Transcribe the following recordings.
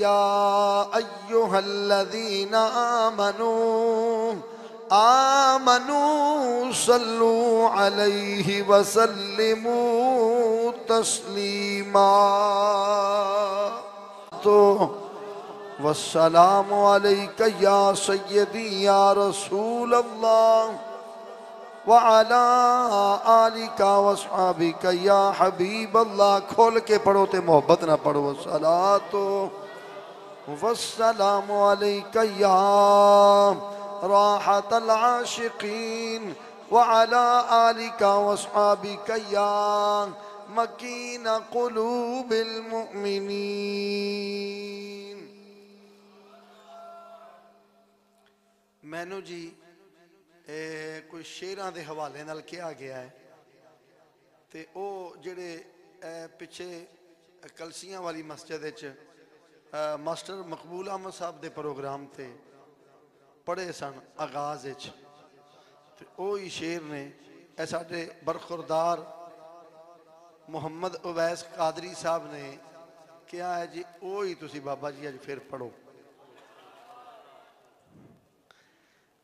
या अय्युहल्लज़ीना आमनू आमनू सल्लू अलैहि वसल्लिमू तस्लीमा तो वसलाम या सैदी या रसूल अल्लाह वाला आली का वसाबी या हबीब अल्लाह खोल के पढ़ो तो मोहब्बत ना पढ़ो सला तो वसलाम राहत आशिकीन वाला आलिका वसाबिकया मकीन कलूबिलमिनी मैनू जी ए, कोई शेरां के हवाले न किया गया है तो वह जोड़े पिछे कलसिया वाली मस्जिद ਮਾਸਟਰ ਮਕਬੂਲ ਅਹਿਮਦ ਸਾਹਿਬ ਦੇ ਪ੍ਰੋਗਰਾਮ ਤੇ ਪੜ੍ਹੇ ਸਨ ਆਗਾਜ਼ ਵਿੱਚ ਤੇ ਉਹ ਹੀ ਸ਼ੇਰ ਨੇ ਇਹ ਸਾਡੇ ਬਰਖੁਰਦਾਰ ਮੁਹੰਮਦ ਉਵੈਸ ਕਾਦਰੀ ਸਾਹਿਬ ਨੇ ਕਿਹਾ ਹੈ ਜੀ ਉਹ ਹੀ ਤੁਸੀਂ ਬਾਬਾ ਜੀ ਅੱਜ ਫਿਰ ਪੜੋ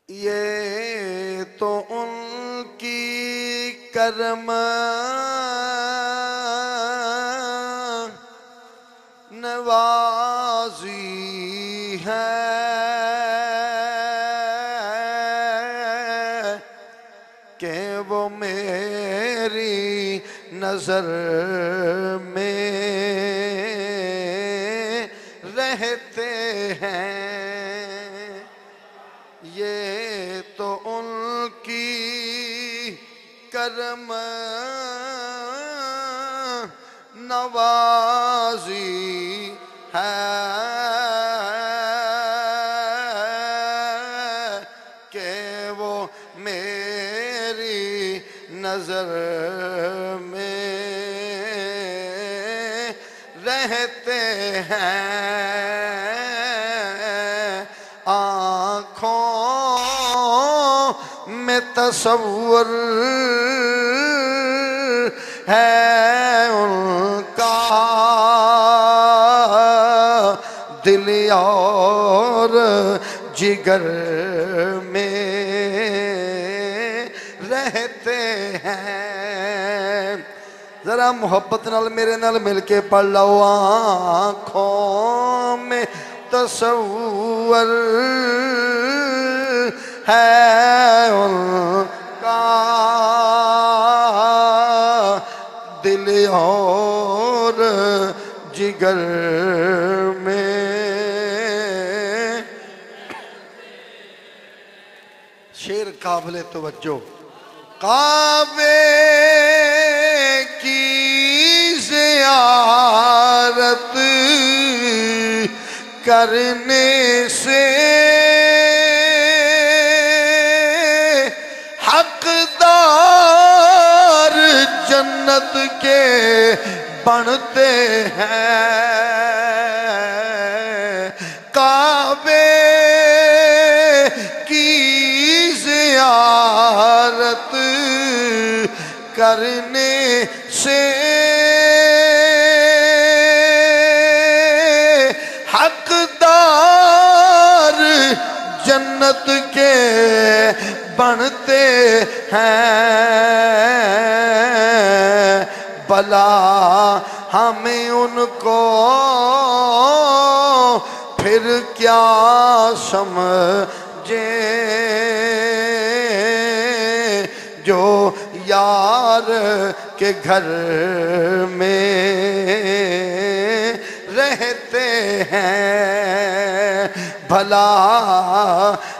ये तो उनकी कर्म नवाजी है। कि वो मेरी नज़र में रहते हैं। ये तो उनकी कर्म नवाजी है कि वो मेरी नज़र में रहते हैं। आँखों में तस्वर है। जिगर में रहते हैं। जरा मोहब्बत नाल मेरे नाल मिलके पढ़ लो आँखों में तस्वर है उनका दिल और जिगर। काबिल तवज्जो। काबे की जियारत करने से हकदार जन्नत के बनते हैं। करने से हकदार जन्नत के बनते हैं। भला हमें उनको फिर क्या समझे? जो यार के घर में रहते हैं। भला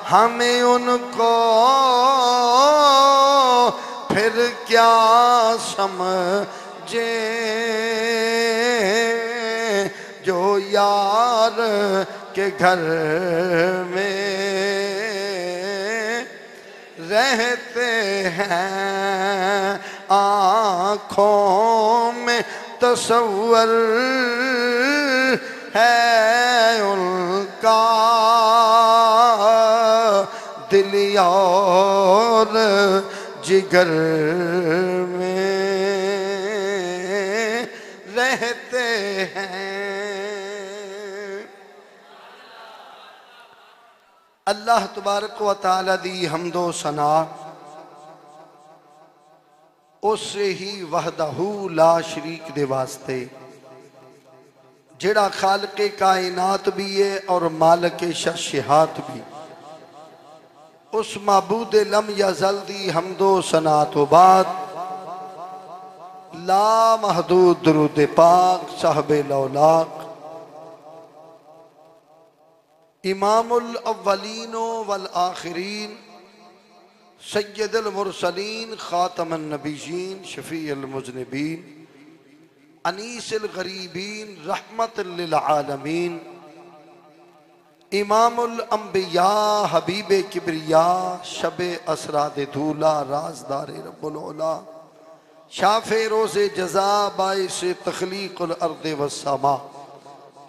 हमें उनको फिर क्या समझे? जो यार के घर में रहते हैं आँखों में तस्वर है उनका। दिल और जिगर में रहते हैं। अल्लाह तबारक व ताला दी हमदो सना। उससे ही वहदहू ला शरीक दे वास्ते। जेड़ा खाल के कायनात भी है और मालक शशिहात भी। उस मबूद लम या जल्दी हमदो सना तो बाद ला महदूद दरुद पाक साहब लौलाक। इमामुल अव्वलीन वल आखिरीन सैदुल मुरसलीन ख़ातमन नबीजीन शफ़ी मुजनबीन, अनीसल गरीबीन रहमत आलमीन, इमामुल अम्बिया हबीब किबरिया, शब असराद दूला राजदार रबुल्ला शाफ रोज़ जजा, बाइस तखलीकुल अर्द वसमा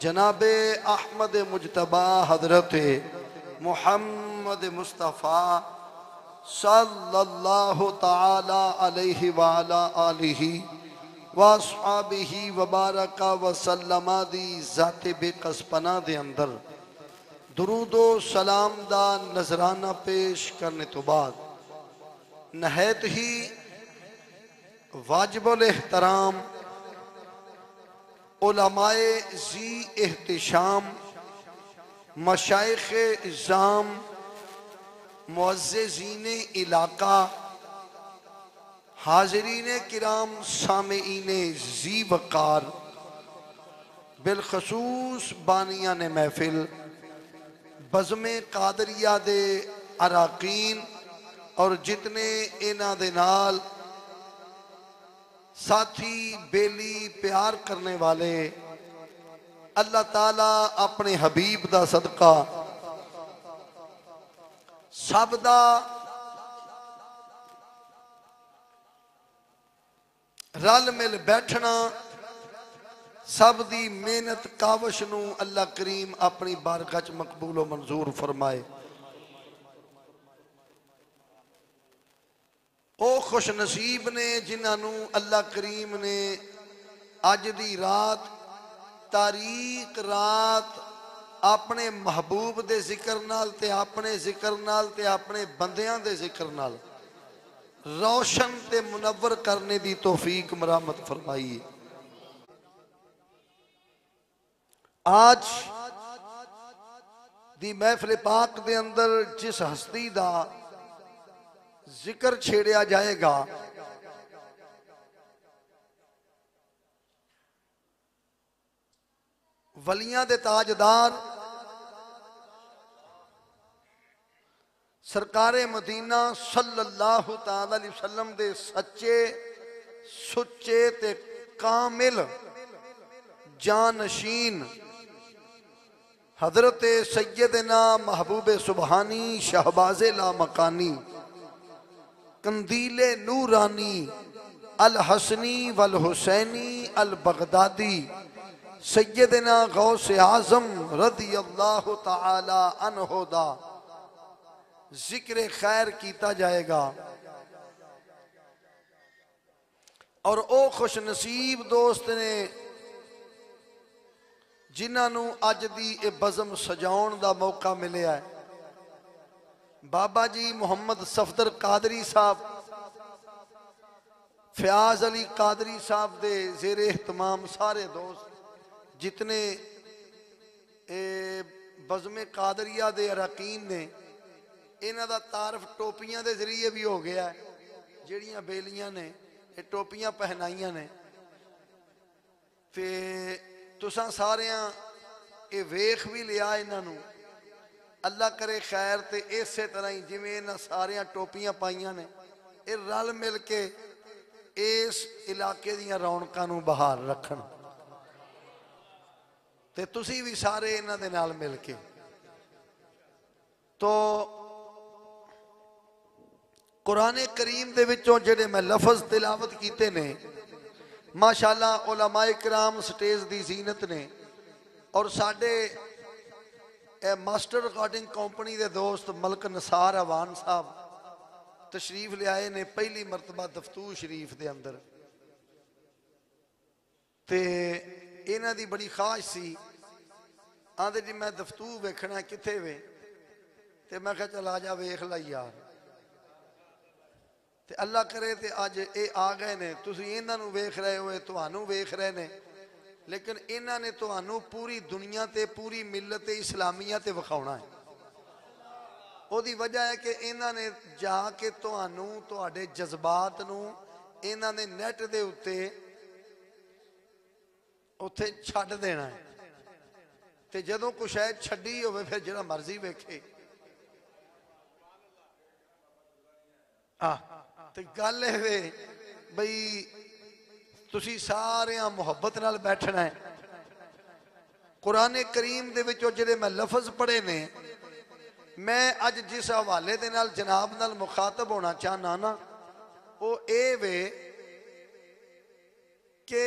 जनाब अहमद मुजतबा, हज़रत मोहम्मद मुस्तफ़ा सल्लल्लाहु ताला अलैहि वाला आलिही वासहाबिही वबारक वसल्लमा दी ज़ात बेकसपना दे अंदर। दरूदो सलाम दा नजराना पेश करने तो बाद नहायत ही वाजबुल एहतराम उलमाए जी एहतशाम मशाइ इज़ाम मुआजीन इलाका हाजरीन किराम सामीन जी वकार बिलखसूस बानिया ने महफिल, बज़म कादरिया दे अराकीन, और जितने इन्हों दे नाल साथी, बेली प्यार करने वाले, अल्लाह ताला अपने हबीब का सदका का रल मिल बैठना, सब दी मेहनत कावश न अल्लाह करीम अपनी बारगाह च मकबूलो मंजूर फरमाए। ਉਹ खुश नसीब ने जिन्होंने अल्लाह करीम ने अज की रात, तारीख रात अपने महबूब के ज़िक्र अपने ज़िक्र अपने बंदियाँ दे ज़िक्र रोशन ते मुनवर करने की तोफीक मरामत फरमाई आज दी पाक दे अंदर जिस हस्ती का ज़िक्र छेड़िया जाएगा, वलिया दे ताजदार सरकार मदीना सल्लल्लाहु अलैहि वसल्लम दे सच्चे ते कामिल, जानशीन। हज़रत सैदना महबूब सुबहानी, शहबाज ला मकानी कंदील नूरानी अल हसनी वल हुसैनी अल बगदादी सैदना गौस आज़म रदी अल्लाह तहोदा ज़िक्र खैर किया जाएगा। और ओ खुश नसीब दोस्त ने जिन्हू अज की बजम सजाण का मौका मिले है। बाबा जी मुहम्मद सफदर कादरी साहब, फयाज अली कादरी साहब के जेर तमाम सारे दोस्त, जितने बजमे कादरिया के अरकीन ने ਇਹਨਾਂ ਦਾ ਤਾਰਫ ਟੋਪੀਆਂ ਦੇ ਜ਼ਰੀਏ ਵੀ ਹੋ ਗਿਆ ਹੈ। ਜਿਹੜੀਆਂ ਬੇਲੀਆਂ ਨੇ ਇਹ ਟੋਪੀਆਂ ਪਹਿਨਾਈਆਂ ਨੇ ਤੇ ਤੁਸਾਂ ਸਾਰਿਆਂ ਇਹ ਵੇਖ ਵੀ ਲਿਆ ਇਹਨਾਂ ਨੂੰ ਅੱਲਾ ਕਰੇ ਖੈਰ ਤੇ ਇਸੇ ਤਰ੍ਹਾਂ ਹੀ ਜਿਵੇਂ ਇਹਨਾਂ ਸਾਰਿਆਂ ਟੋਪੀਆਂ ਪਾਈਆਂ ਨੇ ਇਹ ਰਲ ਮਿਲ ਕੇ ਇਸ ਇਲਾਕੇ ਦੀਆਂ ਰੌਣਕਾਂ ਨੂੰ ਬਹਾਲ ਰੱਖਣ ਤੇ ਤੁਸੀਂ ਵੀ ਸਾਰੇ ਇਹਨਾਂ ਦੇ ਨਾਲ ਮਿਲ ਕੇ ਤੋ कुरान करीम के जोड़े मैं लफज तिलावत किए ने माशाला ओलामाए कराम स्टेज की जीनत ने, और साढ़े मास्टर रिकॉर्डिंग कंपनी के दोस्त मलक नसार अवान साहब, तशरीफ़ लियाए ने पहली मरतबा दफ्तू शरीफ के अंदर। तो इन्हों की बड़ी खाश सी आते जी मैं दफ्तू वेखना कितने वे तो मैं क्या चल आ जा वेख लाई यार। ਤੇ ਅੱਲਾ ਕਰੇ ਤੇ ਅੱਜ ਇਹ ਆ ਗਏ ਨੇ। ਤੁਸੀਂ ਇਹਨਾਂ ਨੂੰ ਵੇਖ ਰਹੇ ਹੋ ਤੁਹਾਨੂੰ ਵੇਖ ਰਹੇ ਨੇ। ਲੇਕਿਨ ਇਹਨਾਂ ਨੇ ਤੁਹਾਨੂੰ ਪੂਰੀ ਦੁਨੀਆ ਤੇ, ਪੂਰੀ ਮਿਲਤ ਇਸਲਾਮੀਆ ਤੇ ਵਿਖਾਉਣਾ ਹੈ। ਉਹਦੀ ਵਜ੍ਹਾ ਹੈ ਕਿ ਇਹਨਾਂ ਨੇ ਜਾ ਕੇ ਤੁਹਾਨੂੰ, ਤੁਹਾਡੇ ਜਜ਼ਬਾਤ ਨੂੰ ਇਹਨਾਂ ਨੇ ਨੈਟ ਦੇ ਉੱਤੇ ਉੱਥੇ ਛੱਡ ਦੇਣਾ ਹੈ। ਤੇ ਜਦੋਂ ਕੁਛ ਹੈ ਛੱਡੀ ਹੋਵੇ, ਫਿਰ ਜਿਹੜਾ ਮਰਜ਼ੀ ਵੇਖੇ। ਆ ਤੇ ਗੱਲ ਇਹ ਵੇ ਬਈ ਤੁਸੀਂ ਸਾਰਿਆਂ ਮੁਹੱਬਤ ਨਾਲ ਬੈਠਣਾ ਹੈ ਕੁਰਾਨ ਕਰੀਮ ਦੇ ਵਿੱਚੋਂ ਜਿਹੜੇ ਮੈਂ ਲਫ਼ਜ਼ ਪੜ੍ਹੇ ਨੇ ਮੈਂ ਅੱਜ ਜਿਸ ਹਵਾਲੇ ਦੇ ਨਾਲ ਜਨਾਬ ਨਾਲ ਮੁਖਾਤਬ ਹੋਣਾ ਚਾਹਨਾ ਨਾ ਉਹ ਇਹ ਵੇ ਕਿ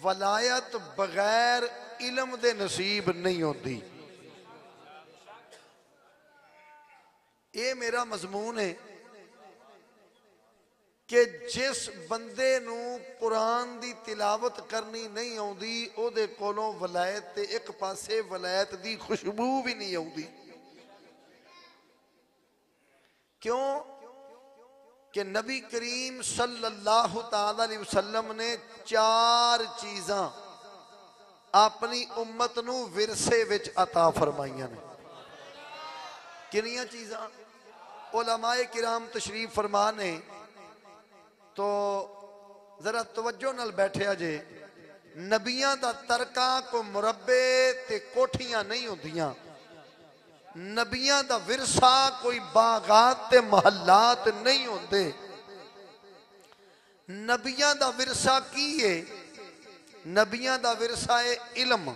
ਵਲਾਇਤ ਬਗੈਰ ਇਲਮ ਦੇ ਨਸੀਬ ਨਹੀਂ ਹੁੰਦੀ ਇਹ ਮੇਰਾ ਮਜ਼ਮੂਨ ਹੈ कि जिस बंद कुरान की तिलावत करनी नहीं आती को वलायत के एक पास वलायत की खुशबू भी नहीं आती क्यों कि नबी करीम सल सल्लासम ने चार चीजा अपनी उम्मत नरसे अता फरमाइया ने किनिया चीजा ओलामाए किराम तशरीफ़ फरमा ने ਫਰਮਾ ਨੇ ਤੋ ਜ਼ਰਾ ਤਵੱਜੋ ਨਾਲ ਬੈਠਿਆ ਜੇ ਨਬੀਆਂ ਦਾ ਤਰਕਾ ਕੋ ਮੁਰੱਬੇ ਤੇ ਕੋਠੀਆਂ ਨਹੀਂ ਹੁੰਦੀਆਂ ਨਬੀਆਂ ਦਾ ਵਿਰਸਾ ਕੋਈ ਬਾਗਾਤ ਤੇ ਮਹੱਲਾਤ ਨਹੀਂ ਹੁੰਦੇ ਨਬੀਆਂ ਦਾ ਵਿਰਸਾ ਕੀ ਏ ਨਬੀਆਂ ਦਾ ਵਿਰਸਾ ਏ ਇਲਮ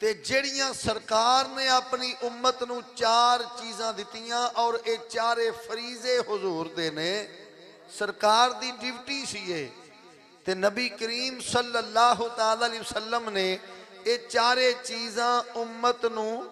ਤੇ ਜਿਹੜੀਆਂ ਸਰਕਾਰ ਨੇ ਆਪਣੀ ਉਮਤ ਨੂੰ ਚਾਰ ਚੀਜ਼ਾਂ ਦਿੱਤੀਆਂ ਔਰ ਇਹ ਚਾਰੇ ਫਰੀਜ਼ੇ ਹਜ਼ੂਰ ਦੇ ਨੇ ਸਰਕਾਰ ਦੀ ਡਿਊਟੀ ਸੀ ਇਹ ਤੇ ਨਬੀ ਕਰੀਮ ਸੱਲੱਲਾਹੁ ਤਾਲਾ ਅਲੈहि ਵਸੱਲਮ ਨੇ ਇਹ ਚਾਰੇ ਚੀਜ਼ਾਂ ਉਮਤ ਨੂੰ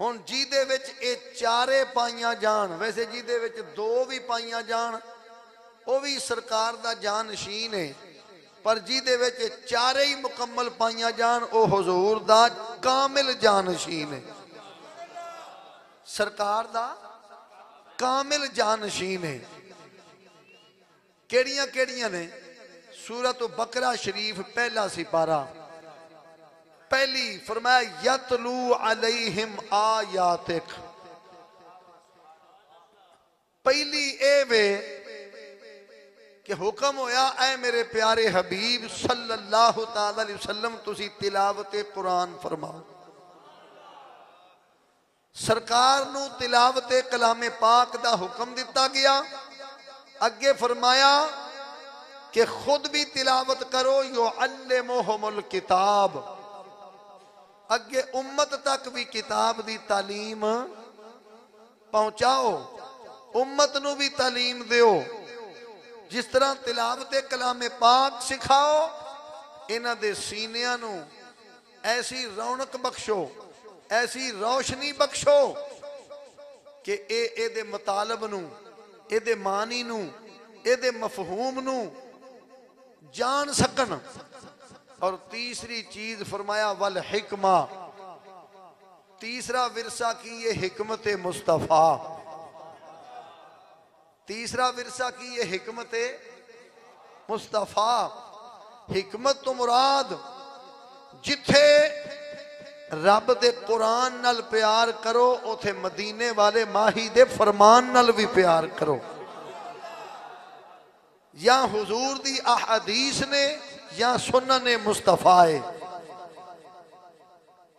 ਹੁਣ ਜਿਹਦੇ ਵਿੱਚ ਇਹ ਚਾਰੇ ਪਾਈਆਂ ਜਾਣ ਵੈਸੇ ਜਿਹਦੇ ਵਿੱਚ ਦੋ ਵੀ ਪਾਈਆਂ ਜਾਣ ਉਹ ਵੀ ਸਰਕਾਰ ਦਾ ਜਾਨਸ਼ੀਨ ਹੈ ਪਰ ਜਿਹਦੇ ਵਿੱਚ ਚਾਰੇ ਹੀ ਮੁਕੰਮਲ ਪਾਈਆਂ ਜਾਣ ਉਹ ਹਜ਼ੂਰ ਦਾ ਕਾਮਿਲ ਜਾਨਸ਼ੀਨ ਹੈ ਸਰਕਾਰ ਦਾ कामिल जानशीन है। केड़िया केड़िया ने? सूरत बकरा शरीफ पहला सिपारा। पहली फरमाया, यतलू अलैहिम आयातिक। पहली ए वे कि हुक्म होया, ऐ मेरे प्यारे हबीब, सल्लल्लाहु अलैहि वसल्लम, तुसी तिलावत कुरान फरमाओ। सरकार तिलावत कलामे पाक का हुक्म दिता गया। अगे फरमाया कि खुद भी तिलावत करो यो अल्ले मोहमुल किताब। अगे उम्मत तक भी किताब की तालीम पहुंचाओ, उम्मत न भी तालीम दो जिस तरह तिलावत कलामे पाक सिखाओ, इन्हों के सीनिया ऐसी रौनक बख्शो। ऐसी रोशनी बख्शो कि ए मुतालब ए जान सकन। और तीसरी चीज़ फरमाया, वल हिकमा। तीसरा विरसा की ये हिकमत मुस्तफ़ा। तीसरा विरसा की ये हिकमत मुस्तफ़ा। हिकमत तो मुराद जिथे रब के कुरान नल प्यार करो, उथे मदीने वाले माही दे फरमान नल भी प्यार करो। या हजूर की अहदीस ने, या सुन ने मुस्तफाए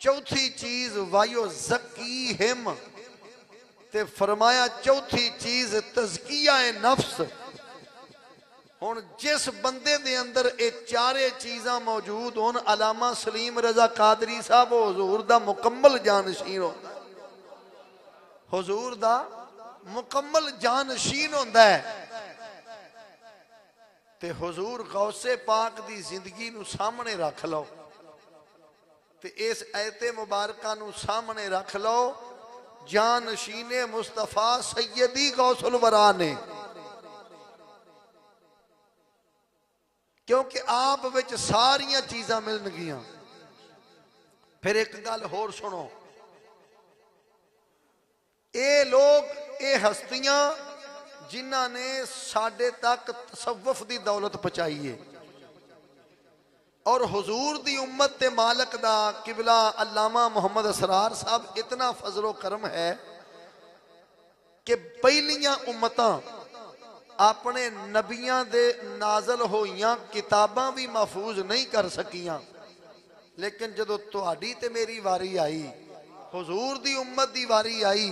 चौथी चीज़, वायो जकी हिम। ते फरमाया, चौथी चीज़, तजकिया नफ्स। ਹੁਣ ਜਿਸ ਬੰਦੇ ਦੇ ਅੰਦਰ ਇਹ ਚਾਰੇ ਚੀਜ਼ਾਂ ਮੌਜੂਦ ਹੋਣ ਅਲਾਮਾ ਸਲੀਮ ਰਜ਼ਾ ਕਾਦਰੀ ਸਾਹਿਬ ਹਜ਼ੂਰ ਦਾ ਮੁਕੰਮਲ ਜਾਨਸ਼ੀਨ ਹੁੰਦਾ ਹਜ਼ੂਰ ਦਾ ਮੁਕੰਮਲ ਜਾਨਸ਼ੀਨ ਹੁੰਦਾ ਹੈ ਤੇ ਹਜ਼ੂਰ ਗੌਸੇ ਪਾਕ ਦੀ ਜ਼ਿੰਦਗੀ ਨੂੰ ਸਾਹਮਣੇ ਰੱਖ ਲਓ ਤੇ ਇਸ ਐਤੇ ਮੁਬਾਰਕਾ ਨੂੰ ਸਾਹਮਣੇ ਰੱਖ ਲਓ ਜਾਨਸ਼ੀਨੇ ਮੁਸਤਫਾ ਸੈਯਦੀ ਗੌਸੁਲ ਵਰਾ ਨੇ ਕਿਉਂਕਿ ਆਪ ਵਿੱਚ ਸਾਰੀਆਂ ਚੀਜ਼ਾਂ ਮਿਲਣਗੀਆਂ ਫਿਰ ਇੱਕ ਗੱਲ ਹੋਰ ਸੁਣੋ ਇਹ ਲੋਕ ਇਹ ਹਸਤੀਆਂ ਜਿਨ੍ਹਾਂ ਨੇ ਸਾਡੇ ਤੱਕ ਤਸਵਫ ਦੀ ਦੌਲਤ ਪਹੁੰਚਾਈ ਹੈ ਔਰ ਹਜ਼ੂਰ ਦੀ ਉਮਤ ਤੇ ਮਾਲਕ ਦਾ ਕਿਬਲਾ ਅਲਾਮਾ ਮੁਹੰਮਦ ਅਸਰਾਰ ਸਾਹਿਬ ਇਤਨਾ ਫਜ਼ਲੋ ਕਰਮ ਹੈ ਕਿ ਪਹਿਲੀਆਂ ਉਮਤਾਂ ਆਪਣੇ ਨਬੀਆਂ ਦੇ ਨਾਜ਼ਲ ਹੋਈਆਂ ਕਿਤਾਬਾਂ ਵੀ ਮਹਫੂਜ਼ ਨਹੀਂ ਕਰ ਸਕੀਆਂ ਲੇਕਿਨ ਜਦੋਂ ਤੁਹਾਡੀ ਤੇ ਮੇਰੀ ਵਾਰੀ ਆਈ ਹਜ਼ੂਰ ਦੀ ਉਮਤ ਦੀ ਵਾਰੀ ਆਈ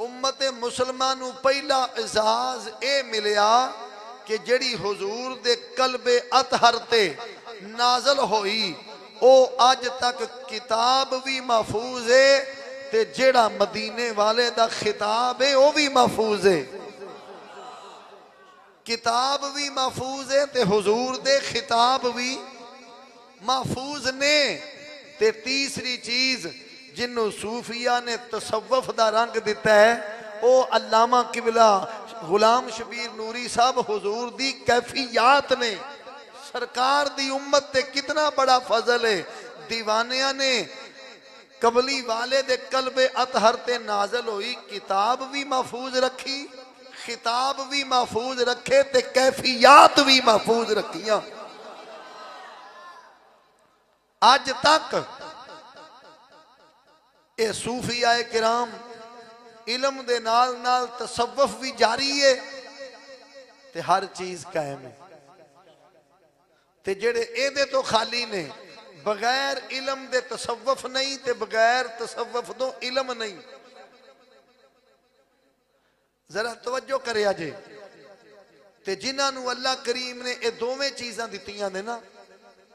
ਉਮਤ ਮੁਸਲਮਾਨ ਨੂੰ ਪਹਿਲਾ ਇਜ਼ਾਜ਼ ਇਹ ਮਿਲਿਆ ਕਿ ਜਿਹੜੀ ਹਜ਼ੂਰ ਦੇ ਕਲਬੇ ਅਤਹਰ ਤੇ ਨਾਜ਼ਲ ਹੋਈ ਉਹ ਅੱਜ ਤੱਕ ਕਿਤਾਬ ਵੀ ਮਹਫੂਜ਼ ਹੈ ਤੇ ਜਿਹੜਾ ਮਦੀਨੇ ਵਾਲੇ ਦਾ ਖਿਤਾਬ ਹੈ ਉਹ ਵੀ ਮਹਫੂਜ਼ ਹੈ किताब भी महफूज है ते हजूर दे खिताब भी महफूज ने ते तीसरी चीज़ जिन्हों सूफिया ने तसवफ का रंग दिता है, वो अलामा किबला गुलाम शबीर नूरी साहब हजूर की कैफियात ने, सरकार की उम्मत ते कितना बड़ा फजल है। दीवानिया ने कबली वाले दे कलबे अतहर ते नाजल हुई, किताब भी महफूज रखी। खिताब भी महफूज रखे ते कैफियात भी महफूज रखिया। अज तक ये सूफी आए किराम इलम दे नाल नाल तसवफ भी जारी है ते हर चीज़ कायम है। ते जेड़े एदे तो खाली ने, बगैर इलम दे तसवफ नहीं ते बगैर तसवफ तो इलम नहीं। जरा तवज्जो करे जे ते जिन्होंने अल्लाह करीम ने यह दोवें चीज़ा दिखाई ने ना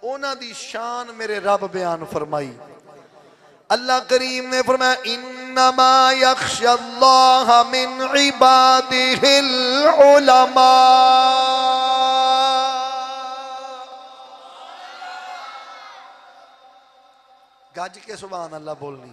उन्होंने शान मेरे रब बयान फरमाई। अल्लाह करीम ने फरमाया, इन्नमा मिन इबादिहिल उलमा। गज के सुभान अल्लाह बोलनी।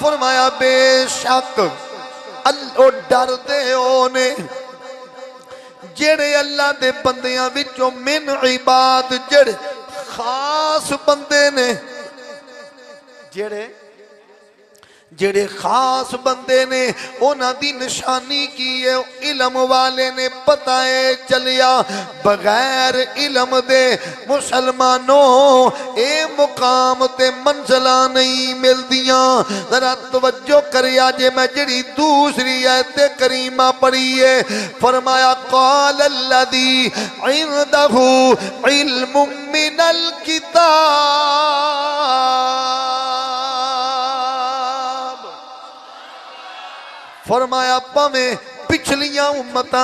फरमाया बेशक अल्लो डरदे ने जेड़े अल्लाह दे बंदियाँ विचों मिन इबाद जेड़े खास बंदे ने जेड़े ਜਿਹੜੇ ਜਿਹੜੇ ਖਾਸ ਬੰਦੇ ਨੇ ਉਹਨਾਂ ਦੀ ਨਿਸ਼ਾਨੀ ਕੀ ਹੈ ਇਲਮ ਵਾਲੇ ਨੇ ਪਤਾ ਹੈ ਚੱਲਿਆ ਬਗੈਰ ਇਲਮ ਦੇ ਮੁਸਲਮਾਨੋਂ ਇਹ ਮੁਕਾਮ ਤੇ ਮੰਜ਼ਲਾਂ ਨਹੀਂ ਮਿਲਦੀਆਂ ਜ਼ਰਾ ਤਵੱਜੋ ਕਰਿਆ ਜੇ ਮੈਂ ਜਿਹੜੀ ਦੂਸਰੀ ਆਇਤ ਕਰੀਮਾ ਪੜ੍ਹੀ ਹੈ ਫਰਮਾਇਆ ਕਾਲ ਅੱਲਦੀ ਇੰਦਹੂ ਇਲਮ ਮਿਨਲ ਕਿਤਾਬ फरमाया भावे पिछलियां उम्मत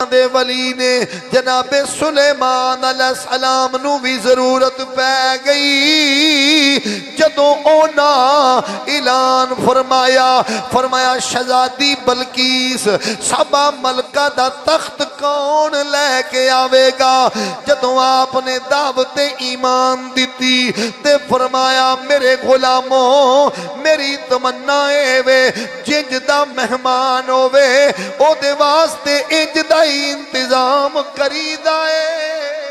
ਦੇ ਵਲੀ ਨੇ ਜਨਾਬੇ ਸੁਲੇਮਾਨ ਅਲੈਹਿਸਲਾਮ ਨੂੰ ਵੀ ਜ਼ਰੂਰਤ ਪੈ ਗਈ ਜਦੋਂ ਉਹਨਾਂ ਐਲਾਨ ਫਰਮਾਇਆ ਫਰਮਾਇਆ ਸ਼ਹਜ਼ਾਦੀ ਬਲਕੀਸ ਸਭਾ ਮਲਕਾ ਦਾ ਤਖਤ कौन लैके आवेगा? जो आपने दावत ईमान दी ते फरमाया, मेरे गुलामो, मेरी तमन्ना वे, जिंज का मेहमान होवे, ओदे वास्ते इंज का ही इंतज़ाम करीदा है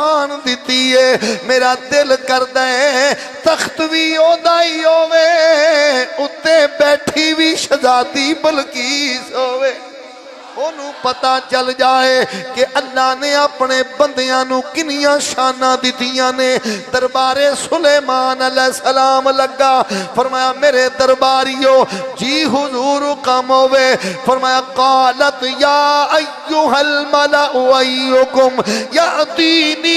आन दिती है। मेरा दिल करद तख्त भी ओदा ही होवे, उत्ते बैठी भी शहजादी बलकीस होवे। ਉਹਨੂੰ ਪਤਾ ਚੱਲ ਜਾਏ ਕਿ ਅੱਲਾ ਨੇ ਆਪਣੇ ਬੰਦਿਆਂ ਨੂੰ ਕਿੰਨੀਆਂ ਸ਼ਾਨਾਂ ਦਿੱਤੀਆਂ ਨੇ ਦਰਬਾਰੇ ਸੁਲੇਮਾਨ ਅਲੈਹਿਸਲਾਮ ਲੱਗਾ ਫਰਮਾਇਆ ਮੇਰੇ ਦਰਬਾਰੀਓ ਜੀ ਹੁਜ਼ੂਰ ਕਮ ਹੋਵੇ ਫਰਮਾਇਆ ਕਾਲਤ ਯਾ ਅਯੁਹਲ ਮਲਾਉ ਅਯੁਕਮ ਯਾਤੀਨੀ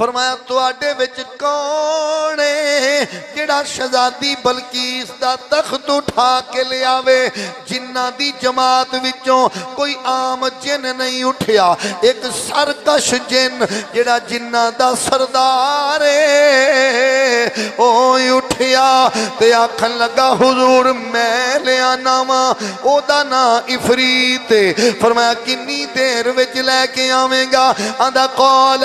फरमाया थोड़े तो कौन है जड़ा शहजादी बल्कि इसका तख्त उठा के लियावे जिन्ना की जमात विचों कोई आम जिन नहीं उठया एक सरकश जिन जड़ा जिन्ना सरदार है ओ उठया ते आखन लगा, हुजूर, मैं लिया नावा ओदा ना इफरीत फरमाया, किन्नी देर विच लैके आवेगा? आंदा, कॉल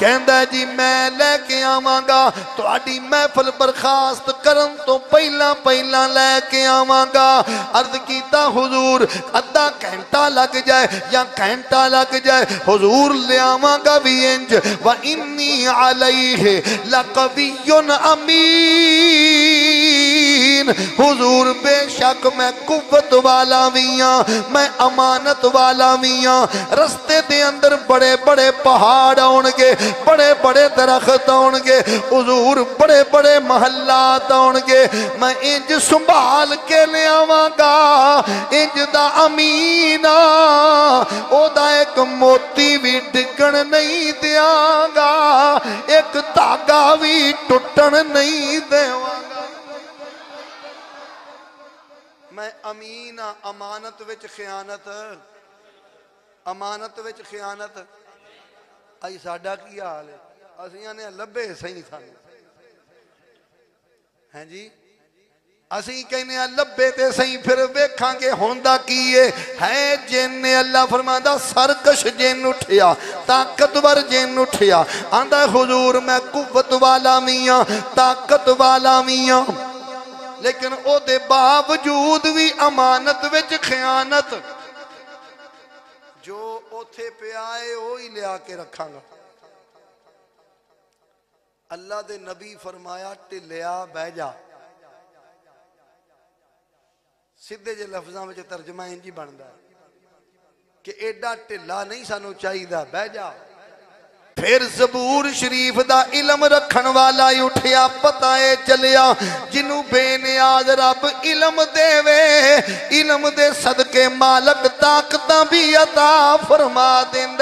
ਕਹਿੰਦਾ ਜੀ ਮੈਂ ਲੈ ਕੇ ਆਵਾਂਗਾ ਤੁਹਾਡੀ ਮਹਿਫਲ ਬਰਖਾਸਤ ਕਰਨ ਤੋਂ ਪਹਿਲਾਂ ਪਹਿਲਾਂ ਲੈ ਕੇ ਆਵਾਂਗਾ ਅਰਜ਼ ਕੀਤਾ ਹੁਜ਼ੂਰ ਅੱਧਾ ਘੰਟਾ ਲੱਗ ਜਾਏ ਜਾਂ ਘੰਟਾ ਲੱਗ ਜਾਏ ਹੁਜ਼ੂਰ ਲਿਆਵਾਂਗਾ ਵੀ ਇੰਜ ਵਾ ਇੰਨੀ ਅਲੈਹ ਲਕਵੀਯਨ ਅਮੀਨ ਹੁਜ਼ੂਰ ਬੇਸ਼ੱਕ ਮੈਂ ਕੁਵਤ ਵਾਲਾ ਵੀ ਆ ਮੈਂ ਅਮਾਨਤ ਵਾਲਾ ਵੀ ਆ ਰਸਤੇ ਦੇ ਅੰਦਰ ਬੜੇ ਬੜੇ ਪਹਾੜ ਆਉਣਗੇ ਬੜੇ ਬੜੇ ਦਰਖਤ ਆਉਣਗੇ, ਹਜ਼ੂਰ ਬੜੇ ਬੜੇ ਮਹੱਲਾਤ ਆਉਣਗੇ। ਮੈਂ ਇੰਜ ਸੰਭਾਲ ਕੇ ਲਿਆਵਾਂਗਾ, ਇੰਜ ਦਾ ਅਮੀਨਾ ਉਹਦਾ ਇੱਕ ਮੋਤੀ ਵੀ ਡਿੱਗਣ ਨਹੀਂ ਦਿਆਂਗਾ, ਇੱਕ ਧਾਗਾ ਵੀ ਟੁੱਟਣ ਨਹੀਂ ਦੇਵਾਂਗਾ। ਮੈਂ ਅਮੀਨ ਆ, ਅਮਾਨਤ ਵਿੱਚ ਖਿਆਨਤ, ਅਮਾਨਤ ਵਿੱਚ ਖਿਆਨਤ। ਅਈ ਸਾਡਾ ਕੀ ਹਾਲ ਹੈ ਅਸੀਂ ਆਨੇ ਲੱਭੇ ਸਹੀ ਸਾਨੂੰ ਹਾਂਜੀ ਅਸੀਂ ਕਹਿੰਦੇ ਆ ਲੱਭੇ ਤੇ ਸਹੀ ਫਿਰ ਵੇਖਾਂਗੇ ਹੁੰਦਾ ਕੀ ਏ ਹੈ ਜਿੰਨ ਅੱਲਾ ਫਰਮਾਂਦਾ ਸਰਕਸ਼ ਜਿੰਨ ਉੱਠਿਆ ਤਾਕਤਵਰ ਜਿੰਨ ਉੱਠਿਆ ਆਂਦਾ ਹੁਜ਼ੂਰ ਮੈਂ ਕੁਵਤ ਵਾਲਾ ਮੀਆਂ ਤਾਕਤ ਵਾਲਾ ਮੀਆਂ ਲੇਕਿਨ ਉਹਦੇ ਬਾਵਜੂਦ ਵੀ ਅਮਾਨਤ ਵਿੱਚ ਖਿਆਨਤ ਜੋ ਉਥੇ ਪਿਆ ਏ ਉਹ ਹੀ ਲਿਆ ਕੇ ਰੱਖਾਂਗਾ ਅੱਲਾ ਦੇ ਨਬੀ ਫਰਮਾਇਆ ਢਿੱਲਿਆ ਬਹਿ ਜਾ ਸਿੱਧੇ ਜੇ ਲਫ਼ਜ਼ਾਂ ਵਿੱਚ ਤਰਜਮਾ ਇੰਜ ਹੀ ਬਣਦਾ ਕਿ ਐਡਾ ਢਿੱਲਾ ਨਹੀਂ ਸਾਨੂੰ ਚਾਹੀਦਾ ਬਹਿ ਜਾ फिर जबूर शरीफ का इलम रखन वाला उठिया, पता है चलिया, जिन्हू बेनियाज रब इलम देवे, इलम दे सदके मालक ताकत भी अता फरमा देंद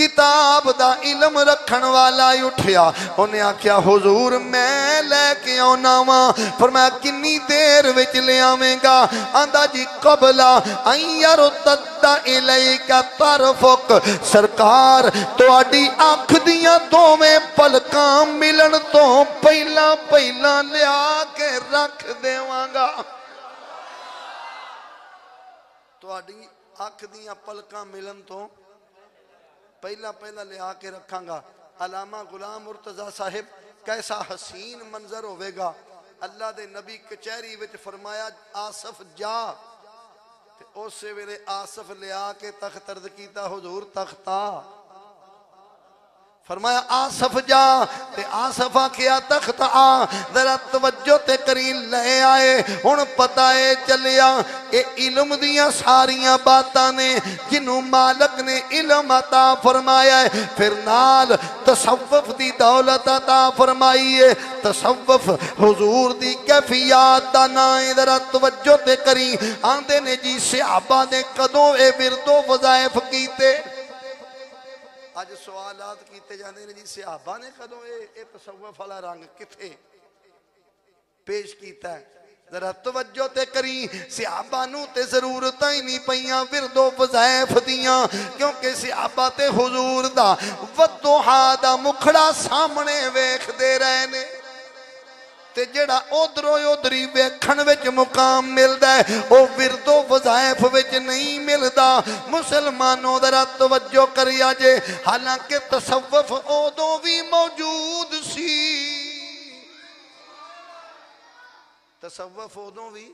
ਕਿਤਾਬ ਦਾ ਇਲਮ ਰੱਖਣ ਵਾਲਾ ਹੀ ਉੱਠਿਆ ਉਹਨੇ ਆਖਿਆ ਹੁਜ਼ੂਰ ਮੈਂ ਲੈ ਕੇ ਆਉਣਾ ਵਾਂ ਫਰਮਾਇਆ ਕਿੰਨੀ ਦੇਰ ਵਿੱਚ ਲਿਆਵੇਂਗਾ ਆਂਦਾ ਜੀ ਕਬਲਾ ਅਯਰ ਤੱਦਾ ਇਲੈਕਾ ਤਰਫਕ ਸਰਕਾਰ ਤੁਹਾਡੀ ਅੱਖ ਦੀਆਂ ਦੋਵੇਂ ਪਲਕਾਂ ਮਿਲਣ ਤੋਂ ਪਹਿਲਾਂ ਪਹਿਲਾਂ ਲਿਆ ਕੇ ਰੱਖ ਦੇਵਾਂਗਾ ਤੁਹਾਡੀ ਅੱਖ ਦੀਆਂ ਪਲਕਾਂ ਮਿਲਣ ਤੋਂ पहला पहला लिया के रखागा। अलामा गुलाम उर्तजा साहेब, कैसा हसीन मंजर होगा अल्लाह के नबी कचहरी में फरमाया, आसफ जा। उस वे आसफ लिया के तख्त अर्द किया हजूर तख्ता फरमाया, आसफ जा, ते आसफ आखिया, तख्त आ, जरा तवज्जो ते करी ले आए, हुन पता है चलिया ए इल्म दियाँ सारियाँ बातां ने, जिन्हों मालक ने इल्म अता फरमाया है फिर नाल तसव्वुफ दी दौलत अता फरमाई है तसव्वुफ हुजूर दी कैफियत दा ना है जरा तवज्जो ते करी आंदे ने जी सहाबा ने कदों ए विरदो वज़ाइफ कीते? ਅੱਜ ਸਵਾਲਾਤ ਕੀਤੇ ਜਾਂਦੇ ਨੇ ਜੀ ਸਿਹਾਬਾ ਨੇ ਕਦੋਂ ਇਹ ਇਹ ਤਸਵਫ ਵਾਲਾ ਰੰਗ ਕਿੱਥੇ ਪੇਸ਼ ਕੀਤਾ ਜ਼ਰਾ ਤਵੱਜੋ ਤੇ ਕਰੀ ਸਿਹਾਬਾ ਨੂੰ ਤੇ ਜ਼ਰੂਰਤਾਂ ਹੀ ਨਹੀਂ ਪਈਆਂ ਵਿਰਦੋ ਵਜ਼ਾਇਫ ਦੀਆਂ ਕਿਉਂਕਿ ਸਿਹਾਬਾ ਤੇ ਹਜ਼ੂਰ ਦਾ ਵਦੋਹਾ ਦਾ ਮੁਖੜਾ ਸਾਹਮਣੇ ਵੇਖਦੇ ਰਹੇ ਨੇ ਤੇ ਜਿਹੜਾ ਉਧਰੋਂ ਉਧਰੀ ਵੇਖਣ ਵਿੱਚ ਮੁਕਾਮ ਮਿਲਦਾ ਉਹ ਵਿਰਦੋ ਵਜ਼ਾਇਫ ਵਿੱਚ ਨਹੀਂ ਮਿਲਦਾ। ਮੁਸਲਮਾਨੋ ਜ਼ਰਾ ਤਵੱਜੋ ਕਰਿਆ ਜੇ, ਹਾਲਾਂਕਿ ਤਸਵਫ ਉਦੋਂ ਵੀ ਮੌਜੂਦ ਸੀ। ਤਸਵਫ ਉਦੋਂ ਵੀ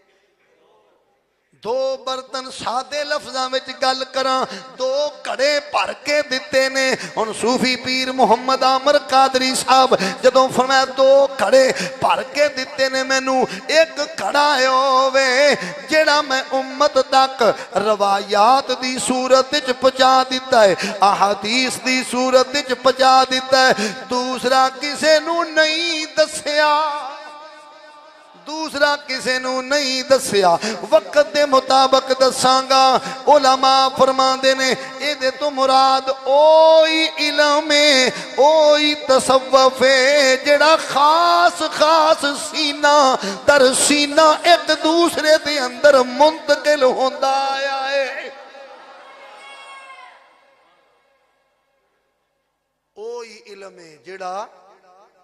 दो बर्तन सादे लफ्जा गल करा दो घड़े भर के दिते ने हूँ सूफी पीर मुहम्मद आमर कादरी साहब जो फरमाया दो घड़े भर के दिते ने मैनू एक घड़ा होवे जेड़ा मैं उम्मत तक रवायात की सूरत पहुँचा दिता है अहादीस की सूरत पहुँचा दिता है दूसरा किसी नहीं दसिया दूसरा किसी नहीं दसिया वक्त के मुताबक दसागा ओलामा फरमाते ने ये तो मुराद ओई इलम ओई तसवफ जड़ा खास खास सीना तर सीना एक दूसरे के अंदर मुंतकिल होता आया है ओई इलम जड़ा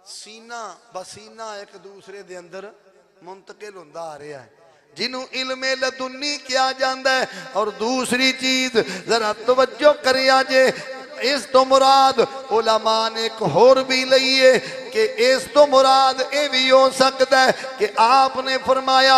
सीना, बसीना एक दूसरे के अंदर मुंतकिल होंदा आ रहा है। जिन्हों इलमे लदुन्नी किया जाता है, और दूसरी चीज़ जरा तवज्जो करिया जे, इस तो मुराद उलमा ने एक होर भी लईए कि इस तो मुराद ये भी हो सकता है कि आपने फरमाया,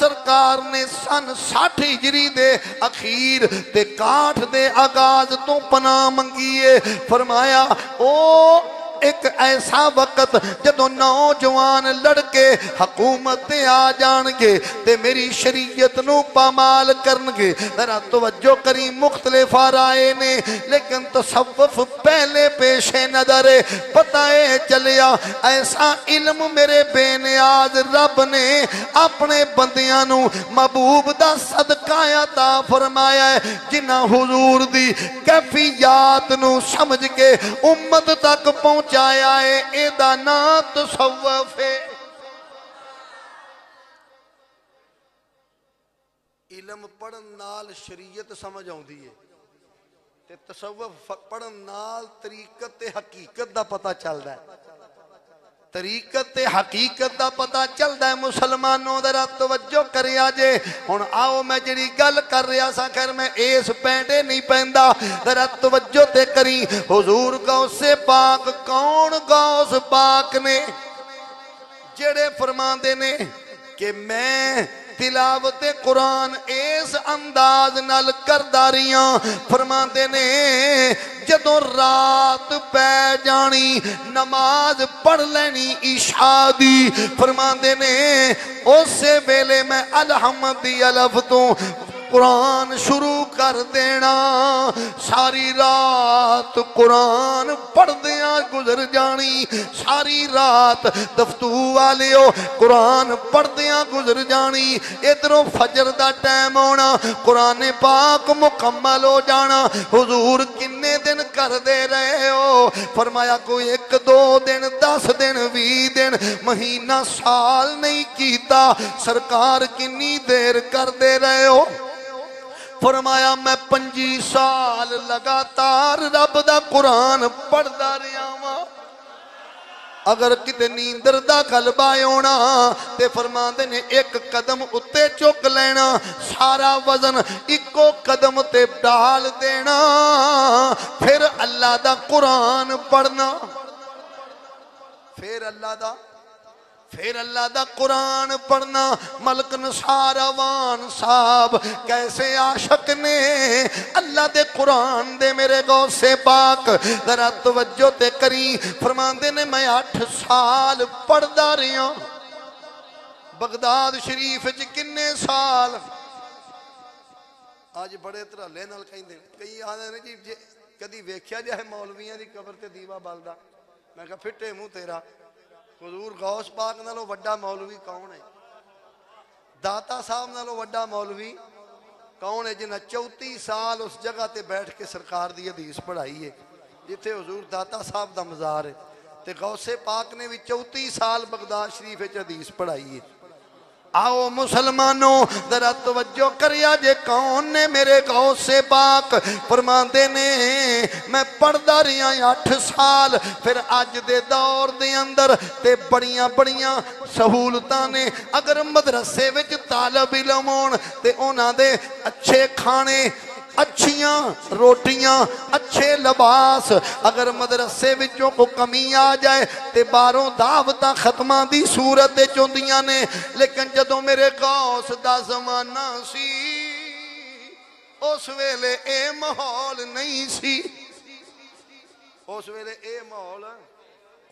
सरकार ने सन साठ हिजरी दे अखीर ते काठ दे आगाज़ तो पना मंगी है। फरमाया, ओ एक ऐसा वक्त जो नौजवान लड़के हकूमत आ जाएँगे ते मेरी शरीयत पामाल करनगे। जरा तवज्जो करी मुख्तलिफ़ राय ने, लेकिन तसव्वुफ पहले पेशे नज़र पता है चलिया, ऐसा इल्म मेरे बेनियाज रब ने अपने बंदियाँ महबूब का सदकायाता फरमाया है जिन्ना हुजूर दी कैफियत समझ के उम्मत तक पहुँच पहुँचाया है एदा ना तसवफ है। इलम पढ़ शरीयत समझ आउंदी है। ते तरीकत हकीकत का पता चलदा है। तरीकत हकीकत का पता चलता है, मुसलमानों जरा तवज्जो कर जे। हूँ आओ, मैं जी गल कर रहा सा, खैर, मैं इस पैंडे नहीं पहनता जरा तवज्जो ते करी। हजूर गौसे पाक कौन गौस पाक ने? जड़े फरमाते ने कि मैं तिलावत कुरान इस अंदाज नाल फरमाते ने, जदों रात पै जानी, नमाज़ पढ़ लेनी ईशा दी। फरमाते ने उस वेले मैं अलहमद अलफ तो कुरान शुरू कर देना। सारी रात कुरान पढ़दिया गुजर जानी। सारी रात दफ्तू वाले कुरान पढ़दिया गुजर जानी। इधरों फजर का टाइम आना कुरान पाक मुकम्मल हो जाना हजूर किन्ने दिन करते रहे हो? फरमाया, कोई एक, दो दिन, दस दिन भी दिन, महीना, साल नहीं किया सरकार किन्नी देर करते रहे हो? फरमाया, मैं पंजी साल लगातार रब का कुरान पढ़ता रहा वा। अगर कित नींदर का गलबा आना तो फरमाते ने, एक कदम उत्ते चुक लेना सारा वज़न इको कदम ते डाल देना फिर अल्लाह का कुरान पढ़ना। फिर अल्लाह का फिर अल्लाह का कुरान पढ़ना। मलक नसारावान साहब, कैसे आशक ने? अल्लाह दे कुरान दे मेरे गौसे पाक। जरा तवज्जो ते करी। फरमाते ने, मैं अठ साल पढ़ता रहा बगदाद शरीफ च किन्ने साल? अज बड़े धराले कहते कई आते ने जी, जे कभी वेख्या जाए मौलविया की कबर से दीवा बलदा। मैं क्या फिटे मूँह तेरा। ਹਜ਼ੂਰ ਗੌਸ ਪਾਕ ਨਾਲੋਂ ਵੱਡਾ ਮੌਲਵੀ ਕੌਣ ਹੈ ਦਾਤਾ ਸਾਹਿਬ ਨਾਲੋਂ ਵੱਡਾ ਮੌਲਵੀ ਕੌਣ ਹੈ ਜਿਨ੍ਹਾਂ 34 ਸਾਲ ਉਸ ਜਗ੍ਹਾ ਤੇ ਬੈਠ ਕੇ ਸਰਕਾਰ ਦੀ ਹਦੀਸ ਪੜ੍ਹਾਈ ਹੈ ਜਿੱਥੇ ਹਜ਼ੂਰ ਦਾਤਾ ਸਾਹਿਬ ਦਾ ਮਜ਼ਾਰ ਹੈ ਤੇ ਗੌਸੇ ਪਾਕ ਨੇ ਵੀ 34 ਸਾਲ ਬਗਦਾਦ ਸ਼ਰੀਫ ਵਿੱਚ ਹਦੀਸ ਪੜ੍ਹਾਈ ਹੈ आओ मुसलमानों जरा तवज्जो करिया जे कौन ने मेरे गौ से पाक फरमाते ने मैं पढ़दा रहा अठ साल फिर अज दे दौर दे अंदर ते बड़ियाँ बड़ियाँ सहूलतां ने अगर मदरसे विच तालब इलम होण ते उन्हां दे अच्छे खाने अच्छियाँ रोटियाँ अच्छे लिबास अगर मदरसे विचों को कमी आ जाए ते बाहरों दावतां खत्मां दी सूरत विच हुंदियाँ ने लेकिन जदों मेरे गौस दा जमाना सी उस वेले ए माहौल नहीं सी उस वेले ए माहौल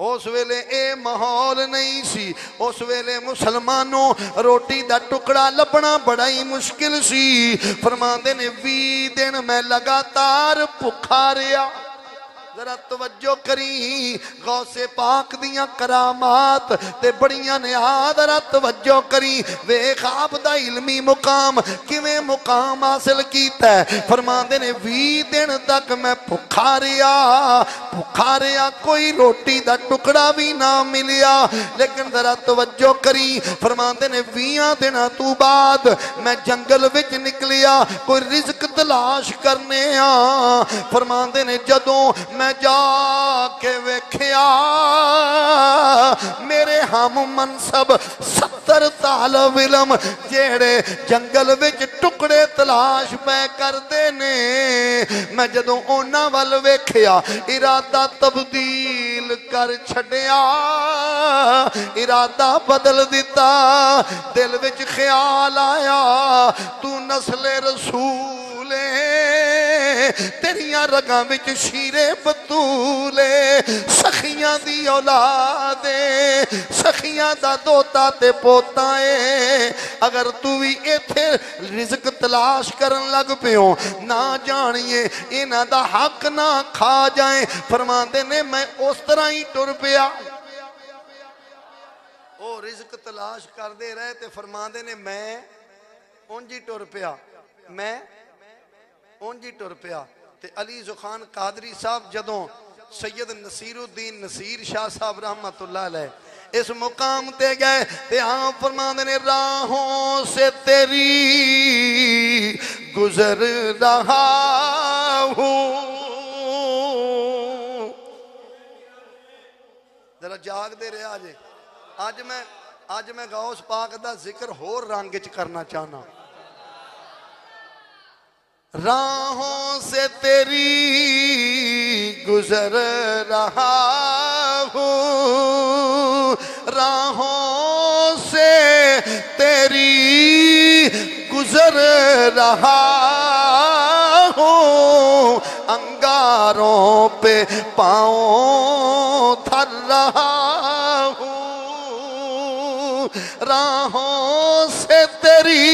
उस वेले ये माहौल नहीं सी। उस वेले मुसलमानों रोटी का टुकड़ा लभना बड़ा ही मुश्किल सी। फरमाते ने भी दिन मैं लगातार भुखा रहा। जरा तवज्जो करी। गौसे पाक दियाँ करामात ते बड़ियाँ ने आदरा तवज्जो करी। वेख, आप दा इल्मी मुकाम किवें मुकाम हासिल कीता है फरमांदे ने 20 दिन तक मैं भुखा रहा भुखा रहा कोई रोटी दा टुकड़ा भी ना मिलिया। लेकिन जरा तवज्जो करी। फरमांदे ने 20 दिना तू बाद मैं जंगल विच निकलिया, कोई रिज्क तलाश करने आ। फरमांदे ने, जदों मैं जाके वेख्या, मेरे हम मनसब सत्तर तालब इलम जेड़े जंगल विच टुकड़े तलाश पै करते ने, मैं जदों उन्हां वल वेख्या, इरादा तब्दील कर छड़िया इरादा बदल दिता, दिल विच ख्याल आया, तू नस्ले रसूले तेरिया रगां विच शीरे बतूले सखियां दी औलाद सखियां दा दोता ते पोता है अगर तू भी इथे रिजक तलाश करन लग पियो ना जानिए इन्हां दा हक ना खा जाए फरमाते ने मैं उस तरह ही टुर पिया ਉਹ ਰਿਜ਼ਕ ਤਲਾਸ਼ ਕਰਦੇ ਰਹੇ ਤੇ ਫਰਮਾਉਂਦੇ ਨੇ ਮੈਂ ਉਂਝ ਹੀ ਟੁਰ ਪਿਆ ਮੈਂ उंजी तुर पिया तो अली जुखान कादरी साहब जदों सैयद नसीरुद्दीन नसीर शाह साहब रहमत इस मुकाम ते गए ते हाँ फरमान ने राहों से तेरी गुजर रहा हूँ जरा जागते रहा जे अज मैं अज मैं गौस पाक का ज़िक्र होर रंग च करना चाहना राहों से तेरी गुजर रहा हूँ। राहों से तेरी गुजर रहा हूँ। अंगारों पे पाँव थर रहा हूँ। राहों से तेरी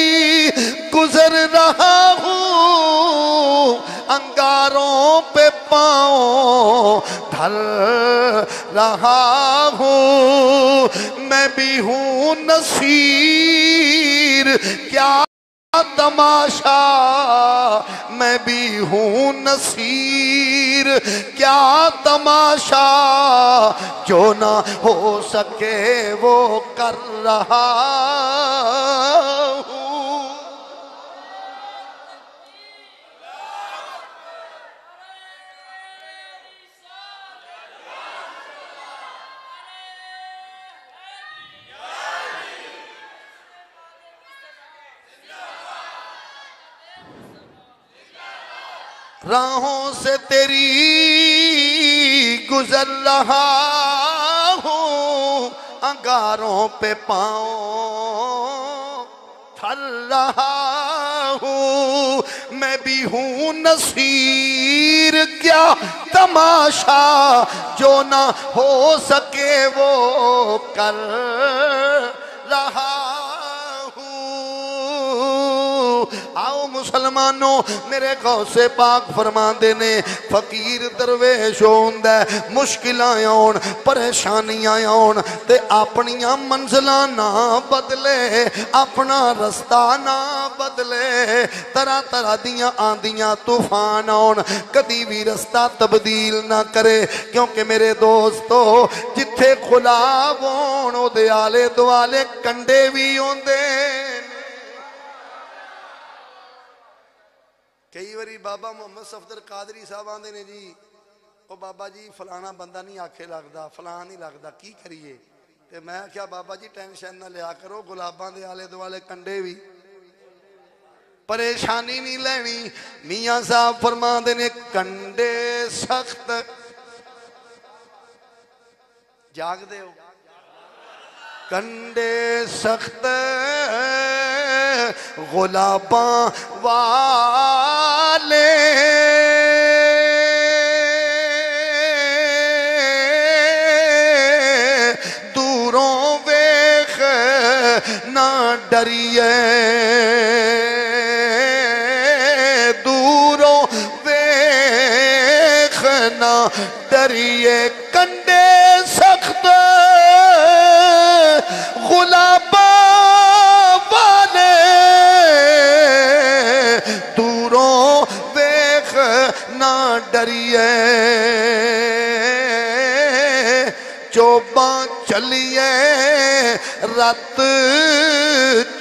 गुजर रहा हूँ। अंगारों पे पाँव धर रहा हूँ। मैं भी हूँ नसीर, क्या तमाशा। मैं भी हूँ नसीर, क्या तमाशा। जो ना हो सके वो कर रहा हूँ। राहों से तेरी गुजर रहा हूँ, अंगारों पे पाओ फल रहा हूँ। मैं भी हूँ नसीर, क्या तमाशा जो ना हो सके वो कर रहा आओ मुसलमानों, मेरे गौसे पाक फरमाते ने, फकीर दरवेश होंदा मुश्किल आन परेशानियाँ आन मंजिल ना बदले अपना रस्ता ना बदले, तरह तरह दिया आंदियाँ तूफ़ान आन कदी भी रस्ता तब्दील ना करे, क्योंकि मेरे दोस्तों जिथे गुलाब होन आले दुआले कंडे भी आते कई बारी बाबा मुहम्मद सफदर कादरी साहब आते ने जी वो बाबा जी, फलाना बंदा नहीं आखे लगता फलां नहीं लगता की करिए? तो मैं क्या बाबा जी, टेंशन ना लिया करो, गुलाबा के आले दुआले कंडे भी परेशानी नहीं लैनी, मियाँ साहब फरमाते ने, कंडे सख्त। जागते हो। कंडे सख्त गुलाबा वाले। चलिए रत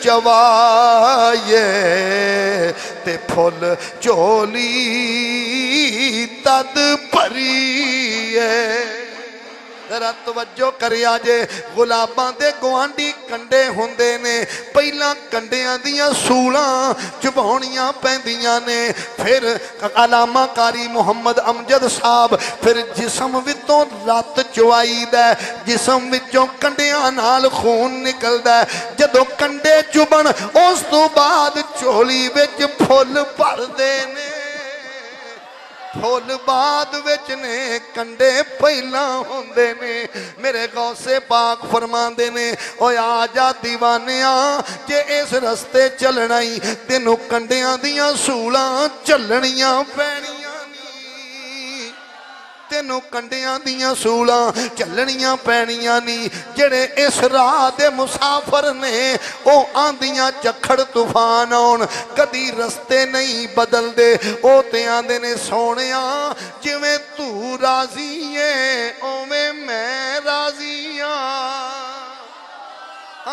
चवाए ते फुल चोली तद भरीए जरा तवज्जो करिया जे। गुलाबां दे गवांढी कंडे हुंदे ने। पहला कंडियाँ चबाउणियाँ पैंदियाँ ने। फिर अलामा कारी अमजद साहब, फिर जिसम रत चुवाई दा जिसम कंडियाँ खून निकलदा जदों कंडे चुबन उस तो बाद विच फुल भरदे ने फुल बाद विच ने कंडे पहला होंदे ने मेरे गौसे पाक फरमाते ने ओ आ जा दीवाने जे इस रस्ते चलना ही तेनों कंडिया दियाँ सूलां तेनों कंडिया दियाँ सूलां चलनियाँ पैनियाँ नी जेड़े इस राह के मुसाफर ने ओ आंदियाँ झखड़ तूफ़ान आन कदी रस्ते नहीं बदलते ते आंदे ने सोने जिमें तू राज़ी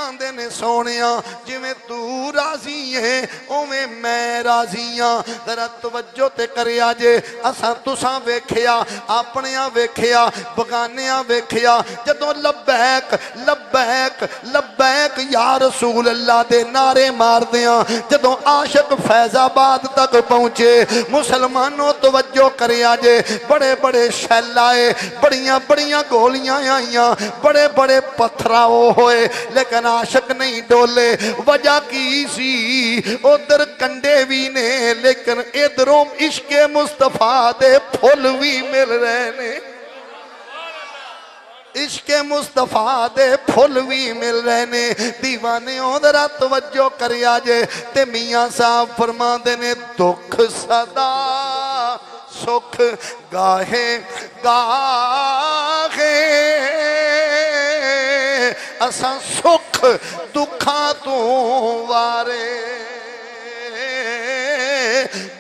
आंदे ने सोने जिमें तू राज़ी है उवें मैं राज़ी हाँ जरा तवज्जो ते करिया जे असा तुसा वेख्या अपने वेख्या बगानिया वेख्या जदों लबैक लबैक लबैक या रसूल अल्लाह दे नारे मारदियाँ जदों आशक फैजाबाद तक पहुँचे मुसलमानों तवज्जो करिया जे बड़े बड़े शैल आए बड़िया बड़िया गोलियाँ आईया बड़े बड़े पत्थराओ लेकिन लेकिन आशक नहीं डोले। वजह की सी? उधर कंडे भी ने, लेकिन इधरों इश्के मुस्तफ़ा दे फुल भी मिल रहे ने। इश्के मुस्तफ़ा दे फुल भी मिल रहे ने। दीवाने ओदरा तवज्जो कर जे, ते मियाँ साहब फरमा ने, दुख सदा सुख गाहे गाहे। असा सुख दुखा तू वारे।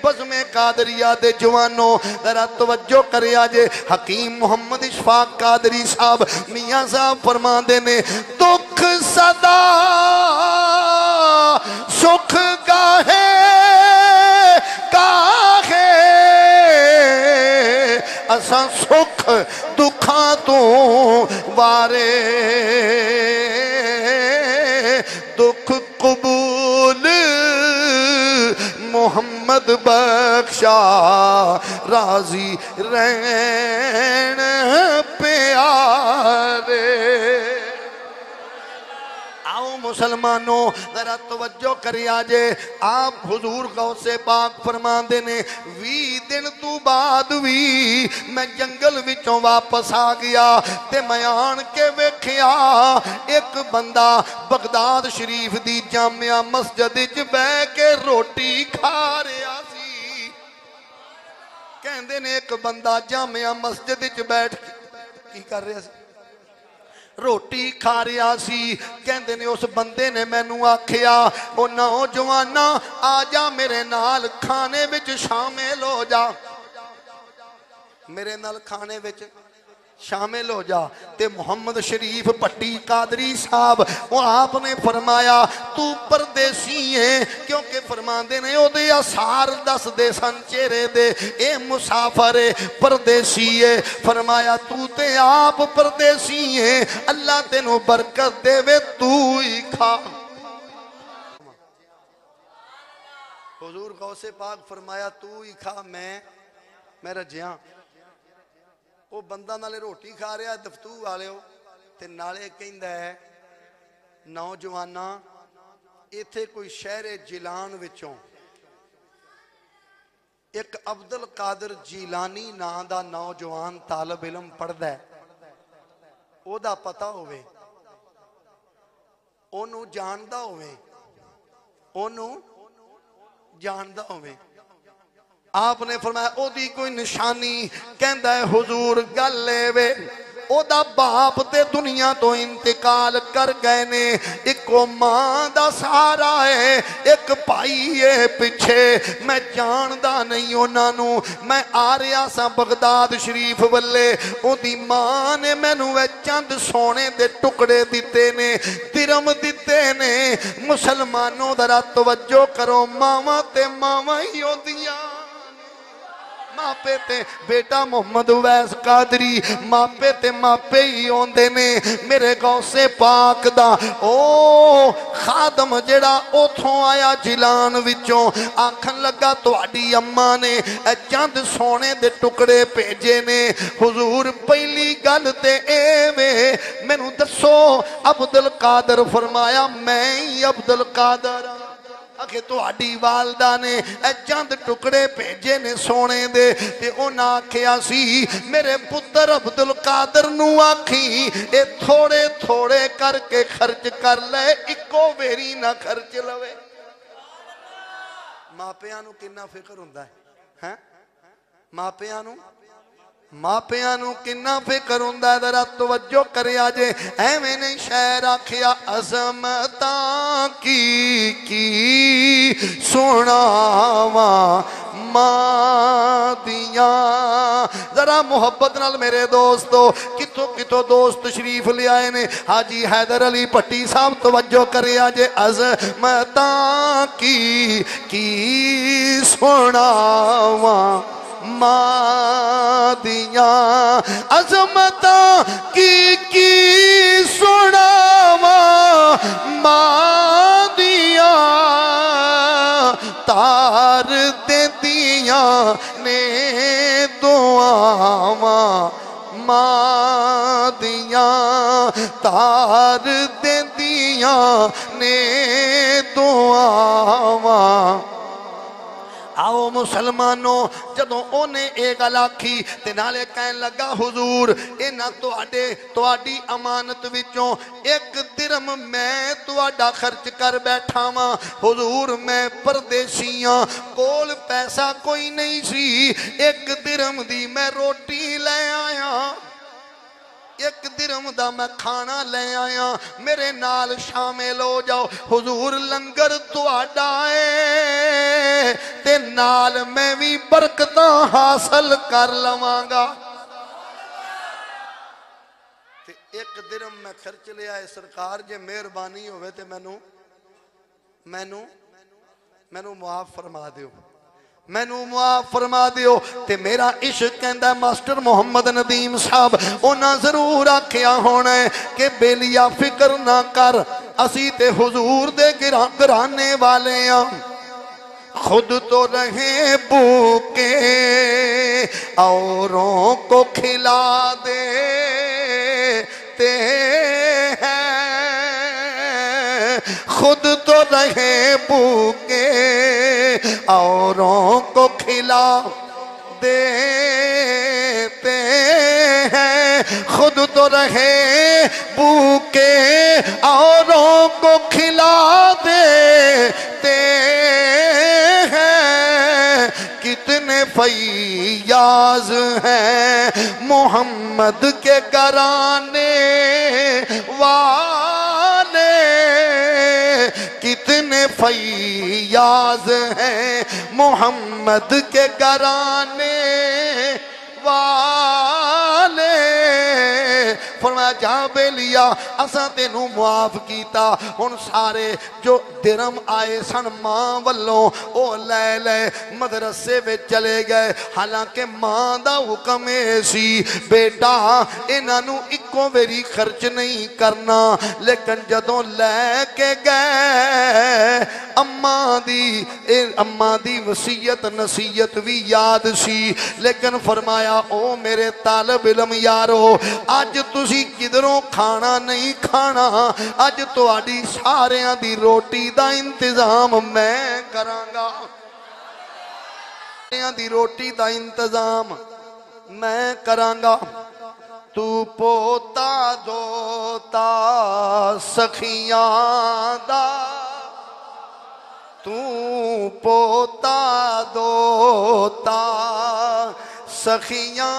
बजमे कादरिया दे जवानों, जरा तवज्जो कर जे हकीम मोहम्मद इशफाक कादरी साहब, मियाँ साहब फरमाते ने, दुख सदा सुख गाहे। असा सुख दुखा तू वारे। दुख कबूल मोहम्मद बख्शा राजी रहन प्यारे मुसलमानों, जरा तवज्जो करिया जे आप हुजूर गौसे पाक फरमाते ने भी दिन तू बाद भी मैं जंगल विचों वापस आ गया, ते मैं आन के वेख्या। एक बंदा बगदाद शरीफ दी जामिया मस्जिद च बह के रोटी खा रहा सी। कहंदे ने एक बंदा जामिया मस्जिद च बैठ की कर रहा सी? ਰੋਟੀ ਖਾ ਰਿਹਾ ਸੀ। ਕਹਿੰਦੇ ਨੇ ਉਸ ਬੰਦੇ ਨੇ ਮੈਨੂੰ ਆਖਿਆ, ਉਹ ਨੌਜਵਾਨਾ, ਆ ਜਾ ਮੇਰੇ ਨਾਲ ਖਾਣੇ ਵਿੱਚ ਸ਼ਾਮਿਲ ਹੋ ਜਾ। ਮੇਰੇ ਨਾਲ ਖਾਣੇ ਵਿੱਚ शामिल हो जा। ते मोहम्मद शरीफ पट्टी कादरी साहब वो आपने फरमाया, तू परदेसी है, क्योंकि फरमाते ने ओदे आसार दस दे सन चेहरे दे, ए मुसाफर है परदेसी है। फरमाया, तू ते आप परदेसी है, अल्लाह तेनू बरकत देवे, तू ही खा। हुजूर गौसे पाक फरमाया, तू ही खा, मैं मैं रजिया ਉਹ ਬੰਦਾ ਨਾਲੇ ਰੋਟੀ ਖਾ ਰਿਹਾ, ਦਫਤੂ ਵਾਲਿਓ। ਤੇ ਨਾਲੇ ਕਹਿੰਦਾ ਹੈ, ਨੌਜਵਾਨਾਂ, ਇੱਥੇ ਕੋਈ ਸ਼ਹਿਰੇ ਜਿਲਾਨ ਵਿੱਚੋਂ ਇੱਕ ਅਬਦੁਲ ਕਾਦਰ ਜੀਲਾਨੀ ਨਾਂ ਦਾ ਨੌਜਵਾਨ ਤਾਲਬ ਇਲਮ ਪੜਦਾ ਉਹਦਾ ਪਤਾ ਹੋਵੇ, ਉਹਨੂੰ ਜਾਣਦਾ ਹੋਵੇ, ਉਹਨੂੰ ਜਾਣਦਾ ਹੋਵੇ। आपने फरमाया कोई निशानी कहता है, हुजूर, गल वे ओदा बाप ते दुनिया तो इंतकाल कर गए ने। इको माँ दा सहारा है, एक भाई है पिछे। मैं जानदा नहीं उन्होंने मैं आ रहा सा बगदाद शरीफ वाले ओदी माँ ने मैनू चंद सोने दे टुकड़े दिते ने तिरम दिते ने। मुसलमानों दरा तवज्जो करो, मावा ते मावा ही होंदियाँ मापे ते बेटा मोहम्मद वैस कादरी, मापे ते मापे ही आते ने। मेरे गौसे पाक का ओ खादम जरा उतों आया जिलान विचों, आखन लगा थोड़ी अम्मा ने चंद सोने के टुकड़े भेजे ने। हजूर, पहली गल ते एवें, मैनू दसो अब्दुल कादर फरमाया, मैं ही अब्दुल कादर आखे ਤੁਹਾਡੀ ਵਾਲਦਾ ਨੇ, ਇਹ ਚੰਦ ਟੁਕੜੇ ਭੇਜੇ ਨੇ ਸੋਨੇ ਦੇ। ਤੇ ਉਹਨਾਂ ਆਖਿਆ ਸੀ, ਮੇਰੇ ਪੁੱਤਰ ਅਬਦੁਲ ਕਾਦਰ ਨੂੰ ਆਖੀ, ਇਹ ਥੋੜੇ ਥੋੜੇ ਕਰਕੇ ਖਰਚ ਕਰ ਲੈ, ਇੱਕੋ ਵੇਰੀ ਨਾ ਖਰਚ ਲਵੇ। ਮਾਪਿਆਂ ਨੂੰ ਕਿੰਨਾ ਫਿਕਰ ਹੁੰਦਾ ਹੈ ਹੈ? ਮਾਪਿਆਂ ਨੂੰ ਮਾਪਿਆਂ ਨੂੰ ਕਿੰਨਾ ਫਿਕਰ ਹੁੰਦਾ ਜ਼ਰਾ ਤਵੱਜੋ ਕਰਿਆ ਜੇ ਐਵੇਂ ਨਹੀਂ ਸ਼ਹਿਰ ਆਖਿਆ ਅਜ਼ਮਤਾਂ ਕੀ ਕੀ ਸੁਣਾਵਾ ਮਾਂ ਦੀਆਂ ਜ਼ਰਾ ਮੁਹੱਬਤ ਨਾਲ ਮੇਰੇ ਦੋਸਤੋ ਕਿੱਥੋਂ ਕਿੱਥੋਂ ਦੋਸਤ ਸ਼ਰੀਫ ਲਿਆਏ ਨੇ ਹਾਜੀ ਹੈਦਰ ਅਲੀ ਭੱਟੀ ਸਾਹਿਬ ਤਵੱਜੋ ਕਰਿਆ ਜੇ ਅਜ਼ਮਤਾਂ ਕੀ ਕੀ ਸੁਣਾਵਾ माँ दिया, अजमत की की सुनावा, माँ दिया, तार दे दिया ने दुआवा, माँ दिया, तार दे दिया ने दुआवा। आओ मुसलमानों जो उन्हें ये गल आखी तो नाले कह लगा, हजूर इन्होंने थोड़ी अमानत विचों एक धर्म मैं थोड़ा खर्च कर बैठा वा। हजूर, मैं परदेसी हाँ कोल पैसा कोई नहीं सी। एक धर्म दी मैं रोटी ले आया। एक दिरम का मैं खाना ले आया। मेरे नाल शामिल हो जाओ। हजूर लंगर थोड़ा है। ते नाल मैं भी बरकत हासिल कर लवागा। एक दिरम मैं खर्च लिया है सरकार, जे मेहरबानी हो मैनू मैनू मैनू मुआफ फरमा दियो। मैं मुआफ फरमा दियो, ते मेरा इश्क कहता मास्टर मुहम्मद नदीम साहब, उन्हें ज़रूर आख्या होना है कि बेलिया फ़िक्र ना कर, असी ते हजूर दे गिरा घराने वाले हाँ खुद तो रहे भूके औरों को खिला दे, ते हैं खुद तो रहे भूखे, औरों को खिला देते हैं। खुद तो रहे भूखे, औरों को खिला देते हैं। कितने फैयाज हैं मोहम्मद के कराने वाले। कितने फैयाज हैं मोहम्मद के कराने वाले फरमाया जा बेलिया असा तेन मुआफ किया हूँ सारे जो दिरम आए सन माँ वालों वो लै लै मदरसे चले गए हालाँकि माँ का हुक्म सी बेटा इन्हों इको वेरी खर्च नहीं करना लेकिन जदों लैके गए अम्मा दी अम्मा दी वसीयत नसीयत भी याद सी लेकिन फरमाया ओ मेरे तालब इलम यारो अज तुसी किधरों खाना नहीं खाना अज तुहाडी सारिਆਂ दी रोटी दा इंतज़ाम मैं करांगा सारिਆਂ दी रोटी दा इंतज़ाम मैं करांगा तू पोता दोता सखियाँ दा तू पोता दोता सखियाँ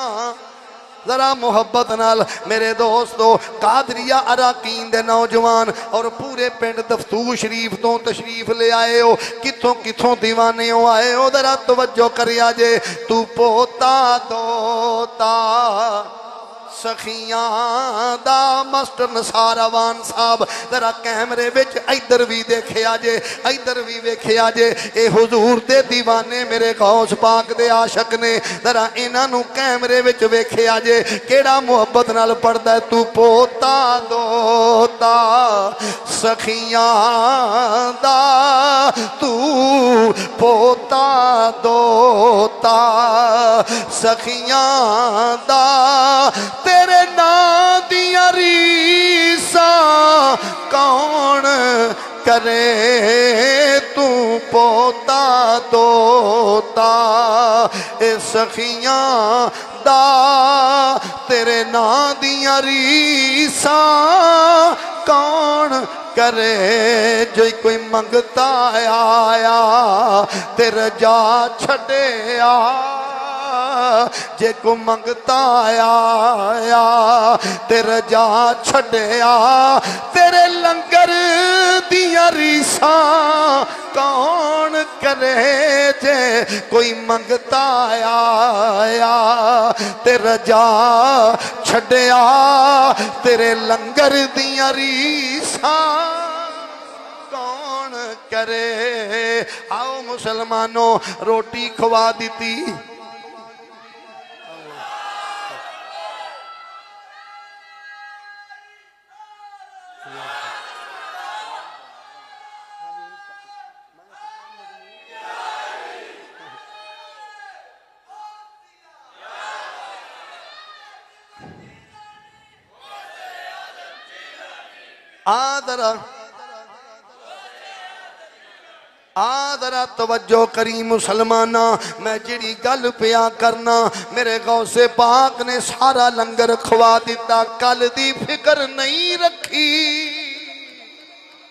जरा मुहब्बत नाल मेरे दोस्तों, कादरिया अराकीन दे नौजवान और पूरे पिंड दफ्तू शरीफ तो तशरीफ़ ले आए हो। कितों कितों दीवाने हो आए हो? जरा तवज्जो करिया जे। तू पोता दोता सखियाँ साहब, जरा कैमरे विच इधर भी देखिया जे, इधर भी वेखिया जे। ए हुजूर दे दीवाने मेरे गौस पाक दे आशक ने, जरा इन्हां कैमरे विच वेखिया जे मुहब्बत नाल पढ़दा तू पोता, दोता। सखियाँ तू पोता, दोता। सखियाँ तेरे नां दिया रीसा कौन करे तू पोता दोता ए सखियाँ दा तेरे नां दिया रीसा कौन करे जो कोई मंगता आया तेरा जा छड़िया जे को मंगता आया तेरा जा छड़िया तेरे लंगर दिया रीसा कौन करे जे कोई मंगता आया तेरा जा छड़िया तेरे लंगर दिया रीसा कौन करे आओ मुसलमानों रोटी खवा दी आदरा आदरा तवज्जो करी मुसलमाना मैं जिड़ी गल पिया करना मेरे गौसे पाक ने सारा लंगर खवा दिता कल दी फ़िक्र नहीं रखी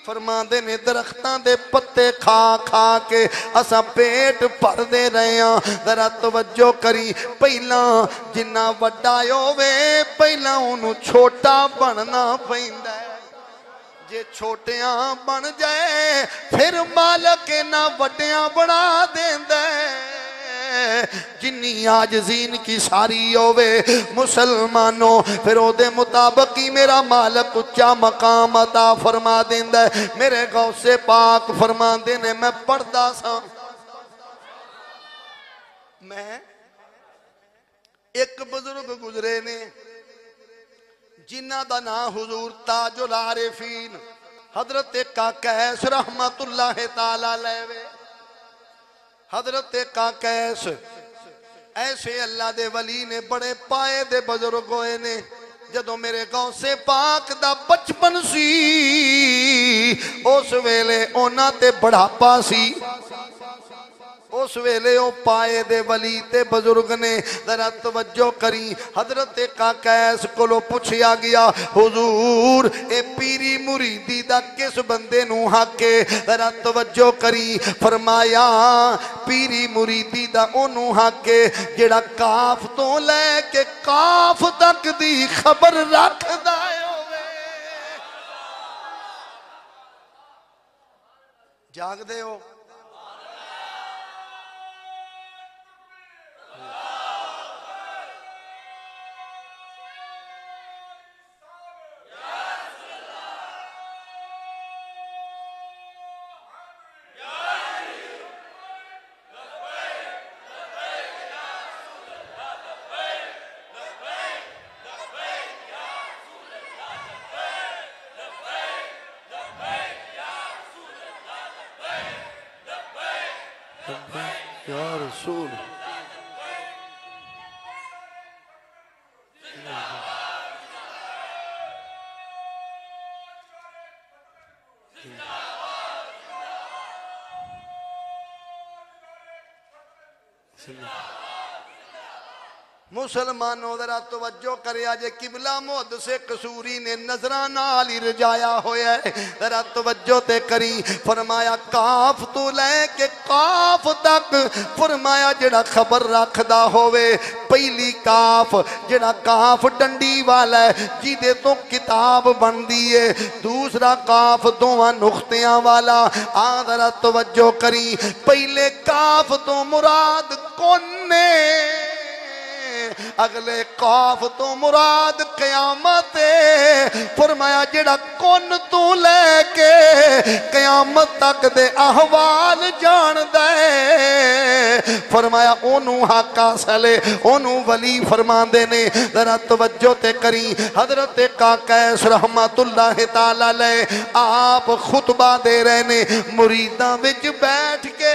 फरमाते ने दरख्तां दे पत्ते खा खा के असा पेट भरदे रहे हैं जरा तवज्जो करी पहला जिन्ना वड्डा होवे पहला ओनू छोटा बनना पैंदा है जे छोटिया बन जाए फिर मालक ना वड्डिया बना देंदा जिन्नी आजजीन की सारी होवे मुसलमानों फिर ओदे मुताबिक ही मेरा मालक उच्चा मकाम अता फरमा देंदा है मेरे गौसे पाक फरमा देने मैं पढ़दा सा मैं एक बुज़ुर्ग गुजरे ने जिन्हों का ना हजूर ताजुल आरिफीन हज़रत काकैस रहमतुल्ला ताला लेवे। हज़रत काकैस ऐसे अल्लाह दे वली ने बड़े पाए दे बजुर्ग होए ने, जदों मेरे गौसे पाक दा बचपन सी, उस वेले उन्होंने बुढ़ापा सी। उस वेले ओ पाए दे वली ते बुज़ुर्ग ने जरा तवज्जो करी। हज़रत का कैस कोलो पूछया गया, हुजूर, ए पीरी मुरीदी दा किस बंदे नु हक? है जरा तवज्जो करी, फरमाया, पीरी मुरीदी दा ओनु हक है जेड़ा काफ तो लेके काफ तक दी खबर रखदा होवे। जागदे हो। मुसलमानों जरा तवज्जो करे किबला मुहद से कसूरी ने नजरा ही रजाया होया जरा ते करी, फरमाया, काफ लेके, काफ तक। फरमाया खबर रखदा होवे, पहली काफ, जेड़ा काफ डंडी वाला है, जिदे तो किताब बनदी है। दूसरा काफ दोवां नुक्तियाँ वाला। आ जरा तवज्जो करी, पहले काफ तो मुराद कौन अगले कौफ तो मुराद कयामत फरमाया जेड़ा कुन तू लेके कयामत तक दे अहवाल जान फरमाया, ओनू हक हासिल ओनू वली फरमांदे ने। जरा तवज्जो ते करी, हज़रत का कैस रहमतुल्लाह ताला ले, आप खुतबा दे रहे ने, मुरीदा विच बैठ के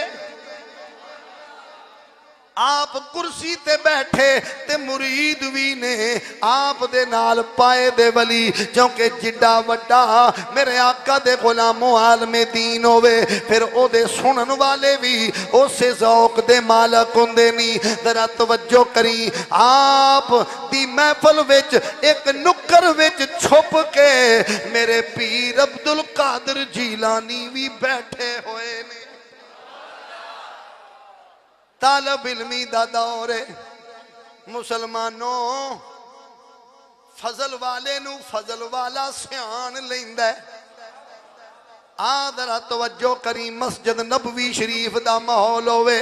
आप कुर्सी ते बैठे ते मुरीद भी ने आप दे नाल पाए दे वली। क्योंकि जिड्डा वड्डा मेरे आका दे गुलामो आलमे दीन होवे, फिर ओदे सुनन वाले भी उसे जौक दे मालक हुंदे नी। जरा तवज्जो करी, आप दी महफल विच, एक नुक्कर विच छुप के मेरे पीर अब्दुल कादर जीलानी भी बैठे हुए ने। तालब इलमी का दौर है मुसलमानों, फजल वाले नु फजल वाला सियान लेंदा है। आदरा तवज्जो करी मस्जिद नबवी शरीफ का माहौल होवे,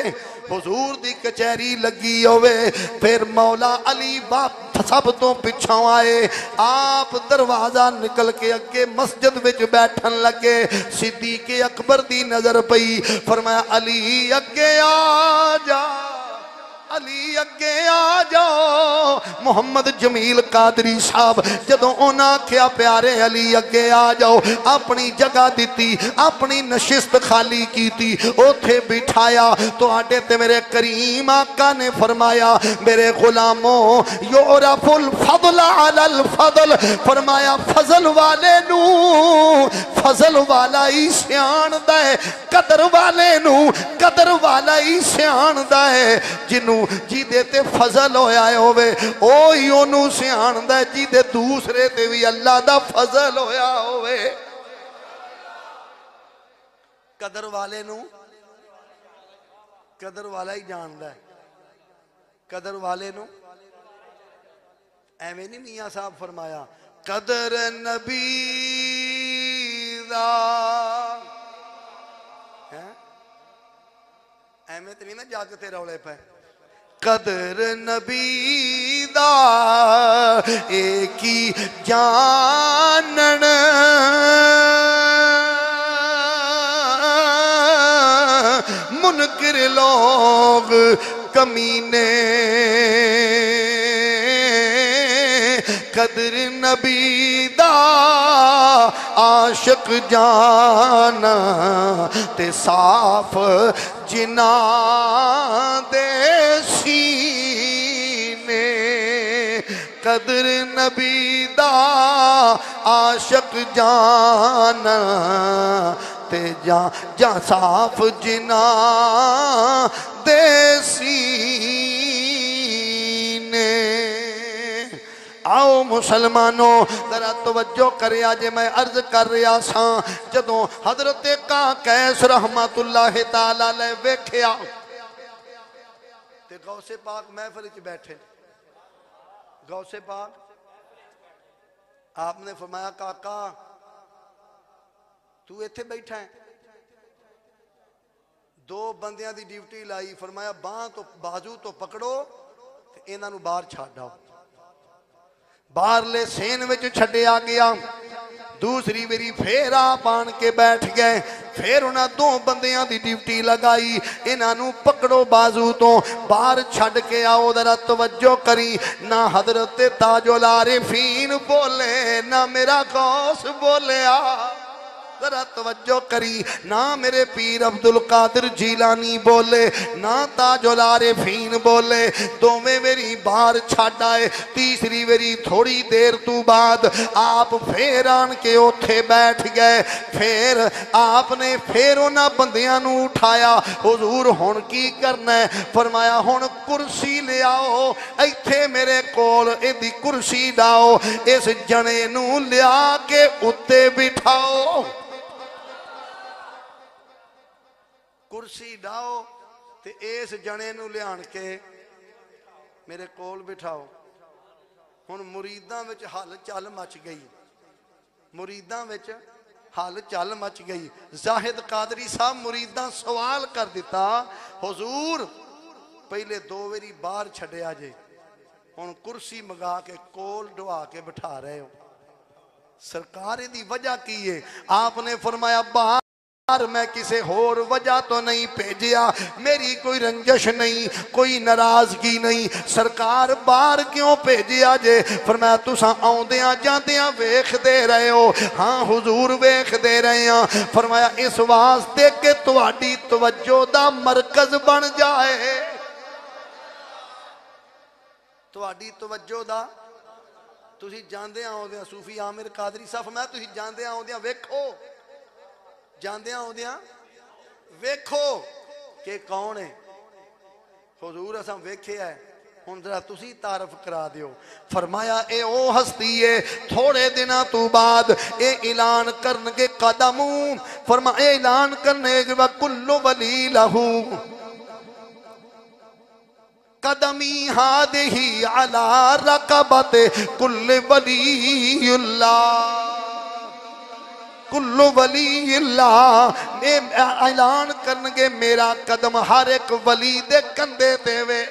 हुजूर दी कचहरी लगी होवे, फिर मौला अली बाप सब तो पिछों आए। आप दरवाज़ा निकल के अगे मस्जिद में बैठन लगे। सिद्दीक अकबर की नज़र पई। फरमाया, अली अगे आ जा। अली अगे आ जाओ। मुहम्मद जमील कादरी साहब उन्हें आख्या, प्यारे अली अगे आ जाओ। अपनी जगह दी अपनी नशिस्त खाली की उथे बिठाया। तो ते मेरे करीम आका ने फरमाया, मेरे गुलामो योरफुल फजल अलल फजल फरमाया, फजल वाले नू, फजल वाला ही सियाण दे कदर वाले नू, कदर वाला ही सियाण दे जिन्हों जिदे ते फजल होया होवे ओ ही ओनू सियाणदा जिदे दूसरे ते भी अल्लाह दा फजल होया होवे। कदर वाले नू, कदर वाला ही जानदा है। कदर वाले नू एवें नहीं मियाँ साहब फरमाया, कदर नबी दा। एवें तो नहीं ना जागते रौले पे। कदर नबी दा, एक जानन। मुनकर लोग कमीने। कदर नबी दा, आशक जाना, ते साफ़ जिना देसी ने कदर नबीदा आशक जान ते जा जा साफ़ जिना देसी आओ मुसलमानों, जरा तवज्जो कर जे मैं अर्ज़ कर रहा सा। जदों हज़रत का कैस रहमत वेख्या गौसे पाक महफल च बैठे। गौसे पाक, आपने फरमाया, काका, तू इथे बैठा है दो बंदियाँ दी ड्यूटी लाई, फरमाया, बह तो बाजू तो पकड़ो इन्हों बहर छो बारले सेन में छड़िया गया। दूसरी बारी फिर आप आन के बैठ गए। फिर उन्होंने दो बंद की ड्यूटी लगाई। इन्हों पकड़ो बाजू तो। बहर छड़ के आओ दरा तवज्जो करी। ना हज़रत ताजो लारे फीन बोले, ना मेरा कौस बोलिया जरा तवज्जो करी। ना मेरे पीर अब्दुल कादिर जीलानी बोले, ना ताजोलारे फीन बोले। दोवें मेरी बाहर छड़ आए तीसरी मेरी थोड़ी देर तू बाद आप फिर आन के उथे बैठ गए। फिर आपने फिर उन्होंने बंदियाँ उठाया। हजूर हुन की करना है? फरमाया हुन कुर्सी ले आओ इथे मेरे कोल इदी कुर्सी डाओ इस जने लिया के उत्ते बिठाओ। ਕੁਰਸੀ ਡਾਓ ਤੇ ਇਸ ਜਣੇ ਨੂੰ ਲਿਆਣ ਕੇ ਮੇਰੇ ਕੋਲ ਬਿਠਾਓ ਹੁਣ ਮੁਰੀਦਾਂ ਵਿੱਚ ਹੱਲ ਚੱਲ ਮਚ ਗਈ ਮੁਰੀਦਾਂ ਵਿੱਚ ਹੱਲ ਚੱਲ ਮਚ ਗਈ ਜ਼ਾਹਿਦ ਕਾਦਰੀ ਸਾਹਿਬ ਮੁਰੀਦਾਂ ਸਵਾਲ ਕਰ ਦਿੱਤਾ ਹਜ਼ੂਰ ਪਹਿਲੇ ਦੋ ਵਾਰੀ ਬਾਹਰ ਛੱਡਿਆ ਜੇ ਹੁਣ ਕੁਰਸੀ ਮੰਗਾ ਕੇ ਕੋਲ ਢਵਾ ਕੇ ਬਿਠਾ ਰਹੇ ਹੋ ਸਰਕਾਰ ਇਹਦੀ ਵਜ੍ਹਾ ਕੀ ਹੈ ਆਪਨੇ ਫਰਮਾਇਆ यार, मैं किसी होर वजह तो नहीं भेजिया? मेरी कोई रंजश नहीं, कोई नाराज़गी नहीं। सरकार बार क्यों भेजिया जे? फिर मैं तुसा आद्या जाद्या वेखते रहे हो। हाँ हजूर वेखते रहे हाँ। फरमाया इस वास्ते के थोड़ी तवज्जो का मरकज बन जाए। थोड़ी तवज्जो का तुम जाते आदि सूफी आमिर कादरी साफ़ मैं तुम जाते आदि वेखो। जाद्याखो कि कौन है हजूर असा वेखे है हूँ जरा तुम तारफ करा दो फरमाया ए ओ हस्ती है थोड़े दिन तू बाद ऐलान करे कदम फरमा ऐलान करने कुल्लू बली लहू कदमी हा दे अला रकबते कुल्ल बली उल्ला कुल्लू वली ऐलान करे मेरा कदम। हर एक वली दे कंधे देवे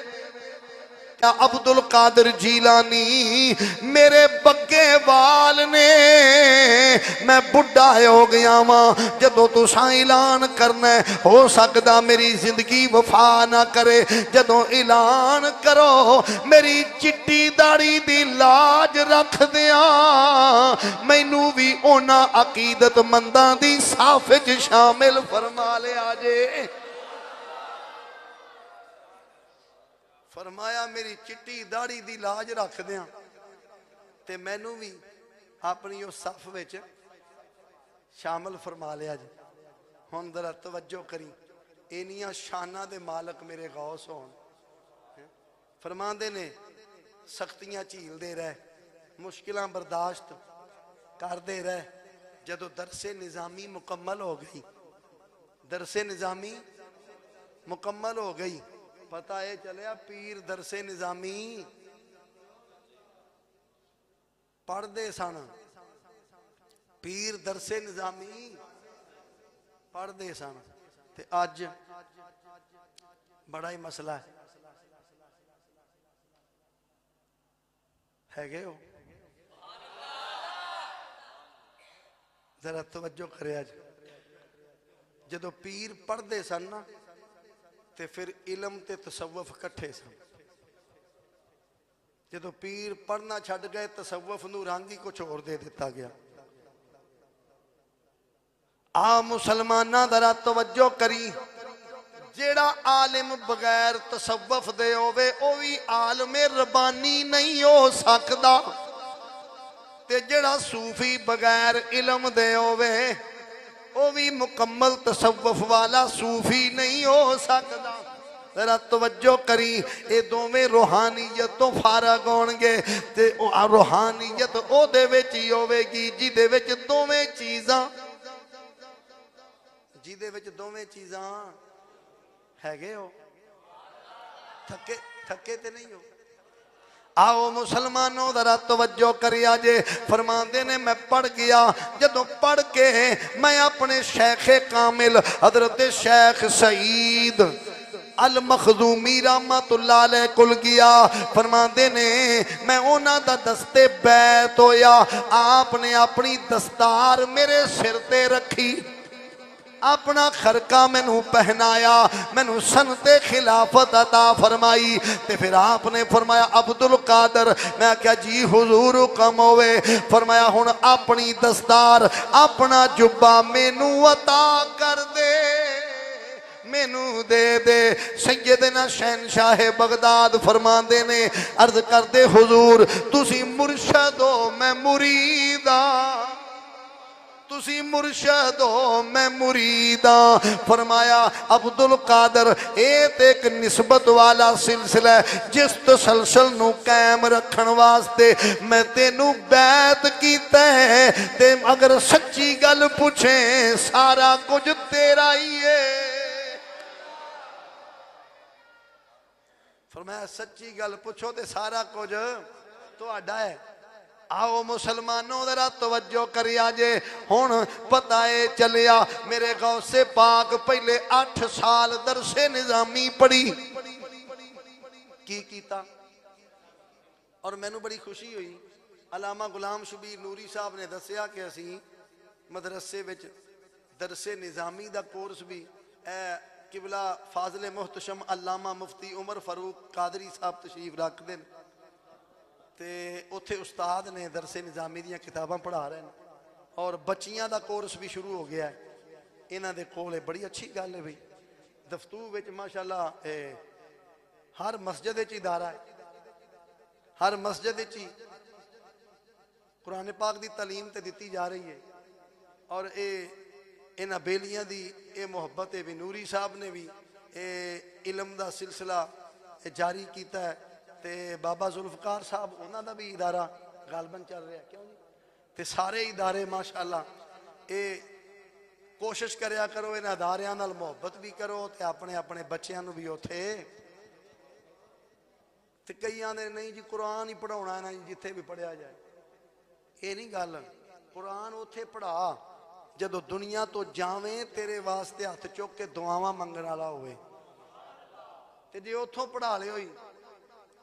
अब्दुल कादिर जीलानी, मेरे बग्गे वाल ने मैं बुढ़ा हो गया वा। जदों तुसा ऐलान करना हो सकता मेरी ज़िंदगी वफा ना करे। जदों ऐलान करो, मेरी चिट्टी दाड़ी की लाज रख दिया मैनू भी ओना अकीदतमंदा की साफ़ शामिल फरमा लिया जे। फरमाया, मेरी चिट्टी दाड़ी की लाज रखद मैनू भी अपनी उस सफ विच शामिल फरमा लिया जी। हम जरा तवज्जो करी इन शाना दे मालक मेरे गौस हो फरमाते ने, सख्तियाँ झीलते रह, मुश्किल बर्दाश्त करते रह। जो दरसे निज़ामी मुकम्मल हो गई, दरसे निज़ामी मुकम्मल हो गई ਪਤਾ ਇਹ ਚੱਲਿਆ ਪੀਰ ਦਰਸੇ ਨਿਜ਼ਾਮੀ ਪੜਦੇ ਸਨ ਪੀਰ ਦਰਸੇ ਨਿਜ਼ਾਮੀ ਪੜਦੇ ਸਨ ਤੇ ਅੱਜ ਬੜਾ ਹੀ ਮਸਲਾ ਹੈ ਹੈਗੇ ਹੋ ਜ਼ਰਾ ਤਵੱਜੋ ਕਰਿਆ ਜੀ ਜਦੋਂ ਪੀਰ ਪੜਦੇ ਸਨ ਨਾ ਤੇ ਫਿਰ ਇਲਮ ਤੇ ਤਸਵਫ ਇਕੱਠੇ ਸਨ ਜਦੋਂ ਪੀਰ ਪੜਨਾ ਛੱਡ ਗਏ ਤਸਵਫ ਨੂੰ ਰੰਗ ਹੀ ਕੁਝ ਹੋਰ ਦੇ ਦਿੱਤਾ ਗਿਆ ਆ ਮੁਸਲਮਾਨਾਂ ਦਾ ਤਵੱਜੋ ਕਰੀ ਜਿਹੜਾ ਆਲਿਮ ਬਗੈਰ ਤਸੱਵਫ ਦੇ ਹੋਵੇ ਉਹ ਵੀ ਆਲਮੇ ਰਬਾਨੀ ਨਹੀਂ ਹੋ ਸਕਦਾ ਤੇ ਜਿਹੜਾ ਸੂਫੀ ਬਗੈਰ ਇਲਮ ਦੇ ਹੋਵੇ ਉਹ ਵੀ ਮੁਕੰਮਲ ਤਸੱਵਫ ਵਾਲਾ ਸੂਫੀ ਨਹੀਂ ਹੋ ਸਕਦਾ जरा तवज्जो करी। ए दोवें रूहानीयत तो फारग होंगे तो रूहानीयत ओदे होगी जिदे दोवें चीज़ा। जिदे दोवें चीज़ा है हो? थके थके तो नहीं हो? आओ मुसलमानों, जरा तवज्जो करिया जे फरमाते ने, मैं पढ़ गया। जो पढ़ के मैं अपने शेखे कामिल, हज़रत शेख सईद। अल मखजूमी रामा कुल गया फरमाते ने, मैं उन्होंने दा दस्ते बैत होया। आपने अपनी दस्तार मेरे सिर ते रखी। अपना खरका मैनू पहनाया, मैनू सनते खिलाफत अता फरमाई। तो फिर आपने फरमाया, अब्दुल कादर। मैं क्या जी हजूर कम हो फरमाया हूँ अपनी दस्तार, अपना जुब्बा मैनू अता कर दे। मैनू दे दे। सैयदना शहनशाह बगदाद फरमा ने, अर्ज़ दे हजूर तुम मुर्शद हो, मैं मुरीदा तुसी हो, मैं मुरीदा फरमाया, अब्दुल कादर एक एक निस्बत वाला सिलसिला जिस तसलसल तो कैम रखन वास्ते मैं तेनू बैत किया है। ते अगर सच्ची गल पूछे, सारा कुछ तेरा ही है। मैं सच्ची गल पुछो तो सारा कुछ थोड़ा है। आओ मुसलमानों जरा तवज्जो करिया जे। हूँ पता है चलिया मेरे गौसे पाक पहले अठ साल दरसे निजामी पढ़ी। की कीता? और मैनू बड़ी खुशी हुई। अलामा गुलाम शबीर नूरी साहब ने दसिया कि असी मदरसे दरसे निजामी का कोर्स भी ए, किबला फाजले मुहतशम अलामा मुफ्ती उमर फरूक कादरी साहब तशरीफ़ रखते हैं तो उत्थे उस्ताद ने दरसे निज़ामी दियाँ किताबा पढ़ा रहे हैं और बच्चिया का कोर्स भी शुरू हो गया है। इन्होंने को बड़ी अच्छी गल है बी दफ्तू बच्च माशाला हर मस्जिद इदारा है। हर मस्जिद ही कुरान पाक की तलीम तो दी जा रही है। और ये इन्ह बेलिया की यह मुहब्बत है भी नूरी साहब ने भी ये इलम का सिलसिला जारी किया है। तो बाबा जुल्फकार साहब उन्होंने भी इदारा गलबन चल रहा, क्यों तो सारे इदारे माशाला कोशिश करो इन अदार मुहब्बत भी करो तो अपने अपने बच्चों भी उ कई ने, नहीं जी, कुरान ही पढ़ा जिथे भी पढ़िया जाए। ये नहीं गल कुरान उ पढ़ा। ਦੇ ਨਹੀਂ ਜੀ ਕੁਰਾਨ ਹੀ ਪੜਾਉਣਾ ਨਾ ਜਿੱਥੇ ਵੀ ਪੜਿਆ ਜਾਏ ਇਹ ਨਹੀਂ ਗੱਲ ਕੁਰਾਨ ਉੱਥੇ ਪੜਾ ਜਦੋਂ ਦੁਨੀਆ ਤੋਂ ਜਾਵੇਂ ਤੇਰੇ ਵਾਸਤੇ ਹੱਥ ਚੁੱਕ ਕੇ ਦੁਆਵਾਂ ਮੰਗਣ ਵਾਲਾ ਹੋਵੇ ਤੇ ਜੇ ਉੱਥੋਂ ਪੜਾ ਲਿਓ ਹੀ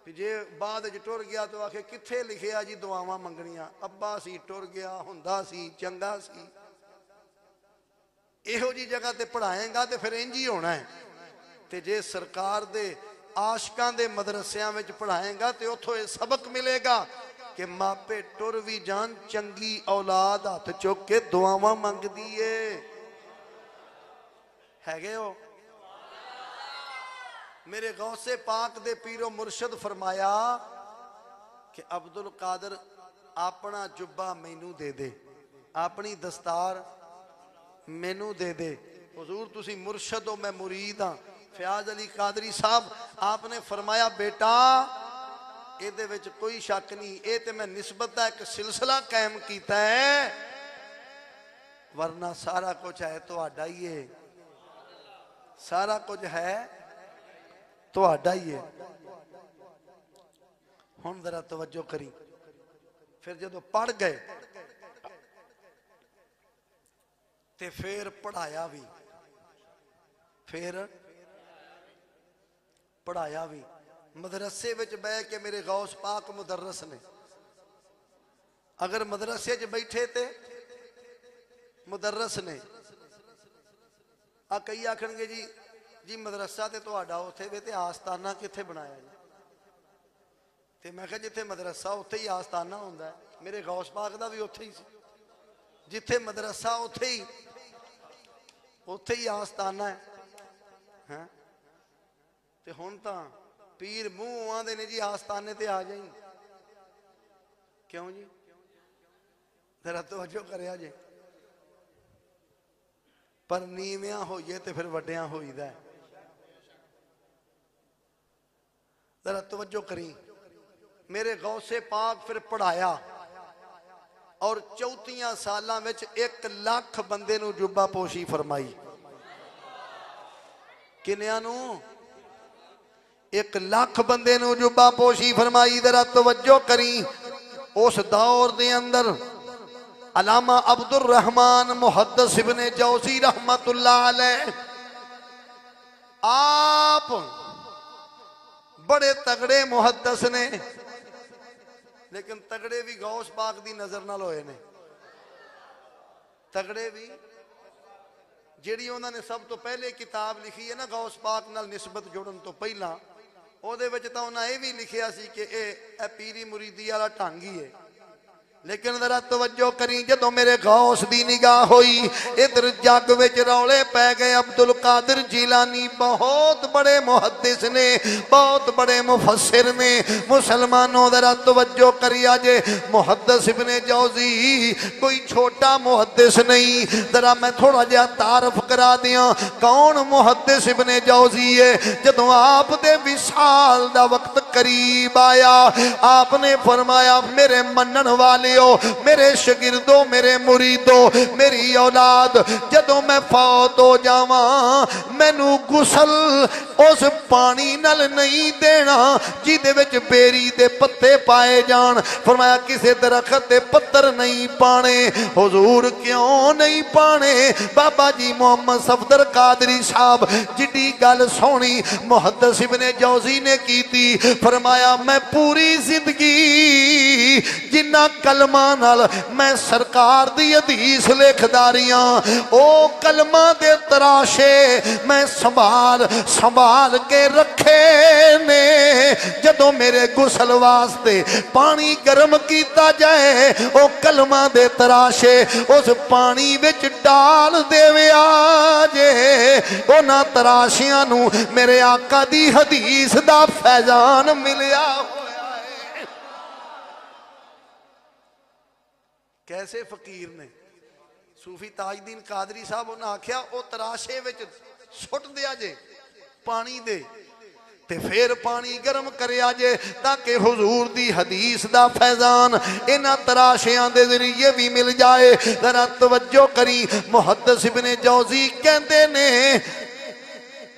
ਵੀ ਜੇ ਬਾਅਦ ਚ ਟੁਰ ਗਿਆ ਤਾਂ ਆਖੇ ਕਿੱਥੇ ਲਿਖਿਆ ਜੀ ਦੁਆਵਾਂ ਮੰਗਣੀਆਂ ਅੱਬਾ ਸੀ ਟੁਰ ਗਿਆ ਹੁੰਦਾ ਸੀ ਚੰਗਾ ਸੀ ਇਹੋ ਜੀ ਜਗ੍ਹਾ ਤੇ ਪੜਾਏਗਾ ਤੇ ਫਿਰ ਇੰਜ ਹੀ ਹੋਣਾ ਹੈ ਤੇ ਜੇ ਸਰਕਾਰ ਦੇ ਆਸ਼ਕਾਂ ਦੇ ਮਦਰਸਿਆਂ ਵਿੱਚ ਪੜਾਏਗਾ ਤੇ ਉੱਥੋਂ ਇਹ ਸਬਕ ਮਿਲੇਗਾ ਕਿ ਮਾਪੇ ਟੁਰ ਵੀ ਜਾਣ ਚੰਗੀ ਔਲਾਦ ਹੱਥ ਚੁੱਕ ਕੇ ਦੁਆਵਾਂ ਮੰਗਦੀ ਏ ਹੈਗੇ ਹੋ ਮੇਰੇ ਗੌਸੇ ਪਾਕ ਦੇ ਪੀਰੋ ਮੁਰਸ਼ਦ ਫਰਮਾਇਆ ਕਿ ਅਬਦੁਲ ਕਾਦਰ ਆਪਣਾ ਜੁੱਬਾ ਮੈਨੂੰ ਦੇ ਦੇ ਆਪਣੀ ਦਸਤਾਰ ਮੈਨੂੰ ਦੇ ਦੇ ਹਜ਼ੂਰ ਤੁਸੀਂ ਮੁਰਸ਼ਦ ਹੋ ਮੈਂ ਮੁਰੀਦ ਹਾਂ ਫਿਆਜ਼ ਅਲੀ ਕਾਦਰੀ ਸਾਹਿਬ ਆਪਨੇ ਫਰਮਾਇਆ ਬੇਟਾ ਇਹਦੇ ਵਿੱਚ ਕੋਈ ਸ਼ੱਕ ਨਹੀਂ ਇਹ ਤੇ ਮੈਂ ਨਿਸਬਤ ਦਾ ਇੱਕ ਸਿਲਸਿਲਾ ਕਾਇਮ ਕੀਤਾ ਹੈ ਵਰਨਾ ਸਾਰਾ ਕੁਝ ਹੈ ਤੁਹਾਡਾ ਹੀ ਹੈ ਸਾਰਾ ਕੁਝ ਹੈ ਤੁਹਾਡਾ ਹੀ ਹੈ ਹੁਣ ਜ਼ਰਾ ਤਵੱਜੋ ਕਰੀ ਫਿਰ ਜਦੋਂ ਪੜ ਗਏ ਤੇ ਫਿਰ ਪੜਾਇਆ ਵੀ ਫਿਰ ਪੜਾਇਆ ਵੀ ਮਦਰਸੇ ਵਿੱਚ ਬਹਿ ਕੇ ਮੇਰੇ ਗੌਸ ਪਾਕ ਮੁਦਰਸ ਨੇ ਅਗਰ ਮਦਰਸੇ 'ਚ ਬੈਠੇ ਤੇ ਮੁਦਰਸ ਨੇ ਆ ਕਈ ਆਖਣਗੇ ਜੀ ਜੀ ਮਦਰਸਾ ਤੇ ਤੁਹਾਡਾ ਉੱਥੇ ਵੇ ਤੇ ਆਸਤਾਨਾ ਕਿੱਥੇ ਬਣਾਇਆ ਜੀ ਤੇ ਮੈਂ ਕਿਹਾ ਜਿੱਥੇ ਮਦਰਸਾ ਉੱਥੇ ਹੀ ਆਸਤਾਨਾ ਹੁੰਦਾ ਹੈ। ਮੇਰੇ ਗੌਸ ਪਾਕ ਦਾ ਵੀ ਉੱਥੇ ਹੀ ਸੀ ਜਿੱਥੇ ਮਦਰਸਾ ਉੱਥੇ ਹੀ ਉੱਥੇ ਹੀ ਆਸਤਾਨਾ ਹੈ ਹੈਂ ਤੇ ਹੁਣ ਤਾਂ ਪੀਰ ਮੂੰਹ ਆਂਦੇ ਨੇ ਜੀ ਆਸਤਾਨੇ ਤੇ ਆ ਜਾਈ ਕਿਉਂ ਜੀ ਜ਼ਰਾ ਤਵੱਜੋ ਕਰਿਆ ਜੇ ਪਰ ਨੀਵਿਆਂ ਹੋਈਏ ਤੇ ਫਿਰ ਵੱਡਿਆਂ ਹੋਈਦਾ ਹੈ। ਜ਼ਰਾ ਤਵੱਜੋ ਕਰੀ ਮੇਰੇ ਗੌਸੇ ਪਾਕ ਫਿਰ ਪੜਾਇਆ ਔਰ 34 ਸਾਲਾਂ ਵਿੱਚ 1 ਲੱਖ ਬੰਦੇ ਨੂੰ ਜੁੱਬਾ ਪੋਸ਼ੀ ਫਰਮਾਈ ਕਿੰਨਿਆਂ ਨੂੰ एक लख बंद जुबा पोशी फरमाई दरा तवजो करी, उस दौर के अंदर अलामा अब्दुल रहमान मुहदस ने जौसी रहमत आप बड़े तगड़े मुहदस ने, लेकिन तगड़े भी गौस पाक की नज़र न होए ने। तगड़े भी जी उन्होंने सब तो पहले किताब लिखी है ना गौस पाक निस्बत जुड़न तो पहला ਉਹਦੇ ਵਿੱਚ ਤਾਂ ਉਹਨਾਂ ਇਹ ਵੀ ਲਿਖਿਆ ਸੀ ਕਿ ਇਹ ਇਹ ਪੀਰੀ ਮੁਰੀਦੀ ਵਾਲਾ ਢੰਗ ਹੀ ਹੈ। लेकिन जरा तवजो करी जो मेरे गौस की निगाह हुई, इधर जग बच रौले पै गए अब्दुल कादिर जिलानी। बहुत बड़े मुहदिस ने, बहुत बड़े मुफसर ने। मुसलमानों, जरा तवजो करी अजे मुहदस इबने जौजी। कोई छोटा मुहदस नहीं। जरा मैं थोड़ा जहा तारफ करा दिया, कौन मुहदस इबने जौजी है? जदों आप दे विशाल का वक्त करीब आया, आपने फरमाया, मेरे मन वाले लियो मेरे शगिरदो, मेरे मुरीदो, मेरी औलाद जो मैं फौत हो जावा, मैनू गुसल उस पानी नल नहीं देना, जिद बेरी के पत्ते पाए जान। फरमाया, किसी दरखत के पत्थर नहीं पाने, हजूर क्यों नहीं पाने? बाबा जी मोहम्मद सफदर कादरी साहब जिडी गल सोनी मुहद सिब ने जौजी ने की फरमाया, मैं पूरी ज़िंदगी जिन्ना कल कलमा मैं सरकार दी हदीस लिखदा रिया। ओ कलमा दे तराशे मैं संभाल संभाल के रखे ने। जदों मेरे गुसल वास्ते पानी गर्म किया जाए, ओ कलमा दे तराशे उस पानी विच डाल देवे उन्होंने तराशिया मेरे आका दी हदीस का फैजान मिलया ਕੈਸੇ ਫਕੀਰ ਨੇ ਸੂਫੀ ਤਾਜਦੀਨ ਕਾਦਰੀ ਸਾਹਿਬ ਉਹਨਾਂ ਆਖਿਆ ਉਹ ਤਰਾਸ਼ੇ ਵਿੱਚ ਸੁੱਟ ਦਿਆ ਜੇ ਪਾਣੀ ਦੇ ਤੇ ਫਿਰ ਪਾਣੀ ਗਰਮ ਕਰਿਆ ਜੇ ਤਾਂ ਕਿ ਹਜ਼ੂਰ ਦੀ ਹਦੀਸ ਦਾ ਫੈਜ਼ਾਨ ਇਹਨਾਂ ਤਰਾਸ਼ਿਆਂ ਦੇ ਜ਼ਰੀਏ ਵੀ ਮਿਲ ਜਾਏ ਜ਼ਰਾ ਤਵੱਜੋ ਕਰੀ ਮੁਹੱਦਸ ਇਬਨ ਜੌਜ਼ੀ ਕਹਿੰਦੇ ਨੇ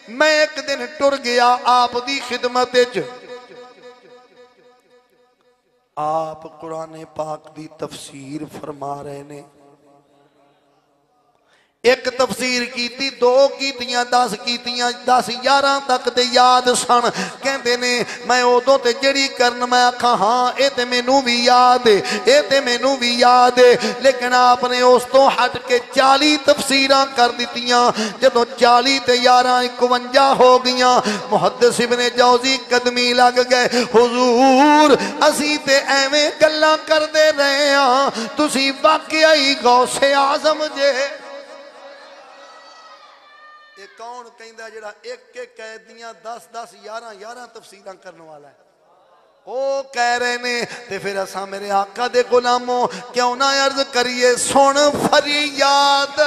ਮੈਂ ਇੱਕ ਦਿਨ ਟੁਰ ਗਿਆ ਆਪ ਦੀ ਖਿਦਮਤ ਵਿੱਚ आप कुरान पाक की तफसीर फरमा रहे ने। ਇੱਕ ਤਫਸੀਰ ਕੀਤੀ ਦੋ ਕੀਤੀਆਂ 10 ਕੀਤੀਆਂ 10 11 ਤੱਕ ਤੇ ਯਾਦ ਸਨ ਕਹਿੰਦੇ ਨੇ ਮੈਂ ਉਦੋਂ ਤੇ ਜਿਹੜੀ ਕਰਨ ਮੈਂ ਆਖਾਂ ਹਾਂ ਇਹ ਤੇ ਮੈਨੂੰ ਵੀ ਯਾਦ ਏ ਇਹ ਤੇ ਮੈਨੂੰ ਵੀ ਯਾਦ ਏ ਲੇਕਿਨ ਆਪਨੇ ਉਸ ਤੋਂ ਹਟ ਕੇ 40 ਤਫਸੀਰਾਂ ਕਰ ਦਿੱਤੀਆਂ ਜਦੋਂ 40 ਤੇ 11 51 ਹੋ ਗਈਆਂ ਮੁਹੱਦਿਸ ਇਬਨ ਜੌਜ਼ੀ ਕਦਮੀ ਲੱਗ ਗਏ ਹੁਜ਼ੂਰ ਅਸੀਂ ਤੇ ਐਵੇਂ ਗੱਲਾਂ ਕਰਦੇ ਰਹੇ ਆ ਤੁਸੀਂ ਵਾਕਿਆ ਹੀ ਗੌਸੇ ਆਜ਼ਮ ਜੇ ਇਹ ਕੌਣ ਕਹਿੰਦਾ ਜਿਹੜਾ ਇੱਕ ਇੱਕ ਕੈਦ ਦੀਆਂ 10 10 11 11 ਤਫਸੀਰਾਂ ਕਰਨ ਵਾਲਾ ਹੈ ਉਹ ਕਹਿ ਰਹੇ ਨੇ ਤੇ ਫਿਰ ਅਸਾਂ ਮੇਰੇ ਆਕਾ ਦੇ ਗੁਲਾਮੋ ਕਿਉਂ ਨਾ ਅਰਜ਼ ਕਰੀਏ ਸੁਣ ਫਰਿਆਦ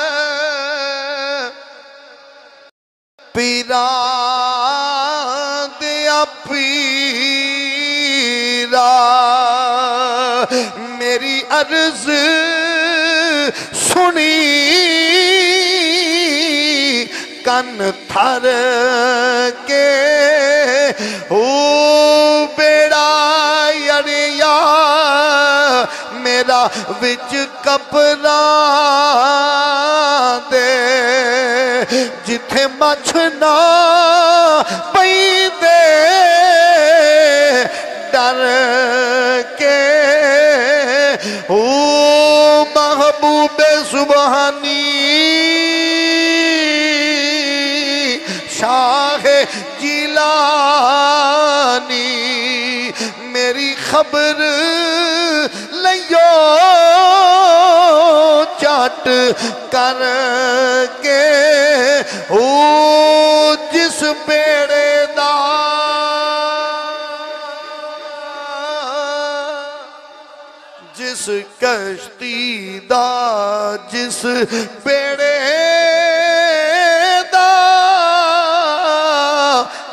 ਪੀਰਾ ਦੇ ਪੀਰਾ ਮੇਰੀ ਅਰਜ਼ ਸੁਣੀ कन थर के हो बेड़ा अरिया मेरा बिच कपरा दे। जिथे मछना पई दे, डर के हो महबूबे सुबहानी ख़बर लियो चाट कर के ओ जिस बेड़े दा। जिस कश्ती दा, जिस बेड़े दा।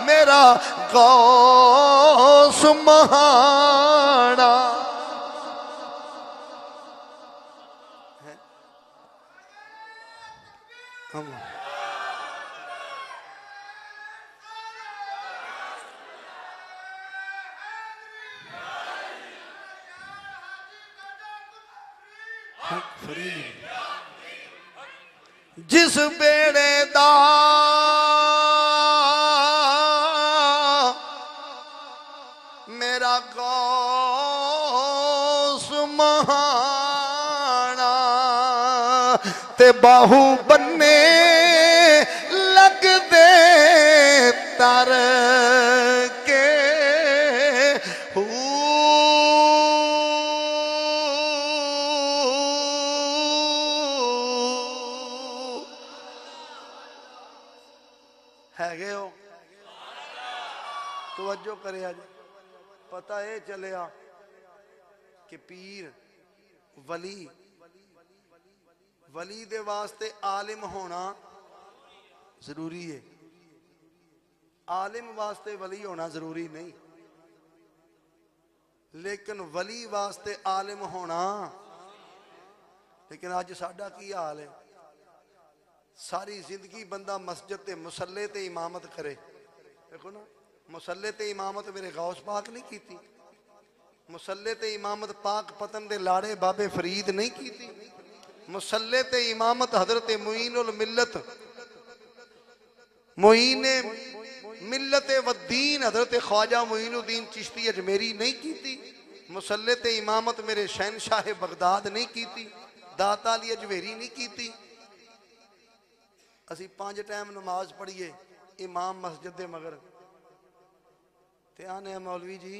मेरा गौ महा जिस बेड़े दा मेरा गौस महाना ते बाहू बन्ने लग दे तर पता यह चलिया कि पीर, वली वली दे वास्ते आलिम होना ज़रूरी है। आलिम वास्ते वली होना ज़रूरी नहीं। लेकिन वली वास्ते आलिम होना, लेकिन अज साडा की हाल है? सारी ज़िंदगी बंदा मस्जिद के मुसले ते इमामत करे। देखो ना मुसले त इमामत मेरे गौस पाक नहीं की मुसले त इमामत पाक पतन दे लाड़े बाबे फरीद नहीं की मुसले मुसल्ले इमामत हज़रत मुइन उल मिलत मुइन मिलत वीन हज़रत ख्वाजा मुइनुद्दीन चिश्ती अजमेरी नहीं की मुसले मुसल्ले इमामत मेरे शहनशाह बगदाद नहीं की दाता अली अजमेरी नहीं की असी पाँच टाइम नमाज़ पढ़िए, इमाम मस्जिद के मगर ਤੇ मौलवी जी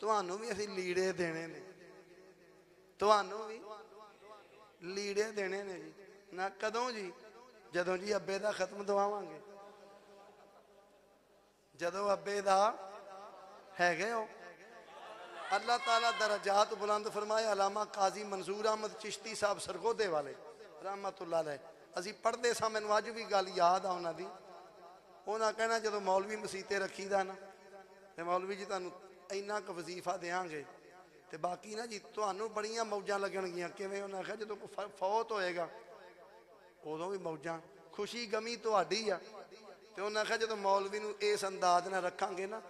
ਜੀ भी ਵੀ लीड़े देने ਦੇਣੇ ਨੇ। ਤੁਹਾਨੂੰ ਵੀ ਲੀੜੇ ਦੇਣੇ जी ਜੀ। ਨਾ ਕਦੋਂ ਜੀ? ਜਦੋਂ ਜੀ ਅੱਬੇ ਦਾ ਖਤਮ ਦਵਾਵਾਂਗੇ। ਜਦੋਂ ਅੱਬੇ अल्लाह ताला दराजात बुलंद फरमाए अलामा काजी मंजूर अहमद चिश्ती साहब सरगोदे वाले रहमत असी पढ़ते सा मैं अज भी गल याद आ उन्होंने उन्हें कहना जो मौलवी मसीते रखीदा ना ਤੇ ਮੌਲਵੀ ਜੀ ਤੁਹਾਨੂੰ ਇੰਨਾ ਕੁ ਵਜ਼ੀਫਾ ਦੇਾਂਗੇ ਤੇ ਬਾਕੀ ਨਾ ਜੀ ਤੁਹਾਨੂੰ ਬੜੀਆਂ ਮੌਜਾਂ ਲੱਗਣਗੀਆਂ ਕਿਵੇਂ ਉਹਨਾਂ ਆਖਿਆ ਜਦੋਂ ਕੋਈ ਫ- ਫੌਤ ਹੋਏਗਾ ਉਦੋਂ ਵੀ ਮੌਜਾਂ ਖੁਸ਼ੀ ਗਮੀ ਤੁਹਾਡੀ ਆ ਤੇ ਉਹਨਾਂ ਆਖਿਆ ਜਦੋਂ ਮੌਲਵੀ ਨੂੰ ਇਸ ਅੰਦਾਜ਼ ਨਾਲ ਰੱਖਾਂਗੇ ਨਾ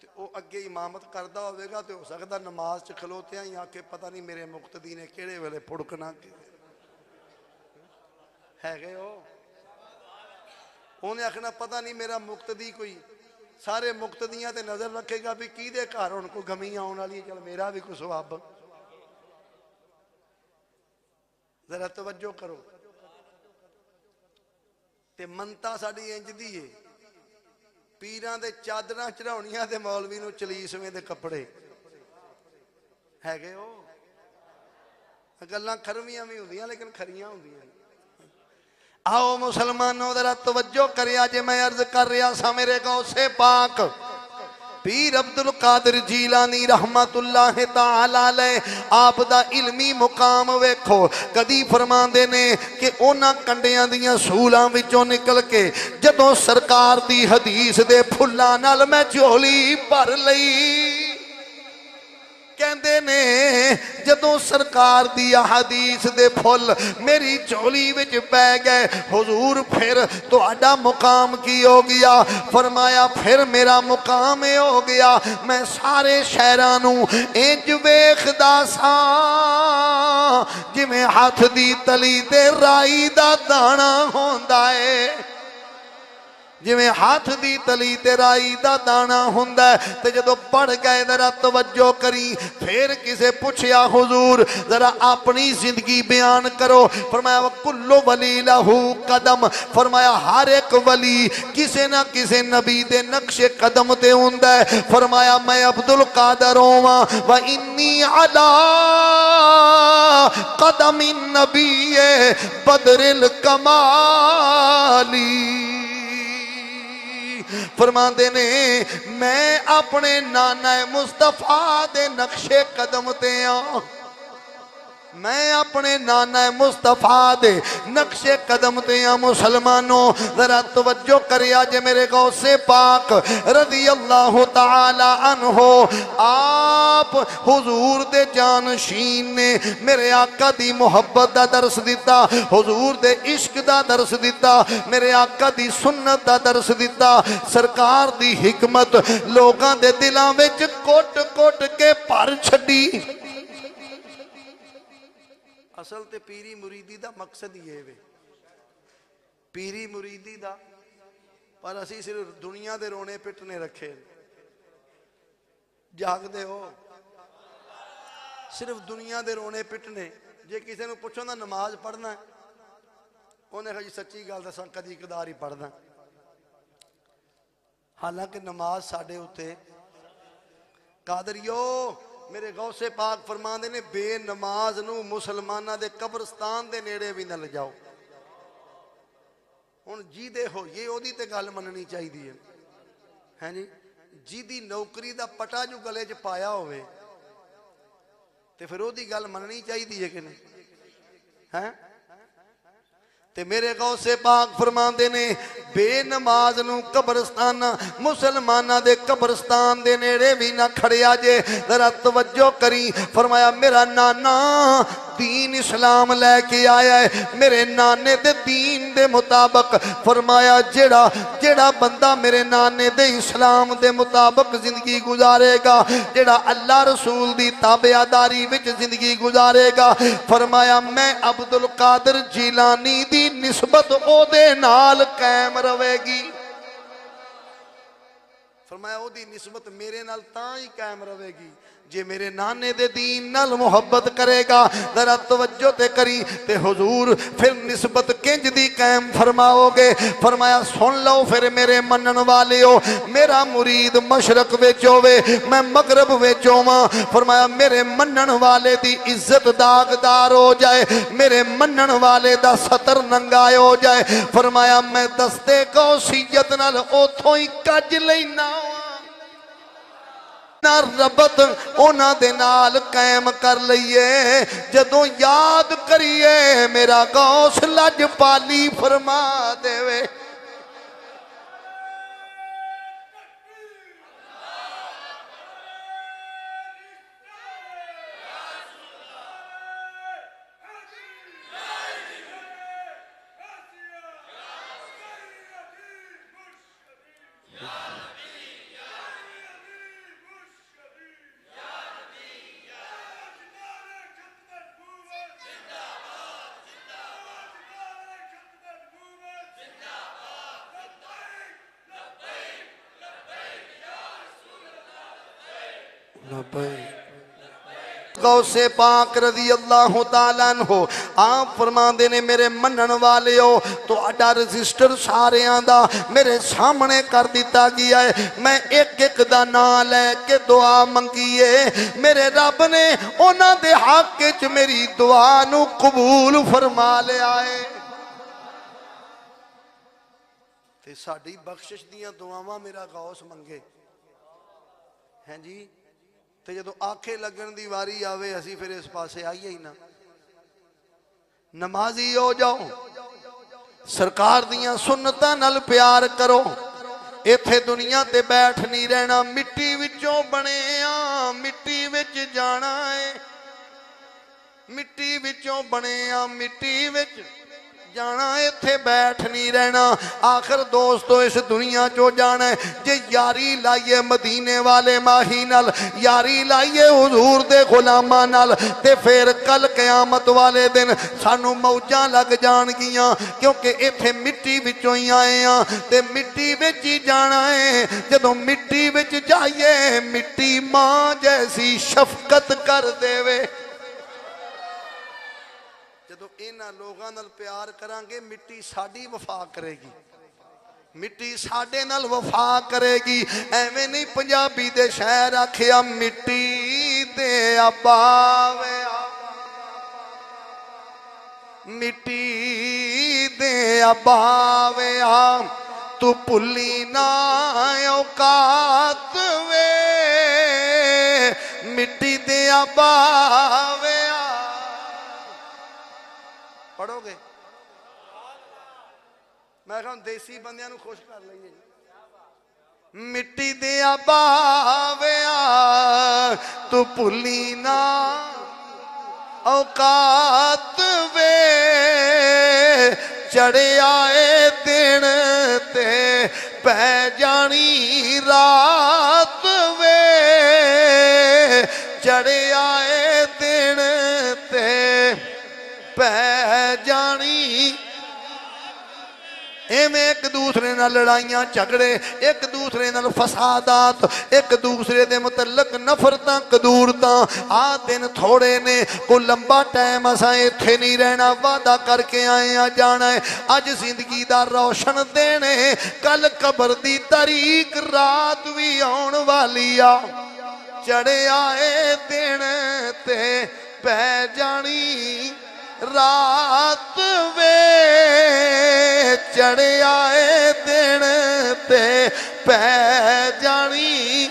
ਤੇ ਉਹ ਅੱਗੇ ਇਮਾਮਤ ਕਰਦਾ ਹੋਵੇਗਾ ਤੇ ਹੋ ਸਕਦਾ ਨਮਾਜ਼ 'ਚ ਖਲੋਤਿਆਂ ਹੀ ਆ ਕੇ ਪਤਾ ਨਹੀਂ ਮੇਰੇ ਮੁਕਤਦੀ ਨੇ ਕਿਹੜੇ ਵੇਲੇ ਫੁੜਕਣਾ ਕਿ ਹੈਗੇ ਉਹ ਉਹਨੇ ਆਖਣਾ ਪਤਾ ਨਹੀਂ ਮੇਰਾ ਮੁਕਤਦੀ ਕੋਈ ਸਾਰੇ ਮੁਕਤਦੀਆਂ ਤੇ ਨਜ਼ਰ ਰੱਖੇਗਾ ਵੀ ਕਿਹਦੇ ਘਰ ਹੁਣ ਕੋਈ ਗਮੀ ਆਉਣ ਵਾਲੀ ਹੈ ਚਲ ਮੇਰਾ ਵੀ ਕੋਈ ਸਵਾਬ ਜ਼ਰਾ ਤਵੱਜੋ ਕਰੋ ਤੇ ਮੰਤਾ ਸਾਡੀ ਇੰਜ ਦੀ ਏ ਪੀਰਾਂ ਦੇ ਚਾਦਰਾਂ ਚੜਾਉਣੀਆਂ ਤੇ ਮੌਲਵੀ ਨੂੰ ਚਲੀਸਵੇਂ ਦੇ ਕੱਪੜੇ ਹੈਗੇ ਉਹ ਗੱਲਾਂ ਖਰਵੀਆਂ ਵੀ ਹੁੰਦੀਆਂ ਲੇਕਿਨ ਖਰੀਆਂ ਹੁੰਦੀਆਂ आओ मुसलमानों, जरा तवज्जो करे मैं अर्ज़ कर रहा सा, मेरे गौ से पाक। पीर अब्दुल कादिर जीलानी रहमतुल्लाह तआला आप दा इल्मी मुकाम वेखो। कदी फरमांदे ने कि ओना कंडियाँ दियाँ सूलां विचों निकल के, जदों सरकार दी हदीस दे फुल्लां नाल मैं झोली भर लई। कहते ने, जदों सरकार दी हदीस दे फुल, मेरी झोली विच पै गए, हुजूर फिर तो मुकाम की हो गया? फरमाया, फिर मेरा मुकाम हो गया। मैं सारे शहर इंज वेखदा सा हथ दी तली ते राई का दाना होता है जिम्मे हाथ की तली तेरा ईदा दाना हों जो पढ़ गए जरा तवजो करी, फिर किसे पुछया हजूर, जरा अपनी ज़िंदगी बयान करो। फरमाया वुलो वली लहू कदम। फरमाया, हर एक वली किसी ना किसी नबी दे नक्शे कदम ते हों फरमाया, मैं अब्दुल कादर होवा, व इन्नी आला कदम इन नबी है बदरिल कमाली। ਫਰਮਾਉਂਦੇ ਨੇ ਮੈਂ ਆਪਣੇ ਨਾਨਾ ਮੁਸਤਫਾ ਦੇ ਨਕਸ਼ੇ ਕਦਮ ਤੇ ਆ। मैं अपने नाना मुस्तफ़ा दे नक्शे कदम ते मुसलमानों, जरा तवज्जो करिया जे मेरे गौसे पाक रज़ी अल्लाह अनहो। आप हुजूर दे जानशीन ने मेरे आका दी मोहब्बत दा दर्श दिता, हुजूर दे इश्क दा दर्श दिता, मेरे आका दी सुन्नत दा दर्श दिता। सरकार दी हिकमत लोगों दे दिलां विच कुट कुट के भर छड्डी। ਅਸਲ ਤੇ ਪੀਰੀ ਮੁਰੀਦੀ ਦਾ ਮਕਸਦ ਹੀ ਇਹ ਵੇ ਪੀਰੀ ਮੁਰੀਦੀ ਦਾ ਪਰ ਅਸੀਂ ਸਿਰਫ ਦੁਨੀਆ ਦੇ ਰੋਣੇ ਪਿੱਟਨੇ ਰੱਖੇ ਜਾਗਦੇ ਹੋ ਸਿਰਫ ਦੁਨੀਆ ਦੇ ਰੋਣੇ ਪਿੱਟਨੇ ਜੇ ਕਿਸੇ ਨੂੰ ਪੁੱਛੋ ਨਾ ਨਮਾਜ਼ ਪੜ੍ਹਨਾ ਉਹਨੇ ਕਹੀ ਸੱਚੀ ਗੱਲ ਦੱਸਾਂ ਕਦੀ ਕਦਾਰ ਹੀ ਪੜ੍ਹਦਾ ਹਾਲਾਂਕਿ ਨਮਾਜ਼ ਸਾਡੇ ਉੱਤੇ ਕਾਦਰਿਓ ਮੇਰੇ ਗੌਸੇ ਪਾਕ ਫਰਮਾਉਂਦੇ ਨੇ ਬੇਨਮਾਜ਼ ਨੂੰ ਮੁਸਲਮਾਨਾਂ ਦੇ ਕਬਰਸਤਾਨ ਦੇ ਨੇੜੇ ਵੀ ਨਾ ਲਿਜਾਓ ਹੁਣ ਜਿਹਦੇ ਹੋਈਏ ਉਹਦੀ ਤੇ ਗੱਲ ਮੰਨਣੀ ਚਾਹੀਦੀ ਹੈ ਹਾਂਜੀ ਜਿਹਦੀ ਨੌਕਰੀ ਦਾ ਪਟਾ ਜੋ ਗਲੇ 'ਚ ਪਾਇਆ ਹੋਵੇ ਤੇ ਫਿਰ ਉਹਦੀ ਗੱਲ ਮੰਨਣੀ ਚਾਹੀਦੀ ਹੈ ਕਿ ਨਹੀਂ ਹੈ ਤੇ ਮੇਰੇ ਗੌਸੇ ਪਾਕ ਫਰਮਾਉਂਦੇ ਨੇ ਬੇਨਮਾਜ਼ ਨੂੰ ਕਬਰਸਤਾਨ ਮੁਸਲਮਾਨਾਂ ਦੇ ਕਬਰਸਤਾਨ ਦੇ ਨੇੜੇ ਵੀ ਨਾ ਖੜਿਆ ਜੇ ਜ਼ਰਾ ਤਵੱਜੋ ਕਰੀ ਫਰਮਾਇਆ ਮੇਰਾ ਨਾਨਾ दीन इस्लाम लैके आया है। मेरे नाने दे दीन दे मुताबिक फरमाया, जेड़ा जेड़ा बंदा मेरे नाने दे इस्लाम दे मुताबक ज़िंदगी गुजारेगा, जेड़ा अल्लाह रसूल दी ताबेदारी विच ज़िंदगी गुजारेगा, फरमाया, मैं अब्दुल कादिर जिलानी दी निस्बत ओदे नाल कायम रवेगी। फरमाया, ओदी निस्बत मेरे नाल तां ही कायम रवेगी। जे मेरे नाने दे दीन नाल मोहब्बत करेगा, जरा तवज्जो ते करी ते हुजूर, फिर निस्बत किंज दी कायम फरमाओगे। फरमाया, सुन लो फिर मेरे मनन वाले हो मेरा मुरीद मशरक विच होवे मैं मगरब विच होवां फरमाया, मेरे मनन वाले दी इज़्ज़त दागदार हो जाए, मेरे मनन वाले दा सतर नंगा हो जाए। फरमाया, मैं दस्ते कौसीयत नाल ओथों ही कज रबत उन्होंने कैम कर लीए जदों याद करिए मेरा गौस लज पाली फरमा देवे। गौसे पाक रज़ी अल्लाह तन हो आप फरमाते ने, मेरे मनण वाले हो तो अडा रजिस्टर सारिया का मेरे सामने कर दिता गया है। मैं एक एक का ना लैके दुआ मंगी है मेरे रब ने उन्होंने हक च मेरी दुआ न कबूल फरमा लिया है। साड़ी बख्शिश दुआव मेरा गौस मंगे। हैं जी? ਤੇ ਜਦੋਂ ਆਖੇ ਲੱਗਣ ਦੀ ਵਾਰੀ ਆਵੇ, ਅਸੀਂ ਫਿਰ ਇਸ ਪਾਸੇ ਆਈਏ ਹੀ ਨਾ। ਨਮਾਜ਼ੀ ਹੋ ਜਾਓ। ਸਰਕਾਰ ਦੀਆਂ ਸੁਨਤਾਂ ਨਾਲ ਪਿਆਰ ਕਰੋ। ਇੱਥੇ ਦੁਨੀਆ ਤੇ ਬੈਠ ਨਹੀਂ ਰਹਿਣਾ। ਮਿੱਟੀ ਵਿੱਚੋਂ ਬਣੇ ਆ, ਮਿੱਟੀ ਵਿੱਚ ਜਾਣਾ ਏ। ਮਿੱਟੀ ਵਿੱਚੋਂ ਬਣੇ ਆ, ਮਿੱਟੀ ਵਿੱਚ जाना इतने बैठ नहीं रहना। आखिर दोस्तों तो इस दुनिया चो जाना है। जे यारी लाइए मदीने वाले माही नाल, यारी लाइए हजूर दे गुलामा नाल, ते फिर कल कयामत वाले दिन सानू मौजा लग जा क्योंकि इतने मिट्टी बिचों ही आए हाँ तो मिट्टी बिच ही जाना है। जो मिट्टी बिच जाइए, मिट्टी माँ जैसी शफकत कर देवे। ਇਹਨਾਂ ਲੋਕਾਂ ਨਾਲ ਪਿਆਰ ਕਰਾਂਗੇ, ਮਿੱਟੀ ਸਾਡੀ ਵਫਾ ਕਰੇਗੀ। ਮਿੱਟੀ ਸਾਡੇ ਨਾਲ ਵਫਾ ਕਰੇਗੀ। ਐਵੇਂ ਨਹੀਂ ਪੰਜਾਬੀ ਦੇ ਸ਼ਹਿਰ ਆਖਿਆ, ਮਿੱਟੀ ਦੇ ਆਬਾਵੇ ਮਿੱਟੀ ਦੇ ਆਬਾਵਿਆ ਤੂੰ ਭੁੱਲੀ ਨਾ ਔਕਾਤ ਵੇ। ਮਿੱਟੀ ਦੇ ਆਬਾਵਿਆ ਮੈਂ ਕਹਾਂ ਦੇਸੀ ਬੰਦਿਆਂ ਨੂੰ ਖੁਸ਼ ਕਰ ਲਈਏ। ਮਿੱਟੀ ਦੇ ਆਬਾਵਿਆ ਤੂੰ ਭੁੱਲੀ ਨਾ ਔਕਾਤ ਵੇ। ਚੜਿਆ ਏ ਦਿਨ ਤੇ ਪੈ ਜਾਣੀ ਰਾਤ एवें एक दूसरे न लड़ाइया झगड़े एक दूसरे न फसादात एक दूसरे के मुतलक नफरत कदूरत आ दिन थोड़े ने को लंबा टाइम असा इतने नहीं रहना वादा करके आए हैं जाना है अज ज़िंदगी रोशन देने कल कबर की तारीख रात भी आने वाली आ चढ़िया दिन ते पै जानी रात वे चढ़ आए दिन ते पै जानी।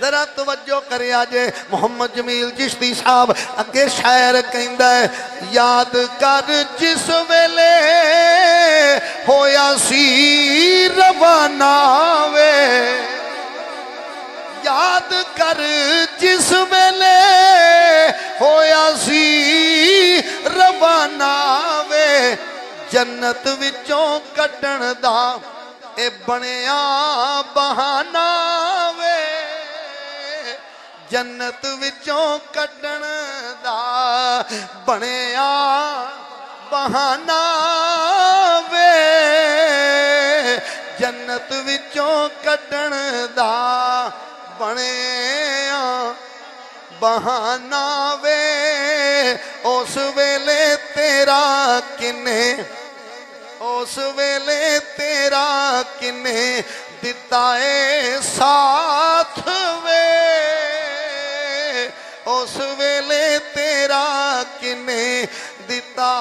जरा तवज्जो करे आज मोहम्मद जमील चिश्ती साहब। अगे शायर कहता है, याद कर जिस वेले होया सी रवाना वे। ਯਾਦ ਕਰ ਜਿਸ ਵੇਲੇ ਹੋਇਆ ਸੀ ਰਵਾਨਾ ਵੇ, ਜੰਨਤ ਵਿੱਚੋਂ ਕੱਢਣ ਦਾ ਇਹ ਬਣਿਆ ਬਹਾਨਾ ਵੇ। ਜੰਨਤ ਵਿੱਚੋਂ ਕੱਢਣ ਦਾ ਬਣਿਆ ਬਹਾਨਾ ਵੇ, ਜੰਨਤ ਵਿੱਚੋਂ ਕੱਢਣ ਦਾ ਬਣਿਆ ਬਹਾਨਾ ਵੇ ਉਸ ਵੇਲੇ ਤੇਰਾ ਕਿੰਨੇ ਉਸ ਵੇਲੇ ਤੇਰਾ ਕਿੰਨੇ ਦਿੱਤਾ ਏ ਸਾਥ ਵੇ ਉਸ ਵੇਲੇ ਤੇਰਾ ਕਿੰਨੇ ਦਿੱਤਾ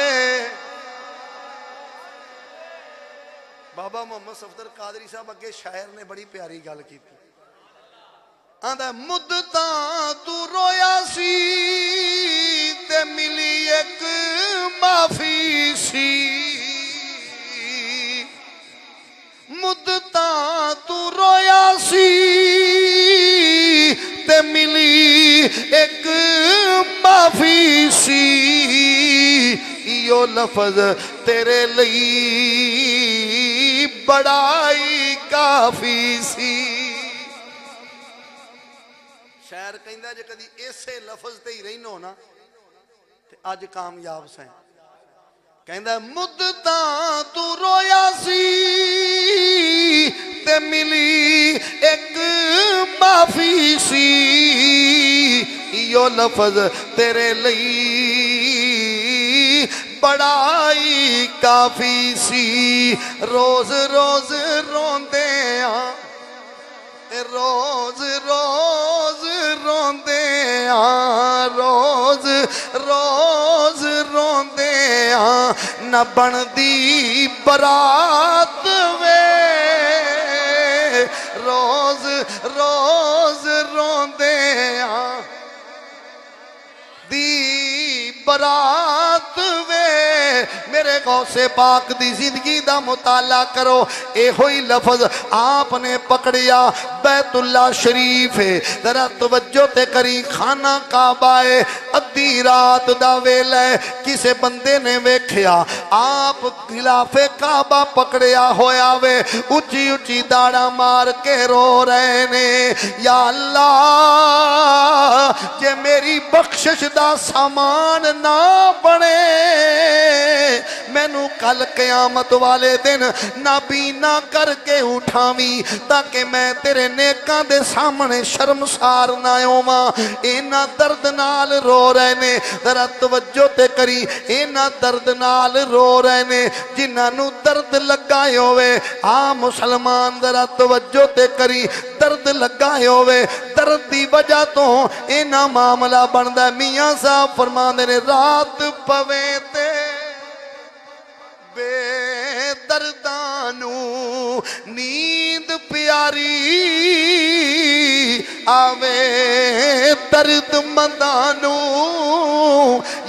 ਏ ਬਾਬਾ ਮੁਹੰਮਦ ਸਫਦਰ ਕਾਦਰੀ ਸਾਹਿਬ ਅੱਗੇ ਸ਼ਾਇਰ ਨੇ ਬੜੀ ਪਿਆਰੀ ਗੱਲ ਕੀਤੀ आंदा मुद्दता तू रोया सी ते मिली एक माफ़ी सी मुद्दता तू रोया सी ते मिली एक माफ़ी सी यो लफज तेरे लिए बड़ाई काफ़ी सी ਸ਼ਾਇਰ ਕਹਿੰਦਾ ਜੇ ਕਦੀ ਇਸੇ ਲਫ਼ਜ਼ ਤੇ ਹੀ ਰਹਿਨੋ ਨਾ ਤੇ ਅੱਜ ਕਾਮਯਾਬ ਸੈਂ ਕਹਿੰਦਾ ਮੁੱਦਤਾਂ ਤੂੰ ਰੋਇਆ ਸੀ ਤੇ ਮਿਲੀ ਇੱਕ ਮਾਫੀ ਸੀ ਇਹੋ ਲਫ਼ਜ਼ ਤੇਰੇ ਲਈ ਬੜਾਈ ਕਾਫੀ ਸੀ ਰੋਜ਼ ਰੋਜ਼ ਰੋਂਦੇ ਆ ਰੋਜ਼ ਰੋਜ਼ ਰੋਜ਼ ਰੋਂਦੇ ਆ ਨਾ ਬਣਦੀ ਬਰਾਤ ਵੇ। ਰੋਜ਼ ਰੋਜ਼ ਰੋਂਦੇ ਆ ਦੀ ਬਰਾਤ मेरे गौसे पाक की ज़िंदगी का मुताला करो। यो ही लफज आपने पकड़िया, बैतुल्ला शरीफ है। जरा तवज्जो ते करी खाना काबा है। अद्धी रात का वेला है, किसी बंदे ने वेख्या? आप खिलाफे काबा पकड़िया होया वे। उची उची दाड़ा मार के रो रहे ने। या अल्लाह, जे मेरी बख्शिश का सामान ना बने। मैनू कल कयामत वाले दिन नाबीना करके उठावी, ताकि मैं तेरे नेक सामने शर्मसार ना होवा। इना दर्द नाल रो रहे ने, जरा तवज्जो ते करी। इना दर्द नाल रो रहे ने, जिन्होंने दर्द लगा हो मुसलमान जरा तवज्जो ते करी। दर्द लगा हो दर्द की वजह तो इना मामला बनता मिया साहब फरमाते रात पवे ते। आवे दर्दानू, नींद प्यारी आवे दर्द मदानू।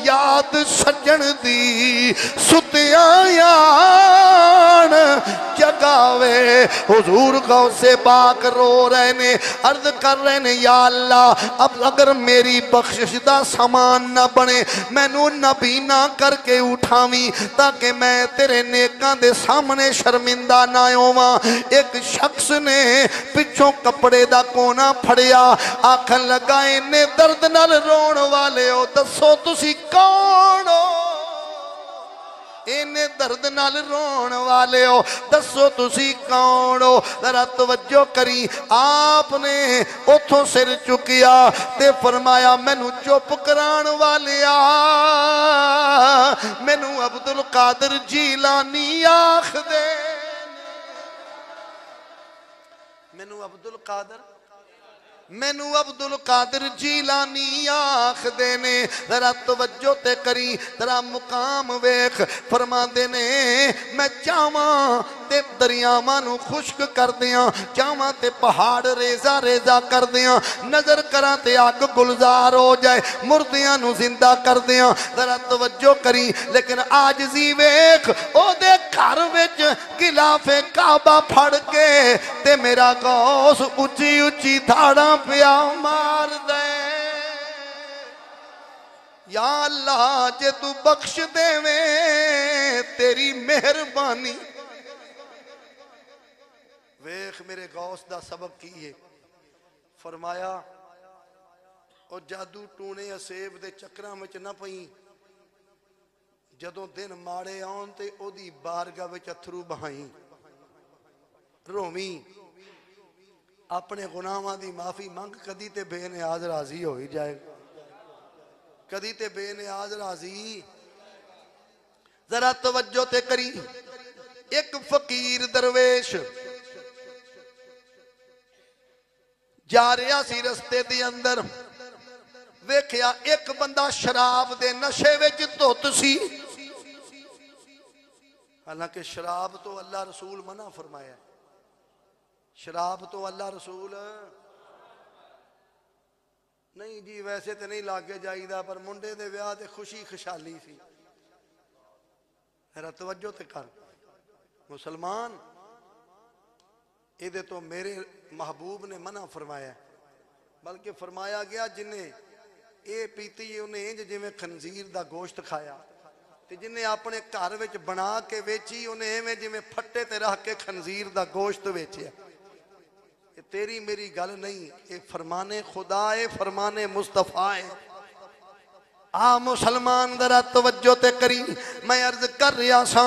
याद सजन दी सुतिया जगावे। हजूर गौ गौसे बाग रो रहे ने अर्ज़ कर रहे ने, या अल्लाह, अब अगर मेरी बख्शिश का समान ना बने, मैनू नबीना करके उठावी, ताकि मैं तेरे नेकां दे सामने शर्मिंदा ना होवा एक शख्स ने पिछों कपड़े का कोना फड़िया आखन लगा इन्ने दर्द न रोन वाले हो दसो तुम कौन हो इन्ने दर्द नाल रोन वाले हो दसो तुसी कौन हो? जरा करी, आपने उथों सिर चुकिया ते फरमाया, मैनू चुप करान वालिया मैनू अब्दुल कादर जीलानी आख दे मैनू अब्दुल कादर मैनू अब्दुल कादिर जीलानी आखदे ने जरा तवज्जो ते करी जरा मुकाम वेख फरमाते ने मैं चावा ते दरियावां नु खुश्क कर दियाँ चावा ते पहाड़ रेजा रेजा कर दियाँ नज़र करा ते अग गुलजार हो जाए, मुर्दियाँ ज़िंदा कर दियाँ जरा तवज्जो करी, लेकिन आज जी वेख ओदे घर गिलाफे काबा फड़ के ते मेरा गौस उची उची धाड़ा पिया मार दे। या अल्लाह, जे तू बख्श देवे, तेरी मेहरबानी वेख मेरे गौस का सबक की है? फरमाया और जादू टूने या सेब के चक्कर में ना पई। जदों दिन माड़े आन तो ओदी बारगाह अथरू बहाई। रोमी, अपने गुनाहों की माफ़ी मंग कदी तो बेनियाज राज़ी हो ही जाए। कदी तो बेनियाज राज़ी। जरा तवज्जो ते करी। एक फकीर दरवेश ਜਾ ਰਿਹਾ ਸੀ ਰਸਤੇ ਦੇ ਅੰਦਰ ਵੇਖਿਆ ਇੱਕ ਬੰਦਾ ਸ਼ਰਾਬ ਦੇ ਨਸ਼ੇ ਵਿੱਚ ਧੁੱਤ ਸੀ ਹਾਲਾਂਕਿ ਸ਼ਰਾਬ ਤੋਂ ਅੱਲਾ ਰਸੂਲ ਮਨਾ ਫਰਮਾਇਆ ਸ਼ਰਾਬ ਤੋਂ ਅੱਲਾ ਰਸੂਲ ਨਹੀਂ ਜੀ ਵੈਸੇ ਤੇ ਨਹੀਂ ਲਾਗੇ ਜਾਈਦਾ ਪਰ ਮੁੰਡੇ ਦੇ ਵਿਆਹ ਤੇ ਖੁਸ਼ੀ ਖੁਸ਼ਹਾਲੀ ਸੀ ਮੇਰਾ ਤਵੱਜੋ ਤੇ ਕਰ ਮੁਸਲਮਾਨ ये तो मेरे महबूब ने मना फरमाया। बल्कि फरमाया गया जिन्हें ये पीती उन्हें इंज जिमें खनजीर का गोश्त खाया। तो जिन्हें अपने घर में बना के वेची, उन्हें इवें जिमें फट्टे रख के खनजीर का गोश्त वेचिया तेरी मेरी गल नहीं ये फरमाने खुदा है फरमाने मुस्तफ़ा है। आ मुसलमान दरा तवज्जो ते करी, मैं अर्ज़ कर रहा सा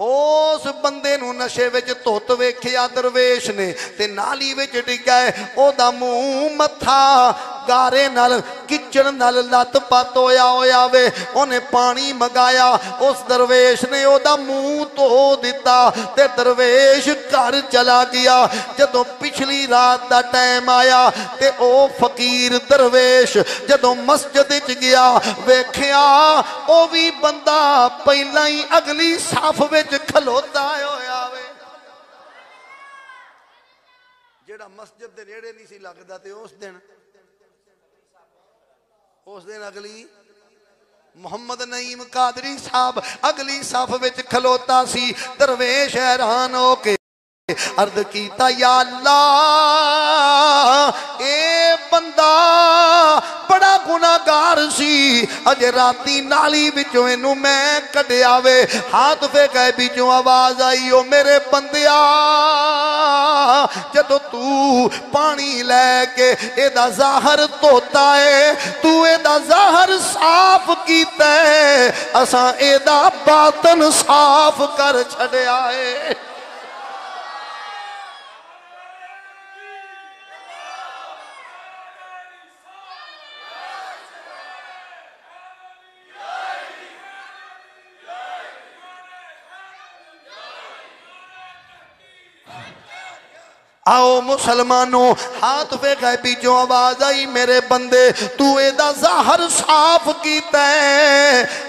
ਉਸ ਬੰਦੇ ਨੂੰ ਨਸ਼ੇ ਵਿੱਚ ਧੁੱਤ ਵੇਖਿਆ ਦਰਵੇਸ਼ ਨੇ ਤੇ ਨਾਲੀ ਵਿੱਚ ਡਿੱਗਾ ਉਹਦਾ ਮੂੰਹ ਮੱਥਾ ਗਾਰੇ ਨਾਲ ਕਿਚੜ ਨਾਲ ਲੱਤ ਪੱਤ ਹੋਇਆ ਹੋਇਆ ਵੇ। ਉਹਨੇ ਪਾਣੀ ਮੰਗਾਇਆ, ਉਸ ਦਰਵੇਸ਼ ਨੇ ਉਹਦਾ ਮੂੰਹ ਧੋ ਦਿੱਤਾ ਤੇ ਦਰਵੇਸ਼ ਘਰ ਚਲਾ ਗਿਆ। ਜਦੋਂ ਪਿਛਲੀ ਰਾਤ ਦਾ ਟਾਈਮ ਆਇਆ ਤੇ ਉਹ ਫਕੀਰ ਦਰਵੇਸ਼ ਜਦੋਂ ਮਸਜਿਦ ਵਿੱਚ ਗਿਆ, ਵੇਖਿਆ, ਉਹ ਵੀ ਬੰਦਾ ਪਹਿਲਾਂ ਹੀ ਅਗਲੀ ਸਾਫ਼ ਵਿੱਚ ਖਲੋਤਾ ਹੋਇਆ ਵੇ। ਜਿਹੜਾ ਮਸਜਿਦ ਦੇ ਨੇੜੇ ਨਹੀਂ ਸੀ ਲੱਗਦਾ ਤੇ ਉਸ ਦਿਨ ਉਸ ਦਿਨ ਅਗਲੀ ਮੁਹੰਮਦ ਨਈਮ ਕਾਦਰੀ ਸਾਹਿਬ ਅਗਲੀ ਸਫ ਵਿੱਚ ਖਲੋਤਾ ਸੀ, ਦਰਵੇਸ਼ ਹੈਰਾਨ ਹੋ ਕੇ अर्द किया ए बंदा, बड़ा गुनागार सी। अजे राती नाली बिचों इनू मैं कटिया वे। हाथ फे गए बिचों आवाज़ आई, ओ मेरे बंद जदों तू पानी लैके एहर जाहर धोता है, तू ए जहर साफ़ किया असा एदा बातन साफ़ कर छड़ा है। आओ मुसलमानों, हाथ वे गए बीचों आवाज़ आई मेरे बंदे, तू एदा जाहर साफ़ किया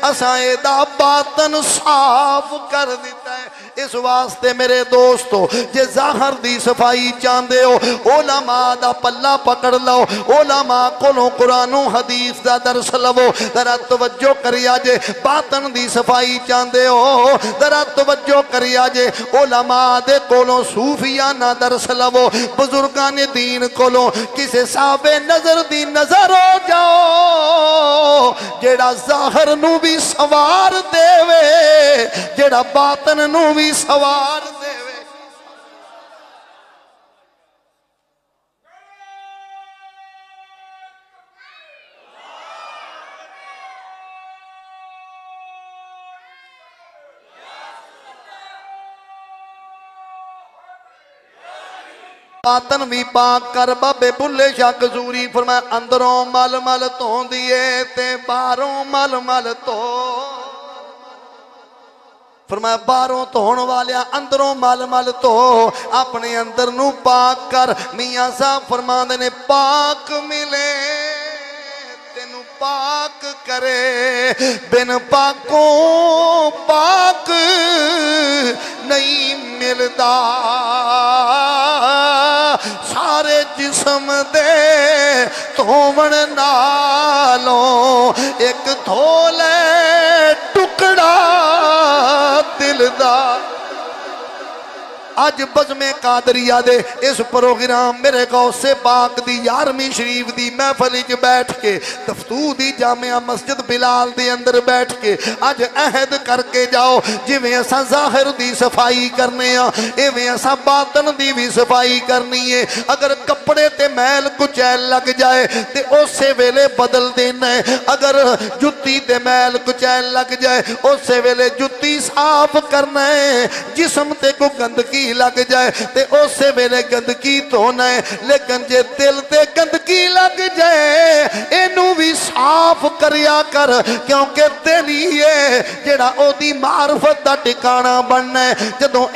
असा एदा बातन साफ़ कर दिता है। इस वास्ते मेरे दोस्तों, जे जाहर दी सफ़ाई चाहते हो ओलामा का पला पकड़ लो ओलामा कोलों कुरानो हदीस का दरस लवो। जरा तवज्जो करिया जे बातन की सफ़ाई चाहते हो, जरा तवज्जो करिया जे ओलामा दे कोलों सूफियाना दरस लवो। बुजुर्गां ने दीन कोलो किसे साबे नज़र दी नज़र हो जाओ। जेड़ा जाहर नु भी सवार देवे, जेड़ा बातन भी सवार देवे। बातन भी पाक कर बाबे बुले शाह कसूरी फरमाया अंदरों मल मल धोंदिए ते बाहरों मल मल धो फरमाया बाहरों धोन वालिया अंदरों मल मल धो अपने अंदर नु पाक कर मियाँ साहब फरमाते ने पाक मिले तेनु पाक करे बिन पाकों पाक नहीं मिलता सारे जिसम दे धोवन नालों, एक थोले टुकड़ा दिल अज बजमे कादरिया दे, इस प्रोग्राम मेरे गौसे पाक दी यारवीं शरीफ दी महफल च बैठ के दफ्तू दी जामिया मस्जिद बिलाल दे अंदर बैठ के, अज अहद करके जाओ, जिवें असा ज़ाहिर दी सफ़ाई करने इवें असा बातन दी भी सफ़ाई करनी है। अगर कपड़े ते मैल कुचैल लग जाए, ते उसे वेले बदल देना है। अगर जुत्ती ते मैल कुचैल लग जाए उसे वेले जुत्ती साफ़ करना है। जिसम ते को गंदगी लग जाए तो उस वेले गंदगी धोना है। लेकिन जे दिल ते गंदगी लग जाए, इनू भी साफ़ करिया कर, क्योंकि तेरी है जड़ा ओदी मार्फत का टिकाणा बनना है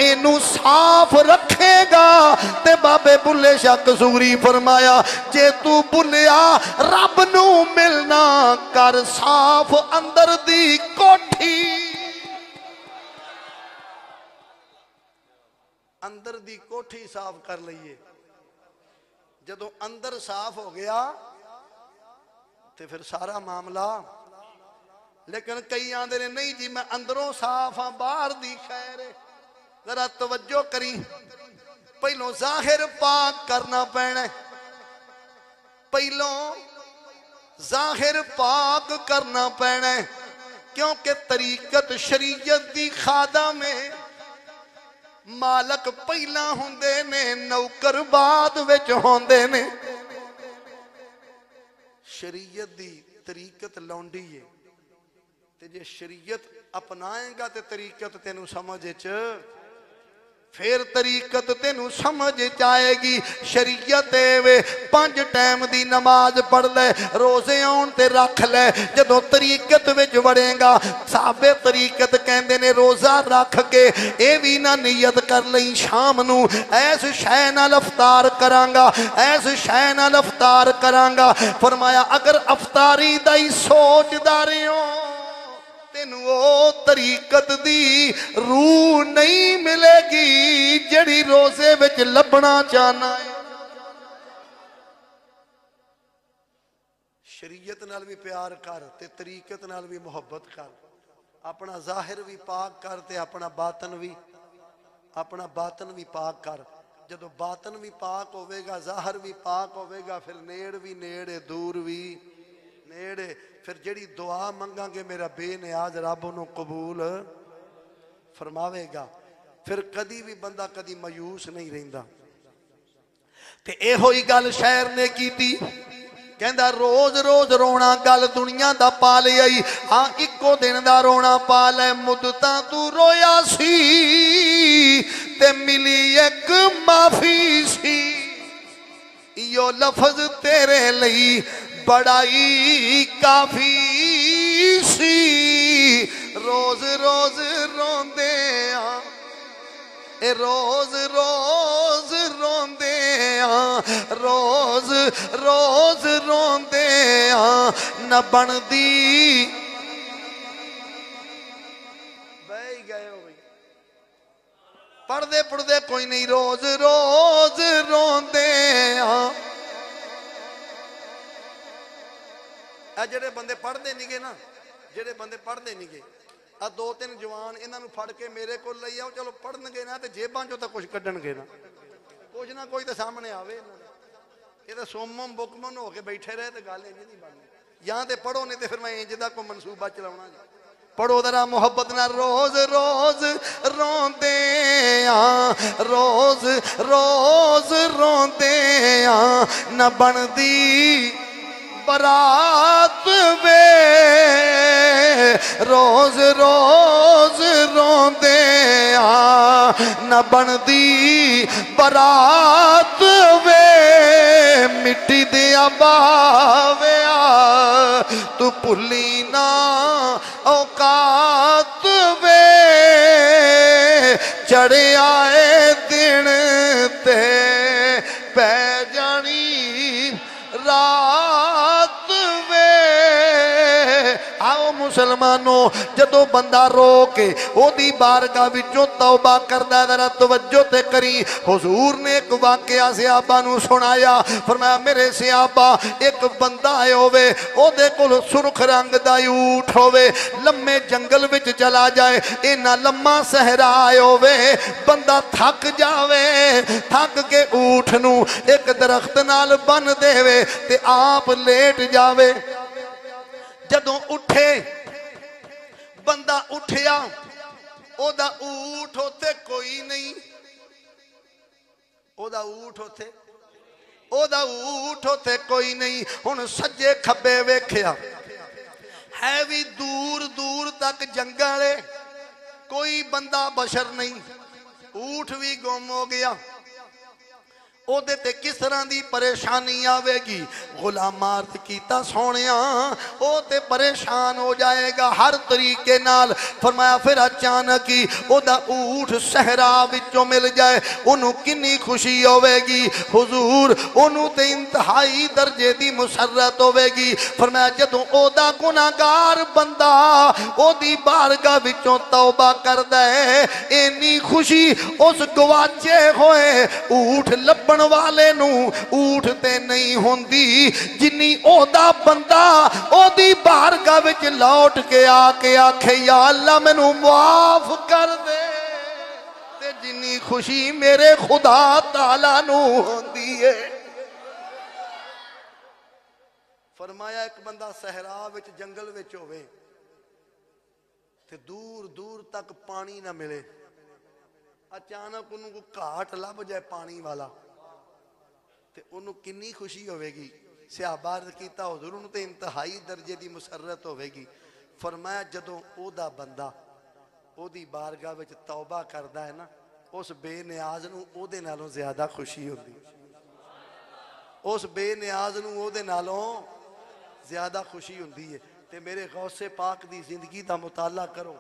इनू साफ़ रखेगा, ते बाबे बुले शाह कसूरी फरमाया, जे तू भुलिया रब न मिलना कर, साफ़ अंदर दी कोठी। अंदर दी कोठी साफ़ कर लीए ਜਦੋਂ ਅੰਦਰ ਸਾਫ਼ ਹੋ ਗਿਆ ਤੇ ਫਿਰ ਸਾਰਾ ਮਾਮਲਾ ਲੇਕਿਨ ਕਈ ਆਂਦੇ ਨੇ ਨਹੀਂ ਜੀ ਮੈਂ ਅੰਦਰੋਂ ਸਾਫ਼ ਆ ਬਾਹਰ ਦੀ ਖੈਰ ਹੈ ਜ਼ਰਾ ਤਵੱਜੋ ਕਰੀ ਪਹਿਲੋਂ ਜ਼ਾਹਿਰ ਪਾਕ ਕਰਨਾ ਪੈਣਾ ਪਹਿਲੋਂ ਜ਼ਾਹਿਰ ਪਾਕ ਕਰਨਾ ਪੈਣਾ ਕਿਉਂਕਿ ਤਰੀਕਤ ਸ਼ਰੀਅਤ ਦੀ ਖਾਦਮ ਹੈ ਮਾਲਕ ਪਹਿਲਾਂ ਹੁੰਦੇ ਨੇ, ਨੌਕਰ ਬਾਅਦ ਵਿੱਚ ਹੁੰਦੇ ਨੇ। ਸ਼ਰੀਅਤ ਦੀ ਤਰੀਕਤ ਲੌਂਡੀ ਏ। ਤੇ ਜੇ ਸ਼ਰੀਅਤ ਅਪਣਾਏਗਾ ਤੇ ਤਰੀਕਤ ਤੈਨੂੰ ਸਮਝ ਵਿੱਚ ਫਿਰ ਤਰੀਕਤ ਤੈਨੂੰ ਸਮਝ ਚ ਆਏਗੀ ਸ਼ਰੀਅਤ ਵੇ ਪੰਜ ਟਾਈਮ ਦੀ ਨਮਾਜ਼ ਪੜ ਲੈ ਰੋਜ਼ੇ ਆਉਣ ਤੇ ਰੱਖ ਲੈ ਜਦੋਂ ਤਰੀਕਤ ਵਿੱਚ ਵੜੇਗਾ ਸਾਬੇ ਤਰੀਕਤ ਕਹਿੰਦੇ ਨੇ ਰੋਜ਼ਾ ਰੱਖ ਕੇ ਇਹ ਵੀ ਨਾ ਨੀਅਤ ਕਰ ਲਈ ਸ਼ਾਮ ਨੂੰ ਐਸ ਸ਼ੈ ਨਾਲ ਅਫਤਾਰ ਕਰਾਂਗਾ ਐਸ ਸ਼ੈ ਨਾਲ ਅਫਤਾਰ ਕਰਾਂਗਾ ਫਰਮਾਇਆ ਅਗਰ ਅਫਤਾਰੀ ਦਾ ਹੀ ਸੋਚਦਾ ਰਿਓ ਤੈਨੂੰ ਉਹ ਤਰੀਕਤ ਦੀ ਰੂਹ ਨਹੀਂ ਮਿਲੇਗੀ ਜਿਹੜੀ ਰੋਜ਼ੇ ਵਿੱਚ ਲੱਭਣਾ ਚਾਹਨਾ ਹੈ ਸ਼ਰੀਅਤ ਨਾਲ ਵੀ ਪਿਆਰ ਕਰ ਤੇ ਤਰੀਕਤ ਨਾਲ ਵੀ ਮੁਹੱਬਤ ਕਰ। ਆਪਣਾ ਜ਼ਾਹਿਰ ਵੀ ਪਾਕ ਕਰ ਤੇ ਆਪਣਾ ਬਾਤਨ ਵੀ, ਆਪਣਾ ਬਾਤਨ ਵੀ ਪਾਕ ਕਰ। ਜਦੋਂ ਬਾਤਨ ਵੀ ਪਾਕ ਹੋਵੇਗਾ, ਜ਼ਾਹਰ ਵੀ ਪਾਕ ਹੋਵੇਗਾ, ਫਿਰ ਨੇੜ ਵੀ ਨੇੜੇ, ਦੂਰ ਵੀ ਨੇੜੇ। ਫਿਰ ਜਿਹੜੀ ਦੁਆ ਮੰਗਾਂਗੇ ਮੇਰਾ ਬੇਨਿਆਜ਼ ਰੱਬ ਉਹਨੂੰ ਕਬੂਲ ਫਰਮਾਵੇਗਾ ਫਿਰ ਕਦੀ ਵੀ ਬੰਦਾ ਕਦੀ ਮਾਯੂਸ ਨਹੀਂ ਰਹਿੰਦਾ ਤੇ ਇਹੋ ਹੀ ਗੱਲ ਸ਼ਾਇਰ ਨੇ ਕੀਤੀ ਕਹਿੰਦਾ ਰੋਜ਼ ਰੋਜ਼ ਰੋਣਾ ਗੱਲ ਦੁਨੀਆ ਦਾ ਪਾ ਲਈ ਹਾਂ ਇੱਕੋ ਦਿਨ ਦਾ ਰੋਣਾ ਪਾ ਲੈ ਮੁੱਦਤਾਂ ਤੂੰ ਰੋਇਆ ਸੀ ਤੇ ਮਿਲੀ ਇੱਕ ਮਾਫੀ ਸੀ ਇਹੋ ਲਫ਼ਜ਼ ਤੇਰੇ ਲਈ ਬੜਾਈ ਕਾਫੀ ਸੀ। ਰੋਜ਼ ਰੋਜ਼ ਰੋਂਦੇ ਆ ਇਹ ਰੋਜ਼ ਰੋਜ਼ ਰੋਂਦੇ ਆ ਰੋਜ਼ ਰੋਜ਼ ਰੋਂਦੇ ਆ ਨਾ ਬਣਦੀ। ਬਹਿ ਗਏ ਹੋ ਬਈ। ਪੜਦੇ ਪੜਦੇ ਕੋਈ ਨਹੀਂ, ਰੋਜ਼ ਰੋਜ਼ ਰੋਂਦੇ ਆ ਇਹ ਜਿਹੜੇ ਬੰਦੇ ਪੜਦੇ ਨਹੀਂਗੇ ਨਾ ਜਿਹੜੇ ਬੰਦੇ ਪੜਦੇ ਨਹੀਂਗੇ ਆ ਦੋ ਤਿੰਨ ਜਵਾਨ ਇਹਨਾਂ ਨੂੰ ਫੜ ਕੇ ਮੇਰੇ ਕੋਲ ਲਈ ਆਓ ਚਲੋ ਪੜਨਗੇ ਨਾ ਤੇ ਜੇਬਾਂ ਚੋਂ ਤਾਂ ਕੁਝ ਕੱਢਣਗੇ ਨਾ ਕੁਝ ਨਾ ਕੋਈ ਤਾਂ ਸਾਹਮਣੇ ਆਵੇ ਇਹਨਾਂ ਦੇ ਇਹ ਤਾਂ ਸੋਮਮ ਬੁਕਮਨ ਹੋ ਕੇ ਬੈਠੇ ਰਹੇ ਤੇ ਗੱਲ ਇੰਜ ਨਹੀਂ ਬਣਨੀ ਜਾਂ ਤੇ ਪੜੋ ਨਹੀਂ ਤੇ ਫਿਰ ਮੈਂ ਇੰਜ ਦਾ ਕੋਈ ਮਨਸੂਬਾ ਚਲਾਉਣਾ ਜੀ ਪੜੋ ਜ਼ਰਾ ਮੁਹੱਬਤ ਨਾਲ ਰੋਜ਼ ਰੋਜ਼ ਰੋਂਦੇ ਆ ਰੋਜ਼ ਰੋਜ਼ ਰੋਂਦੇ ਆ ਨਾ ਬਣਦੀ ਬਰਾਤ ਵੇ। ਰੋਜ਼ ਰੋਜ਼ ਰੋਂਦੇ ਆ ਨਾ ਬਣਦੀ ਬਰਾਤ ਵੇ। ਮਿੱਟੀ ਦੇ ਬਾਵਿਆ ਤੂੰ ਭੁੱਲੀ ਨਾ ਔਕਾਤ ਵੇ। ਚੜਿਆ ਏ ਦਿਨ ਤੇ मेहमानो जदों बंदा रो के ओदी बारगाह तौबा करदा जरा तवज्जो ते करी हुजूर ने एक वाकया सियाबा नु सुनाया फरमाया मेरे सियाबा एक बंदा होवे ओदे सुरख रंग दा ऊँट लम्मे जंगल विच चला जाए इना लम्मा सहरा आए बंदा थक जावे थक के ऊठ नु एक दरख्त नाल बन देवे आप लेट जावे जदों उठे बंदा उठया, ओदा ऊठ उते कोई नहीं। ओदा ऊठ उते ओदा ऊठ उते कोई नहीं। हुन सज्जे खबे वेख्या, है भी दूर दूर तक जंगल कोई बंदा बशर नहीं। ऊठ भी गुम हो गया। ਉਹਦੇ ਤੇ ਕਿਸ ਤਰ੍ਹਾਂ ਦੀ ਪਰੇਸ਼ਾਨੀ ਆਵੇਗੀ ਗੁਲਾਮਾਂ ਅਰਥ ਕੀਤਾ ਸੋਹਣਿਆ ਉਹ ਤੇ ਪਰੇਸ਼ਾਨ ਹੋ ਜਾਏਗਾ ਹਰ ਤਰੀਕੇ ਨਾਲ ਫਰਮਾਇਆ ਫਿਰ ਅਚਾਨਕ ਹੀ ਉਹਦਾ ਊਠ ਸਹਰਾ ਵਿੱਚੋਂ ਮਿਲ ਜਾਏ ਉਹਨੂੰ ਕਿੰਨੀ ਖੁਸ਼ੀ ਹੋਵੇਗੀ ਹੁਜ਼ੂਰ ਉਹਨੂੰ ਤੇ ਇੰਤਹਾਈ ਦਰਜੇ ਦੀ ਮੁਸਰਤ ਹੋਵੇਗੀ ਫਰਮਾਇਆ ਜਦੋਂ ਉਹਦਾ ਗੁਨਾਹਗਾਰ ਬੰਦਾ ਉਹਦੀ ਬਾਰਗਾਹ ਵਿੱਚੋਂ ਤੌਬਾ ਕਰਦਾ ਹੈ ਇੰਨੀ ਖੁਸ਼ੀ ਉਸ ਗਵਾਚੇ ਹੋਏ ਊਠ ਲੱਭਣ ਵਾਲੇ ਨੂੰ ਊਠ ਤੇ ਨਹੀਂ ਹੁੰਦੀ ਜਿੰਨੀ ਉਹਦਾ ਬੰਦਾ ਉਹਦੀ ਬਾਰਗਾਹ ਵਿੱਚ ਲੌਟ ਕੇ ਆ ਕੇ ਆਖੇ ਯਾ ਅੱਲਾ ਮੈਨੂੰ ਮਾਫ ਕਰ ਦੇ ਤੇ ਜਿੰਨੀ ਖੁਸ਼ੀ ਮੇਰੇ ਖੁਦਾ ਤਾਲਾ ਨੂੰ ਹੁੰਦੀ ਏ ਫਰਮਾਇਆ ਇੱਕ ਬੰਦਾ ਸਹਰਾ ਵਿੱਚ ਜੰਗਲ ਵਿੱਚ ਹੋਵੇ ਤੇ ਦੂਰ ਦੂਰ ਤੱਕ ਪਾਣੀ ਨਾ ਮਿਲੇ ਅਚਾਨਕ ਉਹਨੂੰ ਕੋਈ ਘਾਟ ਲੱਭ ਜਾਏ ਪਾਣੀ ਵਾਲਾ ਤੇ ਉਹਨੂੰ ਕਿੰਨੀ ਖੁਸ਼ੀ ਹੋਵੇਗੀ ਸਿਹਾਬਾ ਅਰਜ਼ ਕੀਤਾ ਹਜ਼ੂਰ ਨੂੰ ਤੇ ਇੰਤਹਾਈ ਦਰਜੇ ਦੀ ਮੁਸਰਤ ਹੋਵੇਗੀ ਫਰਮਾਇਆ ਜਦੋਂ ਉਹਦਾ ਬੰਦਾ ਉਹਦੀ ਬਾਰਗਾਹ ਵਿੱਚ ਤੌਬਾ ਕਰਦਾ ਹੈ ਨਾ ਉਸ ਬੇਨਿਆਜ਼ ਨੂੰ ਉਹਦੇ ਨਾਲੋਂ ਜ਼ਿਆਦਾ ਖੁਸ਼ੀ ਹੁੰਦੀ ਉਸ ਬੇਨਿਆਜ਼ ਨੂੰ ਉਹਦੇ ਨਾਲੋਂ ਜ਼ਿਆਦਾ ਖੁਸ਼ੀ ਹੁੰਦੀ ਹੈ ਤੇ ਮੇਰੇ ਗੌਸੇ ਪਾਕ ਦੀ ਜ਼ਿੰਦਗੀ ਦਾ ਮੁਤਾਲਾ ਕਰੋ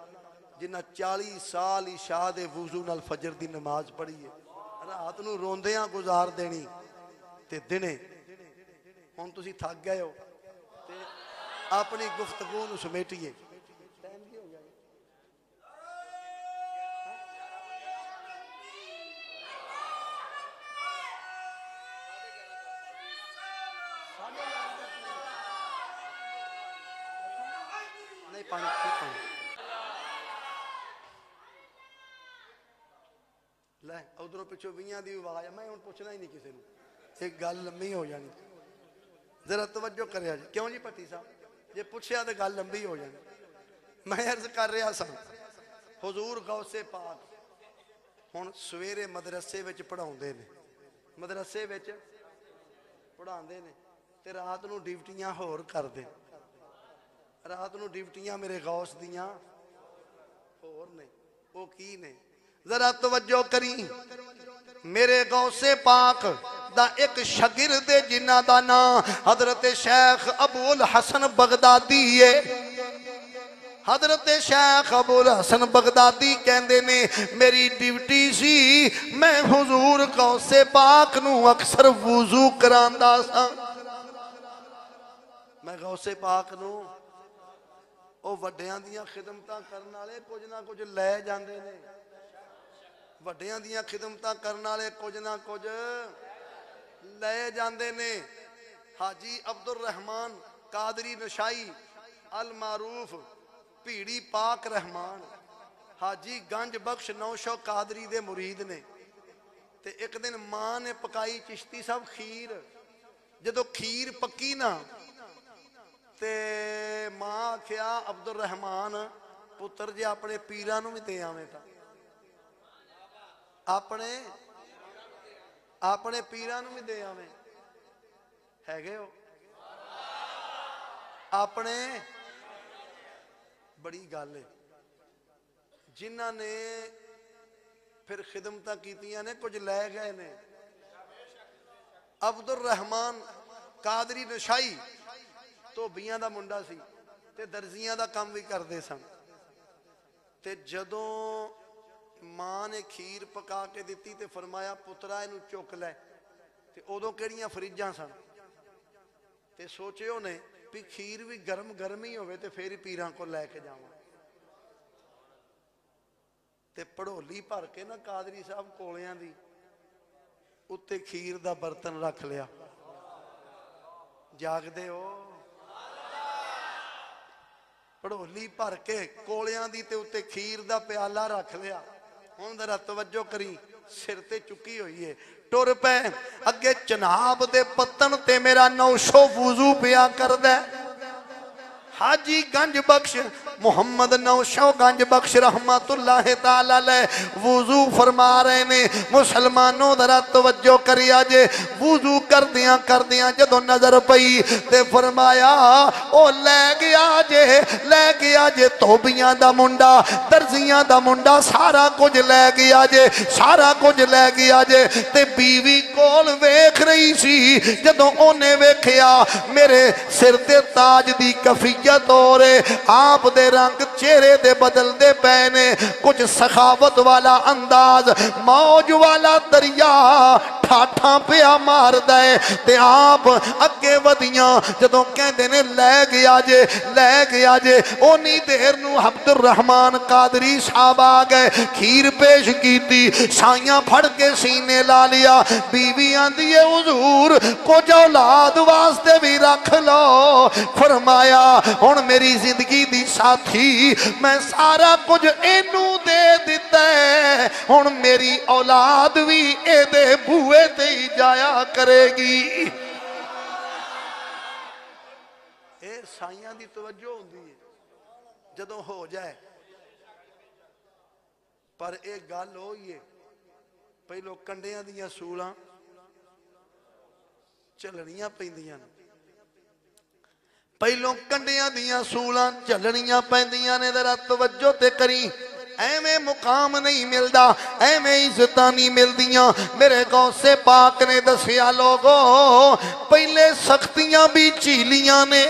ਜਿਨ੍ਹਾਂ 40 ਸਾਲ ਇਸ਼ਾ ਦੇ ਵਜ਼ੂ ਨਾਲ ਫਜਰ ਦੀ ਨਮਾਜ਼ ਪੜ੍ਹੀ ਹੈ ਰਾਤ ਨੂੰ ਰੋਂਦਿਆਂ ਗੁਜ਼ਾਰ ਦੇਣੀ ਤੇ ਦਿਨੇ ਹੁਣ ਤੁਸੀਂ ਥੱਕ ਗਏ ਹੋ ਤੇ ਆਪਣੀ ਗੁਫ਼ਤਗੂ ਨੂੰ ਸਮੇਟੀਏ ਟਾਈਮ ਕੀ ਹੋ ਗਿਆ ਨਹੀਂ ਪਾਣੀ ਨਹੀਂ ਪਾਣੀ ਲੈ ਉਧਰੋਂ ਪਿੱਛੋਂ ਵੀਆਂ ਦੀ ਆਵਾਜ਼ ਆ, ਮੈਂ ਹੁਣ ਪੁੱਛਣਾ ਹੀ ਨਹੀਂ ਕਿਸੇ ਨੂੰ ਇਹ ਗੱਲ ਲੰਮੀ ਹੋ ਜਾਣੀ। ਜ਼ਰਾ ਤਵੱਜੋ ਕਰਿਆ ਜੀ। ਕਿਉਂ ਜੀ ਭੱਟੀ ਸਾਹਿਬ? ਜੇ ਪੁੱਛਿਆ ਤਾਂ ਗੱਲ ਲੰਬੀ ਹੋ ਜਾਣੀ। ਮੈਂ ਅਰਜ਼ ਕਰ ਰਿਹਾ ਸਾਂ, ਹਜ਼ੂਰ ਗੌਸੇ ਪਾਕ ਹੁਣ ਸਵੇਰੇ ਮਦਰਸੇ ਵਿੱਚ ਪੜਾਉਂਦੇ ਨੇ। ਮਦਰਸੇ ਵਿੱਚ ਪੜਾਉਂਦੇ ਨੇ ਤੇ ਰਾਤ ਨੂੰ ਡਿਊਟੀਆਂ ਹੋਰ ਕਰਦੇ। ਰਾਤ ਨੂੰ ਡਿਊਟੀਆਂ ਮੇਰੇ ਗੌਸ ਦੀਆਂ ਹੋਰ ਨੇ। ਉਹ ਕੀ ਨੇ? ਜ਼ਰਾ ਤਵੱਜੋ ਕਰੀ ਮੇਰੇ ਗੌਸੇ ਪਾਕ ਦਾ ਇੱਕ ਸ਼ਾਗਿਰਦ ਹੈ ਜਿਨ੍ਹਾਂ ਦਾ ਨਾਮ ਹਜ਼ਰਤ ਸ਼ੇਖ ਅਬੂਲ ਹਸਨ ਬਗਦਾਦੀ ਏ ਹਜ਼ਰਤ ਸ਼ੇਖ ਅਬੂਲ ਹਸਨ ਬਗਦਾਦੀ ਕਹਿੰਦੇ ਨੇ ਮੇਰੀ ਡਿਊਟੀ ਸੀ ਮੈਂ ਹਜ਼ੂਰ ਗੌਸੇ ਪਾਕ ਨੂੰ ਅਕਸਰ ਵਜ਼ੂ ਕਰਾਂਦਾ ਸਾਂ ਮੈਂ ਗੌਸੇ ਪਾਕ ਨੂੰ ਉਹ ਵੱਡਿਆਂ ਦੀਆਂ ਖਿਦਮਤਾਂ ਕਰਨ ਵਾਲੇ ਕੁਝ ਨਾ ਕੁਝ ਲੈ ਜਾਂਦੇ ਨੇ ਵੱਡਿਆਂ ਦੀਆਂ ਖਿਦਮਤਾਂ ਕਰਨ ਵਾਲੇ ਕੁਝ ਨਾ ਕੁਝ ਲੈ ਜਾਂਦੇ ਨੇ ਹਾਜੀ ਅਬਦੁਰ ਰਹਿਮਾਨ ਕਾਦਰੀ ਨਸ਼ਾਈ ਅਲ ਮਾਰੂਫ ਭੀੜੀ ਪਾਕ ਰਹਿਮਾਨ ਹਾਜੀ ਗੰਜ ਬਖਸ਼ ਨੌਸ਼ੋ ਕਾਦਰੀ ਦੇ ਮੁਰੀਦ ਨੇ ਤੇ ਇੱਕ ਦਿਨ ਮਾਂ ਨੇ ਪਕਾਈ ਚਿਸ਼ਤੀ ਸਾਹਿਬ ਖੀਰ ਜਦੋਂ ਖੀਰ ਪੱਕੀ ਨਾ ਤੇ ਮਾਂ ਆਖਿਆ ਅਬਦੁਰ ਰਹਿਮਾਨ ਪੁੱਤਰ ਜੇ ਆਪਣੇ ਪੀਰਾਂ ਨੂੰ ਵੀ ਦੇ ਆਵੇਂ ਤਾਂ ਆਪਣੇ ਆਪਣੇ ਪੀਰਾਂ ਨੂੰ ਵੀ ਦੇ ਆਵੇਂ ਹੈਗੇ ਹੋ ਆਪਣੇ ਬੜੀ ਗੱਲ ਹੈ ਜਿਨ੍ਹਾਂ ਨੇ ਫਿਰ ਖਿਦਮਤਾਂ ਕੀਤੀਆਂ ਨੇ ਕੁਝ ਲੈ ਗਏ ਨੇ ਅਬਦੁਰ ਰਹਿਮਾਨ ਕਾਦਰੀ ਨਸ਼ਾਈ ਧੋਬੀਆਂ ਦਾ ਮੁੰਡਾ ਸੀ ਤੇ ਦਰਜ਼ੀਆਂ ਦਾ ਕੰਮ ਵੀ ਕਰਦੇ ਸਨ ਤੇ ਜਦੋਂ ਮਾਂ ਨੇ ਖੀਰ ਪਕਾ ਕੇ ਦਿੱਤੀ ਤੇ ਫਰਮਾਇਆ, ਪੁੱਤਰਾ, ਇਹਨੂੰ ਚੁੱਕ ਲੈ। ਤੇ ਉਦੋਂ ਕਿਹੜੀਆਂ ਫਰਿੱਜਾਂ ਸਨ? ਤੇ ਸੋਚਿਓ ਨੇ ਵੀ ਖੀਰ ਵੀ ਗਰਮ ਗਰਮ ਹੀ ਹੋਵੇ ਤੇ ਫੇਰ ਹੀ ਪੀਰਾਂ ਕੋਲ ਲੈ ਕੇ ਜਾਵਾਂ। ਤੇ ਪੜੋਲੀ ਭਰ ਕੇ ਨਾ ਕਾਦਰੀ ਸਾਹਿਬ ਕੋਲਿਆਂ ਦੀ ਉੱਤੇ ਖੀਰ ਦਾ ਬਰਤਨ ਰੱਖ ਲਿਆ। ਜਾਗਦੇ ਹੋ? ਪੜੋਲੀ ਭਰ ਕੇ ਕੋਲਿਆਂ ਦੀ ਤੇ ਉੱਤੇ ਖੀਰ ਦਾ ਪਿਆਲਾ ਰੱਖ ਲਿਆ। ਹੁਣ ਜ਼ਰਾ ਤਵੱਜੋ ਕਰੀ, ਸਿਰ ਤੇ ਚੁੱਕੀ ਹੋਈ ਏ। ਟੁਰ ਪੈ, ਅੱਗੇ ਚਨਾਬ ਦੇ ਪੱਤਨ ਤੇ ਮੇਰਾ 900 ਵੁਜ਼ੂ ਪਿਆ ਕਰਦਾ। हाजी गंज बख्श, मोहम्मद नौशो गंज बख्श रहमतुल्ला वज़ू फरमा रहे ने, मुसलमानों दरा तवजो करी आज वज़ू कर दया कर दया जो नज़र पई ते फरमाया, ओ लै गया जे, लै गया जे धोबिया का मुंडा, दर्जिया का मुंडा सारा कुछ लै गया जे, सारा कुछ लै गया जे, ते बीवी कोल वेख रही सी, जदों ओने वेख्या, मेरे सिर ते ताज की कफियत ਕਫੀਅਤ ਹੋਰੇ ਆਪ ਦੇ ਰੰਗ ਚਿਹਰੇ ਦੇ ਬਦਲਦੇ ਪਏ ਨੇ ਕੁਝ ਸਖਾਵਤ ਵਾਲਾ ਅੰਦਾਜ਼ ਮੌਜ ਵਾਲਾ ਦਰਿਆ ਠਾਠਾਂ ਪਿਆ ਮਾਰਦਾ ਏ ਤੇ ਆਪ ਅੱਗੇ ਵਧੀਆਂ ਜਦੋਂ ਕਹਿੰਦੇ ਨੇ ਲੈ ਗਿਆ ਜੇ ਲੈ ਗਿਆ ਜੇ ਉਨੀ ਦੇਰ ਨੂੰ ਅਬਦੁਰ ਰਹਿਮਾਨ ਕਾਦਰੀ ਸਾਹਿਬ ਆ ਗਏ ਖੀਰ ਪੇਸ਼ ਕੀਤੀ ਸਾਈਆਂ ਫੜ ਕੇ ਸੀਨੇ ਲਾ ਲਿਆ ਬੀਵੀ ਆਂਦੀ ਏ ਹਜ਼ੂਰ ਕੁਝ ਔਲਾਦ ਵਾਸਤੇ ਵੀ ਰੱਖ ਲਓ ਫਰਮਾਇਆ ਹੁਣ ਮੇਰੀ ਜ਼ਿੰਦਗੀ ਦੀ ਸਾਥੀ ਮੈਂ ਸਾਰਾ ਕੁਝ ਇਹਨੂੰ ਦੇ ਦਿੱਤਾ ਹੈ। ਹੁਣ ਮੇਰੀ ਔਲਾਦ ਵੀ ਇਹਦੇ ਬੂਏ रास्ते ते ही जाया करेगी। साइया की तवज्जो होंगी है जो हो जाए। पर एक गल हो है, पहलो कंडिया दूल झलनिया पेंदियाँ कंडिया दिया झलनिया पेंदियाँ ने, जरा तवज्जो ते करी। ਐਵੇਂ ਮੁਕਾਮ ਨਹੀਂ ਮਿਲਦਾ ਐਵੇਂ ਇੱਜ਼ਤਾਂ ਨਹੀਂ ਮਿਲਦੀਆਂ ਮੇਰੇ ਗੌਸੇ ਪਾਕ ਨੇ ਦੱਸਿਆ ਲੋਗੋ ਪਹਿਲੇ ਸਖਤੀਆਂ ਵੀ ਝੀਲੀਆਂ ਨੇ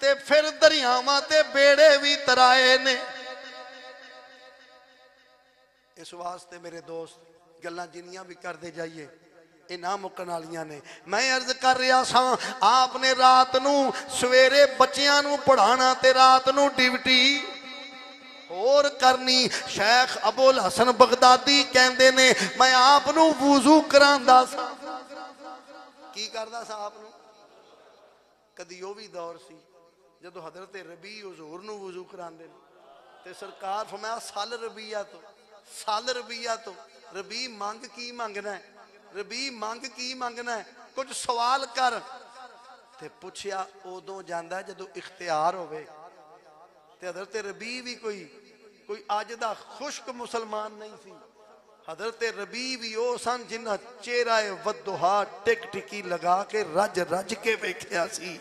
ਤੇ ਫਿਰ ਦਰਿਆਵਾਂ ਤੇ ਬੇੜੇ ਵੀ ਤਰਾਏ ਨੇ ਇਸ ਵਾਸਤੇ ਮੇਰੇ ਦੋਸਤ ਗੱਲਾਂ ਜਿੰਨੀਆਂ ਵੀ ਕਰਦੇ ਜਾਈਏ ਇਹ ਨਾ ਮੁੱਕਣ ਵਾਲੀਆਂ ਨੇ ਮੈਂ ਅਰਜ਼ ਕਰ ਰਿਹਾ ਸਾਂ ਆਪ ਨੇ ਰਾਤ ਨੂੰ ਸਵੇਰੇ ਬੱਚਿਆਂ ਨੂੰ ਪੜਾਉਣਾ ਤੇ ਰਾਤ ਨੂੰ ਡਿਊਟੀ ਹੋਰ ਕਰਨੀ ਸ਼ੇਖ ਅਬੁਲ ਹਸਨ ਬਗਦਾਦੀ ਕਹਿੰਦੇ ਨੇ ਮੈਂ ਆਪ ਨੂੰ ਵੁਜ਼ੂ ਕਰਾਂਦਾ ਸਾਂ ਕੀ ਕਰਦਾ ਸਾਂ ਆਪ ਨੂੰ ਕਦੀ ਉਹ ਵੀ ਦੌਰ ਸੀ ਜਦੋਂ ਹਜ਼ਰਤ ਰਬੀ ਹਜ਼ੂਰ ਨੂੰ ਵੁਜ਼ੂ ਕਰਾਉਂਦੇ ਨੇ ਤੇ ਸਰਕਾਰ ਫਰਮਾਇਆ ਸਾਲ ਰਬੀਆ ਤੋਂ ਸਾਲ ਰਬੀਆ ਤੋਂ ਰਬੀ ਮੰਗ ਕੀ ਮੰਗਣਾ ਹੈ ਰਬੀ ਮੰਗ ਕੀ ਮੰਗਣਾ ਹੈ ਕੁਝ ਸਵਾਲ ਕਰ ਤੇ ਪੁੱਛਿਆ ਉਦੋਂ ਜਾਂਦਾ ਜਦੋਂ ਇਖਤਿਆਰ ਹੋਵੇ ਤੇ ਹਜ਼ਰਤ ਰਬੀ ਵੀ ਕੋਈ ਕੋਈ ਅੱਜ ਦਾ ਖੁਸ਼ਕ ਮੁਸਲਮਾਨ ਨਹੀਂ ਸੀ ਹਜ਼ਰਤ ਰਬੀ ਵੀ ਉਹ ਸਨ ਜਿਨ੍ਹਾਂ ਚਿਹਰਾ ਵਦੋਹਾ ਟਿਕ ਟਿਕੀ ਲਗਾ ਕੇ ਰੱਜ ਰੱਜ ਕੇ ਵੇਖਿਆ ਸੀ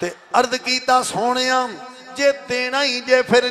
ਤੇ ਅਰਧ ਕੀਤਾ ਸੋਹਣਿਆ ਜੇ ਦੇਣਾ ਹੀ ਜੇ ਫਿਰ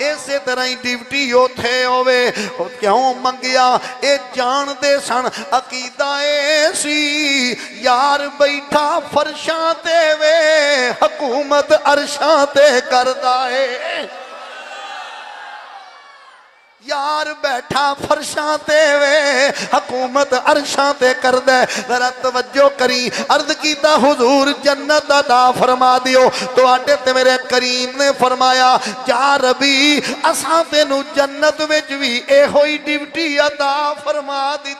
ਇਸੇ ਤਰ੍ਹਾਂ ਹੀ ਡਿਊਟੀ ਉਥੇ ਹੋਵੇ ਉਹ ਕਿਉਂ ਮੰਗਿਆ ਇਹ ਜਾਣਦੇ ਸਨ ਅਕੀਦਾ ਏ ਸੀ ਯਾਰ ਬੈਠਾ ਫਰਸ਼ਾਂ ਤੇ ਵੇ ਹਕੂਮਤ ਅਰਸ਼ਾਂ ਤੇ ਕਰਦਾ ਏ यार बैठा फरशा ते वे, हकूमत अरशा ते कर दे जरा तवज्जो करी, अर्ज़ किया हुजूर जन्नत अदा फरमा दियो। तो आटे ते मेरे करीम ने फरमाया, जा रबी, असा तेन जन्नत विच भी एहो ही ड्यूटी अदा फरमा दी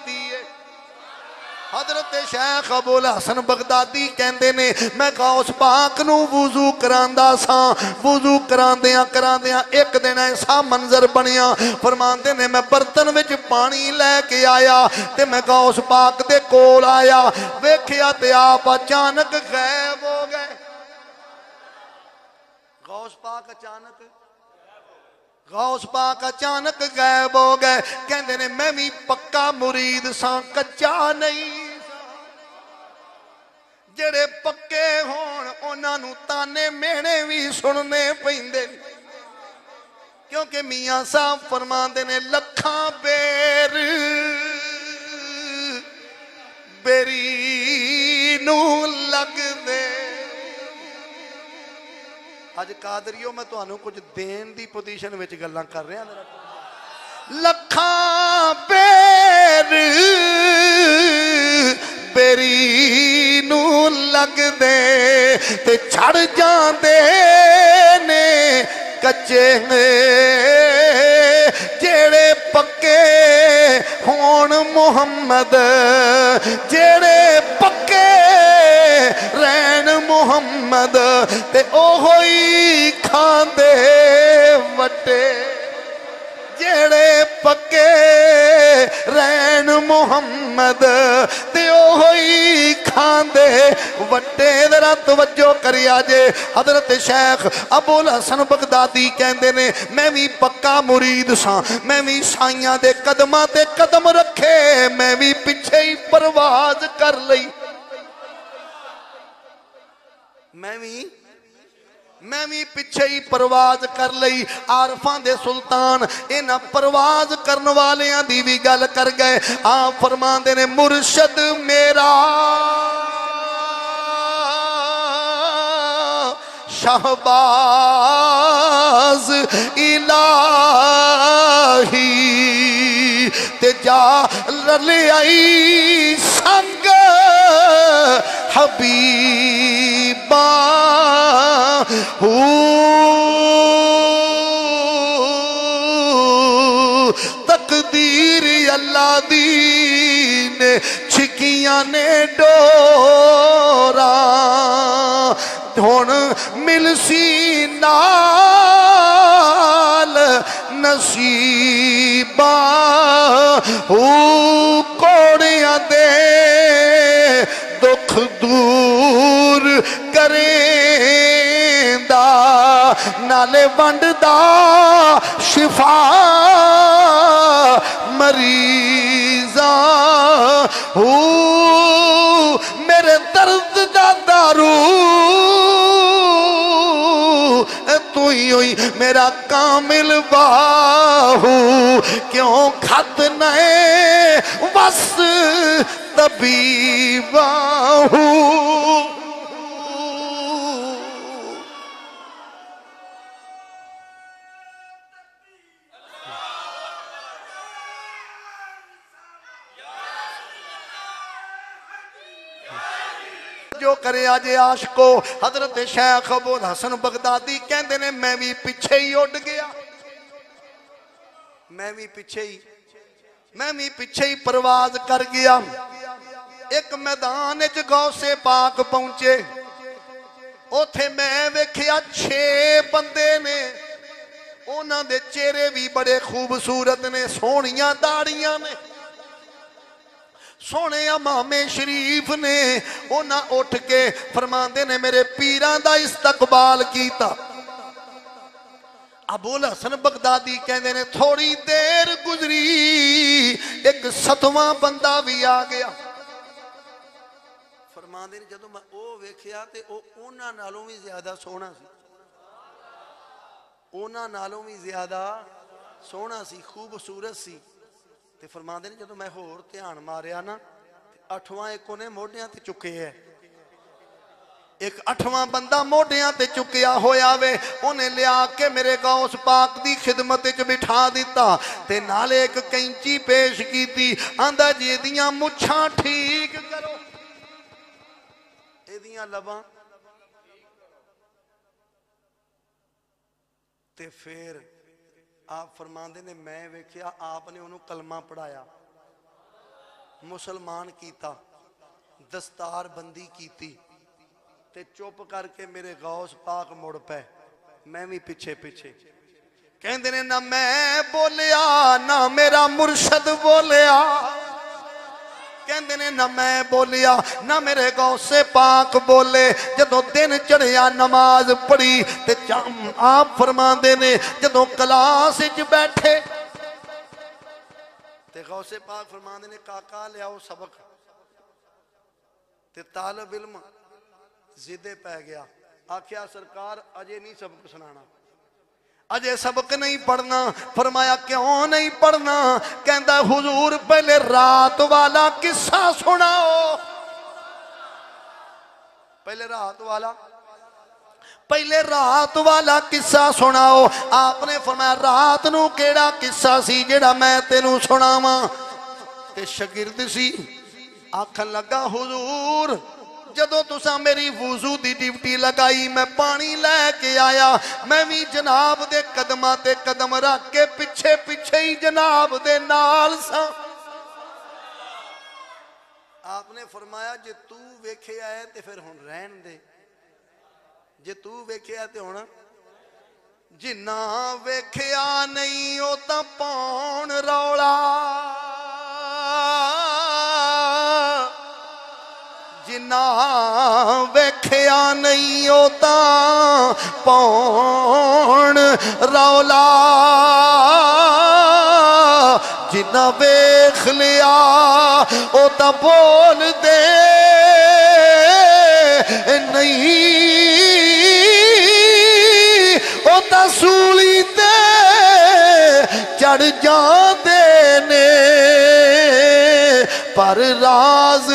हज़रत शेख अबुल हसन बगदादी कहते ने, मैं गौस पाक न वज़ू करा सा, वज़ू कराद करा एक दिन ऐसा मंजर बनिया फरमाते ने, मैं बर्तन में पानी लैके आया तो मैं गौस पाक के कोल आया, वेख्या तो आप अचानक गायब हो गए। गौस पाक अचानक ਗੌਸ ਪਾਕ ਅਚਾਨਕ ਗਾਇਬ ਹੋ ਗਏ। ਕਹਿੰਦੇ ਨੇ, ਮੈਂ ਵੀ ਪੱਕਾ ਮੁਰੀਦ ਸਾਂ, ਕੱਚਾ ਨਹੀਂ ਜਿਹੜੇ ਪੱਕੇ ਹੋਣ, ਉਹਨਾਂ ਨੂੰ ਤਾਨੇ ਮਿਹਣੇ ਵੀ ਸੁਣਨੇ ਪੈਂਦੇ ਨੇ। ਕਿਉਂਕਿ ਮੀਆਂ ਸਾਹਿਬ ਫਰਮਾਉਂਦੇ ਨੇ, ਲੱਖਾਂ ਬੇਰ ਬੇਰੀ ਨੂੰ ਲੱਗਦੇ ਅੱਜ ਕਾਦਰੀਓ, ਮੈਂ ਤੁਹਾਨੂੰ ਕੁਝ ਦੇਣ ਦੀ ਪੋਜੀਸ਼ਨ ਵਿੱਚ ਗੱਲਾਂ ਕਰ ਰਿਹਾ ਲੱਖਾਂ ਬੇਰ, ਬੇਰੀ ਨੂੰ ਲੱਗਦੇ ਤੇ ਛੜ ਜਾਂਦੇ ਨੇ ਕੱਚੇ ਜਿਹੜੇ ਪੱਕੇ ਹੋਣ ਮੁਹੰਮਦ, ਜਿਹੜੇ ਤੇ ਉਹੋ ਹੀ ਖਾਂਦੇ ਵੱਟੇ, ਜਿਹੜੇ ਪੱਕੇ ਰਹਿਣ ਮੁਹੰਮਦ, ਤੇ ਉਹੋ ਹੀ ਖਾਂਦੇ ਵੱਡੇ ਜ਼ਰਾ ਤਵੱਜੋ ਕਰਿਆ ਜੇ ਹਜ਼ਰਤ ਸ਼ੇਖ ਅਬੂਲ ਹਸਨ ਬਗਦਾਦੀ ਕਹਿੰਦੇ ਨੇ, ਮੈਂ ਵੀ ਪੱਕਾ ਮੁਰੀਦ ਸਾਂ, ਮੈਂ ਵੀ ਸਾਈਆਂ ਦੇ ਕਦਮਾਂ ਤੇ ਕਦਮ ਰੱਖੇ, ਮੈਂ ਵੀ ਪਿੱਛੇ ਹੀ ਪਰਵਾਜ਼ ਕਰ ਲਈ। ਮੈਂ ਵੀ ਮੈਂ ਵੀ ਪਿੱਛੇ ਹੀ ਪਰਵਾਜ਼ ਕਰ ਲਈ ਆਰਫਾਂ ਦੇ ਸੁਲਤਾਨ ਇਹਨਾਂ ਪਰਵਾਜ਼ ਕਰਨ ਵਾਲਿਆਂ ਦੀ ਵੀ ਗੱਲ ਕਰ ਗਏ ਆ ਫਰਮਾਉਂਦੇ ਨੇ ਮੁਰਸ਼ਦ ਮੇਰਾ ਸ਼ਹਬਾਜ਼ ਇਲਾਹੀ ਤੇ ਜਾ ਰਲਿਆਈ ਸੰਗ ਹਬੀਬਾ बा तकदीर अल्लाह दीन ने ने डोरा हुन मिलसी नाल नसीबा हू कोड़िया दे दूर करेंदा नाले बंड शिफ़ा मरीज़ा हो मेरे दर्द दांदारू हुई हुई मेरा कामिल बाहू। क्यों खत नए बस तबी बाहू? करे अजे आशको हज़रत शैख अबुल हसन बगदादी कहते ने मैं भी पिछे ही उड गया। मैं भी पिछे ही, मैं भी पिछे ही परवाज कर गया। एक मैदान च गौसे पाक पहुँचे। उथे मैं वेख्या छे बंदे ने। उन्होंने चेहरे भी बड़े खूबसूरत ने, सोहनिया दाड़िया ने। सोने मामे शरीफ ने उन्हें उठ के फरमाते ने मेरे पीर का इस्तकबाल किया अबुल हसन बगदादी कहते ने थोड़ी देर गुजरी एक सतवा बंदा भी आ गया फरमाते ने जो मैं वह वेख्या तो उन्होंने भी ज़्यादा सोहना उन्होंने भी ज़्यादा सोहना सी खूबसूरत सी ਤੇ ਫਰਮਾਉਂਦੇ ਨੇ ਜਦੋਂ ਮੈਂ ਹੋਰ ਧਿਆਨ ਮਾਰਿਆ ਨਾ, ਤੇ ਅਠਵਾਂ ਇੱਕ ਉਹਨੇ ਮੋਢਿਆਂ ਤੇ ਚੁੱਕੇ ਐ। ਇੱਕ ਅਠਵਾਂ ਬੰਦਾ ਮੋਢਿਆਂ ਤੇ ਚੁੱਕਿਆ ਹੋਇਆ ਵੇ, ਉਹਨੇ ਲਿਆ ਕੇ ਮੇਰੇ ਗੌਸ ਪਾਕ ਦੀ ਖਿਦਮਤ ਵਿੱਚ ਬਿਠਾ ਦਿੱਤਾ ਤੇ ਨਾਲੇ ਇੱਕ ਕੈਂਚੀ ਪੇਸ਼ ਕੀਤੀ, ਆਂਦਾ ਜੀ ਇਹਦੀਆਂ ਮੁੱਛਾਂ ਠੀਕ ਕਰੋ। ਇਹਦੀਆਂ ਲਬਾਂ ਤੇ ਫੇਰ आप फरमाते ने, मैं वेख्या, आपने उन्होंने कलमा पढ़ाया। मुसलमान किया दस्तारबंदी की ते चुप करके मेरे गौस पाक मुड़ पे। मैं भी पिछे पिछे। कहते ना मैं बोलिया, ना मेरा मुरशद बोलिया। ने ना मैं बोलिया, ना मेरे गौसे पाक बोले। जदों दिन चढ़िया नमाज़ पढ़ी, ते आप फरमाते ने, जदों क्लास बैठे, ते गौसे पाक फरमाते ने, काका लिया सबक। ते तालब इल्म जिदे पै गया। आख्या सरकार अजे नहीं सबक सुनाना। अजय सबक नहीं पढ़ना, फरमाया, क्यों नहीं पढ़ना? कहता हुजूर, पहले रात वाला किस्सा सुनाओ। पहले रात वाला? पहले रात वाला किस्सा सुनाओ। आपने फरमाया, रात नु केड़ा किस्सा सी जेड़ा मैं तेनू सुनावा ते शगिर्द सी आखन लगा, हुजूर ਜਦੋਂ ਤੁਸੀਂ ਮੇਰੀ ਵੂਜੂ ਦੀ ਡਿਊਟੀ ਲਗਾਈ, ਮੈਂ ਪਾਣੀ ਲੈ ਕੇ ਆਇਆ। ਮੈਂ ਵੀ ਜਨਾਬ ਦੇ ਕਦਮਾਂ ਤੇ ਕਦਮ ਰੱਖ ਕੇ ਪਿੱਛੇ ਪਿੱਛੇ ਹੀ ਜਨਾਬ ਦੇ ਨਾਲ ਸਾਂ। ਆਪਨੇ ਫਰਮਾਇਆ, ਜੇ ਤੂੰ ਵੇਖਿਆ ਹੈ ਤੇ ਫਿਰ ਹੁਣ ਰਹਿਣ ਦੇ। ਜੇ ਤੂੰ ਵੇਖਿਆ ਤੇ ਹੁਣ ਜਿੰਨਾ ਵੇਖਿਆ ਨਹੀਂ, ਉਹ ਤਾਂ ਪਾਉਣ ਰੌਲਾ। ਜਿੰਨਾ ਵੇਖਿਆ ਨਹੀਂ ਉਹ ਤਾਂ ਪਾਉਣ ਰੌਲਾ ਜਿੰਨਾ ਵੇਖ ਲਿਆ ਉਹ ਤਾਂ ਬੋਲਦੇ ਨਹੀਂ ਉਹ ਤਾਂ ਸੂਲੀ ਤੇ ਚੜ ਜਾਂਦੇ ਨੇ ਪਰ ਰਾਜ਼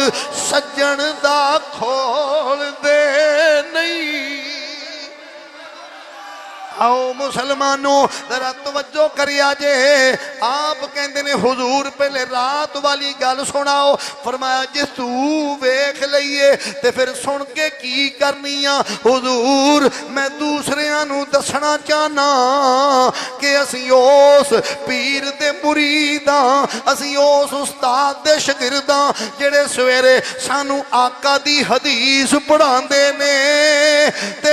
ਸੱਜਣ ਦਾ ਖੋਲਦੇ आओ मुसलमानों, जरा तवज्जो करिया जे। आप कहते ने, हजूर, पहले रात वाली गल सुनाओ। फरमाया, जे तू वेख लीए तो फिर सुन के की करनी आ? हजूर, मैं दूसरिया दसना चाहना कि असी उस पीर के मुरीद हाँ असी उस उस्ताद के शगिरद हाँ जोड़े सवेरे सानू आका की हदीस पढ़ा ने।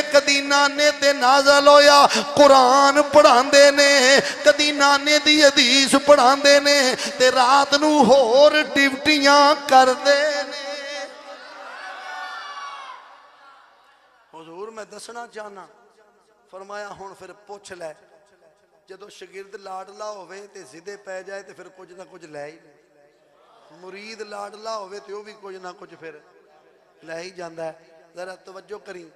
कदीना ने ते नाजल होया ਕੁਰਾਨ ਪੜਾਉਂਦੇ ਨੇ, ਕਦੀ ਨਾਨੇ ਦੀ ਹਦੀਸ ਪੜਾਉਂਦੇ ਨੇ ਤੇ ਰਾਤ ਨੂੰ ਹੋਰ ਡਿਊਟੀਆਂ ਕਰਦੇ ਨੇ। ਹਜ਼ੂਰ, ਮੈਂ ਦੱਸਣਾ ਚਾਹਨਾ, ਫਰਮਾਇਆ ਹੁਣ ਫਿਰ ਪੁੱਛ ਲੈ। ਜਦੋਂ ਸ਼ਾਗਿਰਦ ਲਾਡਲਾ ਹੋਵੇ ਤੇ ਜ਼ਿੱਦੇ ਪੈ ਜਾਏ ਤੇ ਫਿਰ ਕੁਝ ਨਾ ਕੁਝ ਲੈ ਹੀ ਮੁਰੀਦ ਲਾਡਲਾ ਹੋਵੇ ਤੇ ਉਹ ਵੀ ਕੁਝ ਨਾ ਕੁਝ ਫਿਰ ਲੈ ਹੀ ਜਾਂਦਾ ਜ਼ਰਾ ਤਵੱਜੋ ਕਰੀ।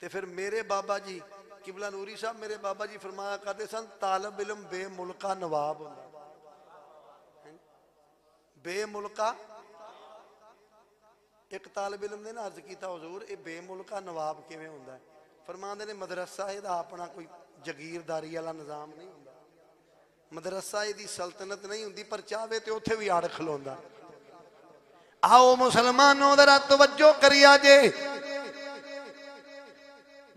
ਤੇ ਫਿਰ ਮੇਰੇ ਬਾਬਾ ਜੀ किबला नूरी साहब, मेरे बाबा जी फरमाया करते सन, तालब इलम बे बेमुल्का नवाब होंगे बेमुल्का, एक तालब इलम ने ना अर्ज़ किया हजूर ये बेमुल्का नवाब किमें होंगे फरमाते ने, मदरसा यदा अपना कोई जागीरदारी वाला निज़ाम नहीं होंगे मदरसा यदि सल्तनत नहीं होंगी पर चाहे तो उत्थे भी आड़ खलोंदा। आओ मुसलमानों तवज्जो करी आज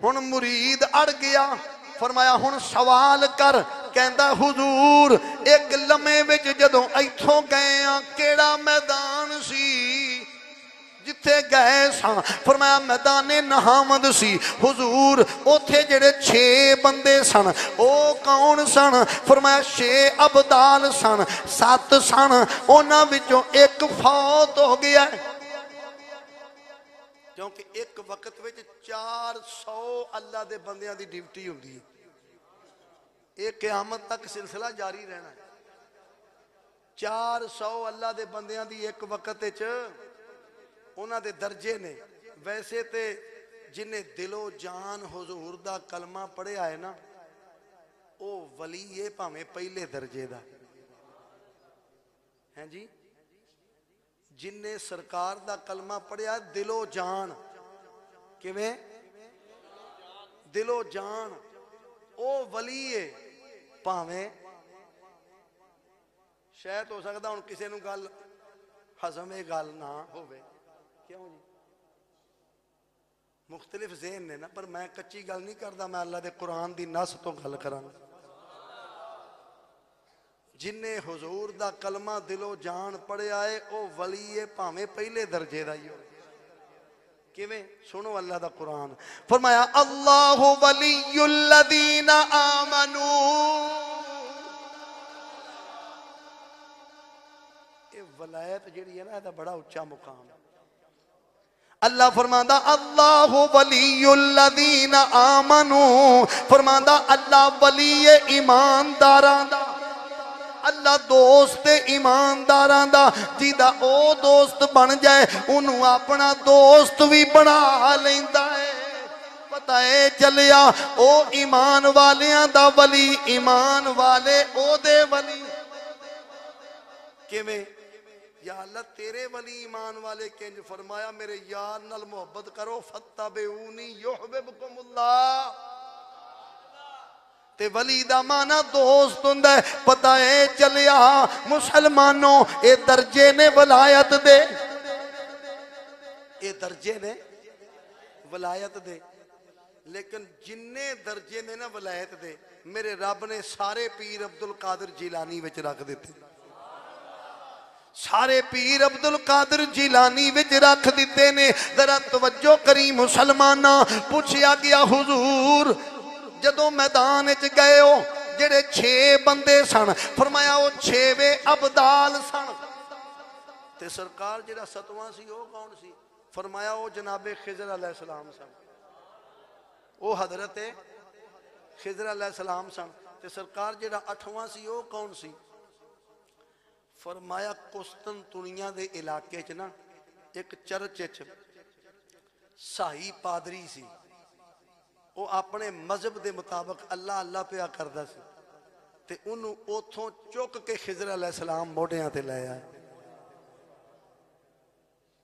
ਹੁਣ ਮੁਰੀਦ ਅੜ ਗਿਆ। ਫਰਮਾਇਆ, ਹੁਣ ਸਵਾਲ ਕਰ। ਕਹਿੰਦਾ, ਹਜ਼ੂਰ, ਇੱਕ ਲੰਮੇ ਵਿੱਚ ਜਦੋਂ ਇੱਥੋਂ ਗਏ ਆ, ਕਿਹੜਾ ਮੈਦਾਨ ਸੀ? ਜਿੱਥੇ ਗਏ ਸਾਂ। ਫਰਮਾਇਆ, ਮੈਦਾਨੇ ਨਹਾਮਦ ਸੀ। ਹਜ਼ੂਰ, ਉੱਥੇ ਜਿਹੜੇ 6 ਬੰਦੇ ਸਨ, ਉਹ ਕੌਣ ਸਨ? ਫਰਮਾਇਆ 6 ਅਬਦਾਲ ਸਨ 7 ਸਨ। ਉਹਨਾਂ ਵਿੱਚੋਂ ਇੱਕ ਫੌਤ ਹੋ ਗਿਆ। ਕਿਉਂਕਿ ਇੱਕ ਵਕਤ ਵਿੱਚ 400 ਅੱਲਾ ਦੇ ਬੰਦਿਆਂ ਦੀ ਡਿਊਟੀ ਹੁੰਦੀ ਹੈ। ਇਹ ਕਿਆਮਤ ਤੱਕ ਸਿਲਸਿਲਾ ਜਾਰੀ ਰਹਿਣਾ ਹੈ। 400 ਅੱਲਾ ਦੇ ਬੰਦਿਆਂ ਦੀ ਇੱਕ ਵਕਤ ਵਿੱਚ ਉਹਨਾਂ ਦੇ ਦਰਜੇ ਨੇ। ਵੈਸੇ ਤੇ ਜਿਨੇ ਦਿਲੋਂ ਜਾਨ ਹਜ਼ੂਰ ਦਾ ਕਲਮਾ ਪੜਿਆ ਹੈ ਨਾ, ਉਹ ਵਲੀ ਇਹ ਭਾਵੇਂ ਪਹਿਲੇ ਦਰਜੇ ਦਾ। ਹੈ ਜੀ? ਜਿਨੇ ਸਰਕਾਰ ਦਾ ਕਲਮਾ ਪੜਿਆ ਦਿਲੋਂ ਜਾਨ ਕਿਵੇਂ ਦਿਲੋਂ ਜਾਨ ਉਹ ਵਲੀ ਏ ਭਾਵੇਂ ਸ਼ਾਇਦ ਹੋ ਸਕਦਾ ਹੁਣ ਕਿਸੇ ਨੂੰ ਗੱਲ ਹਜ਼ਮ ਇਹ ਗੱਲ ਨਾ ਹੋਵੇ ਕਿਉਂ ਜੀ ਮੁxtਲਿਫ ਜ਼ੇਨ ਨੇ ਨਾ ਪਰ ਮੈਂ ਕੱਚੀ ਗੱਲ ਨਹੀਂ ਕਰਦਾ ਮੈਂ ਅੱਲਾ ਦੇ ਕੁਰਾਨ ਦੀ ਨਸ ਤੋਂ ਗੱਲ ਕਰਾਂਗਾ ਜਿਨੇ ਹਜ਼ੂਰ ਦਾ ਕਲਮਾ ਦਿਲੋਂ ਜਾਨ ਪੜਿਆ ਏ ਉਹ ਵਲੀ ਏ ਭਾਵੇਂ ਪਹਿਲੇ ਦਰਜੇ ਦਾ ਹੀ ਹੋਵੇ ਕਿਵੇਂ ਸੁਣੋ ਅੱਲਾ ਦਾ ਕੁਰਾਨ ਫਰਮਾਇਆ ਅੱਲਾਹੁ ਵਲੀਯੁਲ ਲਜ਼ੀਨਾ ਆਮਨੂ ਇਹ ਵਲਾਇਤ ਜਿਹੜੀ ਹੈ ਨਾ ਇਹਦਾ ਬੜਾ ਉੱਚਾ ਮੁਕਾਮ ਹੈ अल्लाह फरमांदा अल्लाह वलीउल्लदीन आमनू फरमांदा अल्लाह वली ईमानदारां दा अल्लाह दोस्त ईमानदारां जिदा ओ दोस्त बन जाए उन्हों अपना दोस्त भी बना लेंदा है। पता है चलिया ओ ईमान वालियाँ दा वली, ईमान वाले ओदे वली। किवें? या अल्लाह तेरे वली ईमान वाले किंज फरमाया, मेरे यार नाल मोहब्बत करो, फत्तबिऊनी युहब्बुकुमुल्लाह। ਤੇ ਵਲੀ ਦਾ ਮਾਨਾ ਦੋਸਤ ਹੁੰਦਾ ਪਤਾ ਏ ਚਲਿਆ, ਮੁਸਲਮਾਨੋ, ਇਹ ਦਰਜੇ ਨੇ ਵਲਾਇਤ ਦੇ। ਇਹ ਦਰਜੇ ਨੇ ਵਲਾਇਤ ਦੇ। ਲੇਕਿਨ ਜਿੰਨੇ ਦਰਜੇ ਨੇ ਨਾ ਵਲਾਇਤ ਦੇ, ਮੇਰੇ ਰੱਬ ਨੇ ਸਾਰੇ ਪੀਰ ਅਬਦੁਲ ਕਾਦਰ ਜੀਲਾਨੀ ਵਿੱਚ ਰੱਖ ਦਿੱਤੇ। ਸਾਰੇ ਪੀਰ ਅਬਦੁਲ ਕਾਦਰ ਜਿਲਾਨੀ ਵਿੱਚ ਰੱਖ ਦਿੱਤੇ ਨੇ। ਜ਼ਰਾ ਤਵੱਜੋ ਕਰੀ ਮੁਸਲਮਾਨਾਂ, ਪੁੱਛਿਆ ਗਿਆ, ਹਜ਼ੂਰ ਜਦੋਂ ਮੈਦਾਨ ਵਿੱਚ ਗਏ ਹੋ ਜਿਹੜੇ 6 ਬੰਦੇ ਸਨ ਫਰਮਾਇਆ ਉਹ 6ਵੇਂ ਅਬਦਾਲ ਸਨ ਤੇ ਸਰਕਾਰ ਜਿਹੜਾ ਸਤਵਾਂ ਸੀ ਉਹ ਕੌਣ ਸੀ ਫਰਮਾਇਆ ਉਹ ਜਨਾਬੇ ਖਿਜ਼ਰ ਅਲੈਹਿਸਲਾਮ ਸਨ ਉਹ ਹਜ਼ਰਤ ਖਿਜ਼ਰ ਅਲੈਹਿਸਲਾਮ ਸਨ ਤੇ ਸਰਕਾਰ ਜਿਹੜਾ 8ਵਾਂ ਸੀ ਉਹ ਕੌਣ ਸੀ ਫਰਮਾਇਆ ਕੁਸਤਨਤੁਨੀਆ ਦੇ ਇਲਾਕੇ 'ਚ ਨਾ ਇੱਕ ਚਰਚ 'ਚ ਸਾਈ ਪਾਦਰੀ ਸੀ ਉਹ ਆਪਣੇ ਮਜ਼ਹਬ ਦੇ ਮੁਤਾਬਕ ਅੱਲਾ ਅੱਲਾ ਪਿਆ ਕਰਦਾ ਸੀ ਤੇ ਉਹਨੂੰ ਉਥੋਂ ਚੁੱਕ ਕੇ ਖਿਜ਼ਰ ਅਲੈਹਿਸਲਾਮ ਮੋਢਿਆਂ ਤੇ ਲੈ ਆਇਆ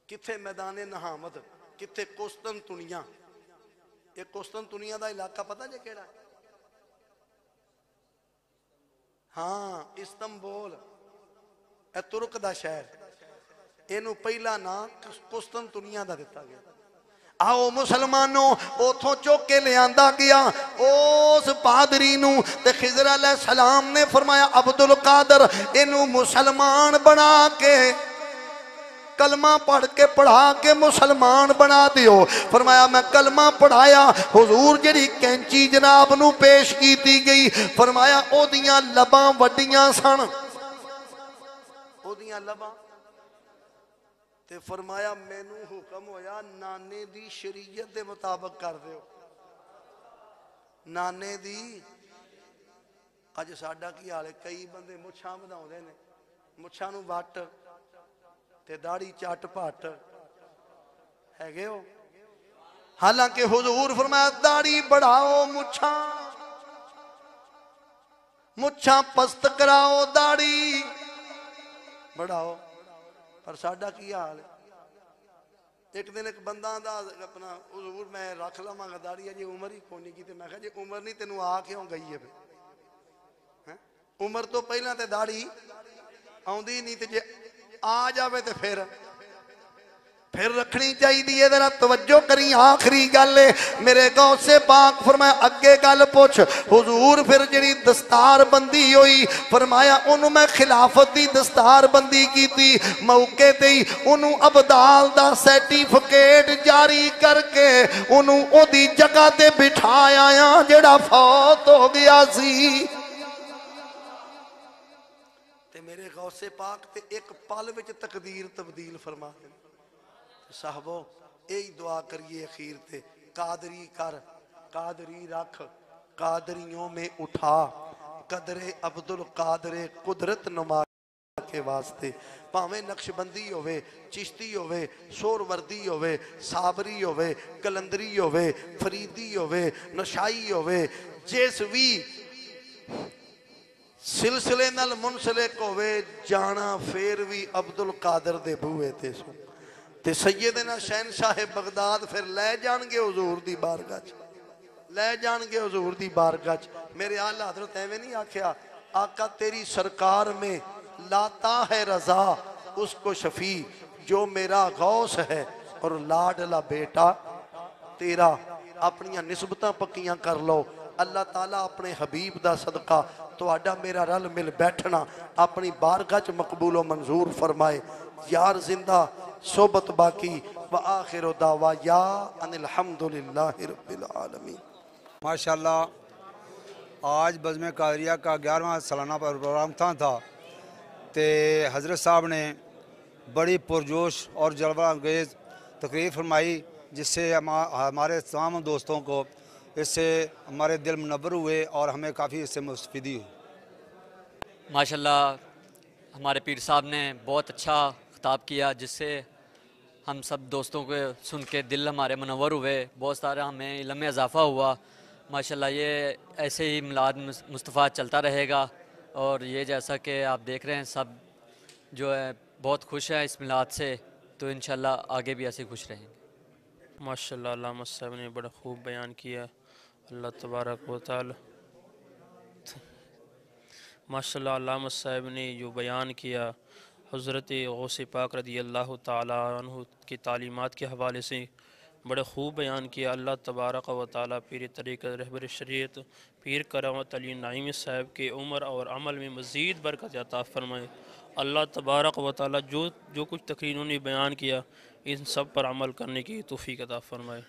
ਕਿੱਥੇ ਮੈਦਾਨੇ ਨਹਾਮਦ ਕਿੱਥੇ ਕੁਸਤਨਤੁਨੀਆ ਇਹ ਕੁਸਤਨਤੁਨੀਆ ਦਾ ਇਲਾਕਾ ਪਤਾ ਜੇ ਕਿਹੜਾ ਹਾਂ ਇਸਤੰਬੁਲ ਇਹ ਤੁਰਕ ਦਾ ਸ਼ਹਿਰ ਇਹਨੂੰ ਪਹਿਲਾ ਨਾਂ ਕੁਸਤਨਤੁਨੀਆ ਦਾ ਦਿੱਤਾ ਗਿਆ आओ मुसलमानों उतों चुक के लिया गया उस पादरी खिजर अल सलाम ने फरमाया अब्दुल कादर इनू मुसलमान बना के कलमा पढ़ के पढ़ा के मुसलमान बना दियो फरमाया मैं कलमा पढ़ाया हजूर जी कैंची जनाब न पेश की गई फरमाया लबा व्डिया सन ओदियाँ लबा तो फरमाया, मैनू हुक्म होया, नाने की शरीयत के मुताबिक कर दो नाने की अज साडा की हाल कई बंद मुछा बनाए ने। मुछा नट तो दाड़ी चट पट। है हालाँकि हजूर फरमाया दाड़ी बढ़ाओ मुछा मुछा पस्त कराओ दाड़ी बढ़ाओ। ਪਰ ਸਾਡਾ ਕੀ ਹਾਲ ਹੈ ਇੱਕ ਦਿਨ ਇੱਕ ਬੰਦਾ ਦਾ ਆਪਣਾ ਹੁਜ਼ੂਰ ਮੈਂ ਰੱਖ ਲਵਾਂਗਾ ਦਾੜੀ ਅਜੇ ਉਮਰ ਹੀ ਕੋਨੀ ਕੀ ਤੇ ਮੈਂ ਕਿਹਾ ਜੇ ਉਮਰ ਨਹੀਂ ਤੈਨੂੰ ਆ ਕਿਉਂ ਗਈ ਹੈ ਫਿਰ ਹੈ ਉਮਰ ਤੋਂ ਪਹਿਲਾਂ ਤੇ ਦਾੜੀ ਆਉਂਦੀ ਨਹੀਂ ਤੇ ਜੇ ਆ ਜਾਵੇ ਤੇ ਫਿਰ फिर रखनी चाहिए तवज्जो करी, आखिरी गल मेरे गाँव से पाक फरमाया अगे गल पुछ। हजूर फिर जी दस्तार बंदी हुई, फरमाया मैं खिलाफत की दस्तार बंदी की मौके ते ही उन्होंने अबदाल का सर्टिफिकेट जारी करके उन्होंने ओरी जगह ते बिठाया जड़ा फौत हो गया सी। मेरे गौसे पाक एक पल में तकदीर तब्दील फरमा साहबो यही दुआ करिए अखीर ते। कादरी कर, कादरी रख, कादरियों में उठा। कदरे अब्दुल कादरे कुदरत नुमा के वास्ते। भावे नक्शबंदी हो चिश्ती होवे सोरवर्दी होवे, साबरी होवे, कलंदरी होवे, फरीदी होवे, नशाई होवे, जिस भी सिलसिले मुनसलिक होवे, जाना फिर भी अब्दुल कादर दे बूहे ते सो ਤੇ ਸੈਯਦਨਾ ਸ਼ਹਿਨशाह बगदाद फिर लै जाएँगे हजूर की ਬਾਰਗਾਹ 'ਚ ਲੈ ਜਾਣਗੇ ਹਜ਼ੂਰ ਦੀ ਬਾਰਗਾਹ 'ਚ ਮੇਰੇ ਆਲਾ ਹਜ਼ਰਤ ਐਵੇਂ ਨਹੀਂ ਆਖਿਆ आका तेरी सरकार में लाता है रजा, उसको शफी जो मेरा गौस है और लाडला बेटा, तेरा अपन निस्बत पक्या कर लो। अल्लाह तला अपने हबीब का सदका थोड़ा तो मेरा रल मिल बैठना अपनी बारगाह च मकबूलो मंजूर फरमाए। यार ज़िंदा सोबत बाकी। व आखिर दावा या माशाल्लाह आज बज़म कादरिया का ग्यारहवा सालाना प्रोग्राम था था। तो हज़रत साहब ने बड़ी पुरजोश और जलवा अंगेज़ तकरीर फरमाई जिससे हमा- हमारे तमाम दोस्तों को इससे हमारे दिल मुनवर हुए और हमें काफ़ी इससे मुस्तफ़ी हुई। माशाल्लाह हमारे पीर साहब ने बहुत अच्छा खिताब किया, जिससे हम सब दोस्तों को सुन के दिल हमारे मनवर हुए। बहुत सारा हमें इलम में इजाफ़ा हुआ। माशाल्लाह, ये ऐसे ही मिलाद मुस्तफ़ा चलता रहेगा। और ये जैसा कि आप देख रहे हैं, सब जो है, बहुत खुश हैं इस मिलाद से। तो इन आगे भी ऐसे खुश रहेंगे। अल्लामा साहब ने बड़ा खूब बयान किया। अल्लाह तबारक व ताल माशाल्लाह अल्लामा साहब ने जो बयान किया हज़रत गौस पाक रदी अल्लाह अन्हु की तालीमात के हवाले से बड़े खूब बयान किया। अल्लाह तबारक व ताली पीर तरीक़ रहबर शरीत पीर करामत अली नाइम साहब के उम्र और अमल में मज़ीद बरकत अता फ़रमाए। अल्लाह तबारक व ताली जो जो कुछ तकरीर उन्होंने बयान किया, इन सब पर अमल करने की तोफ़ी अता फ़रमाए।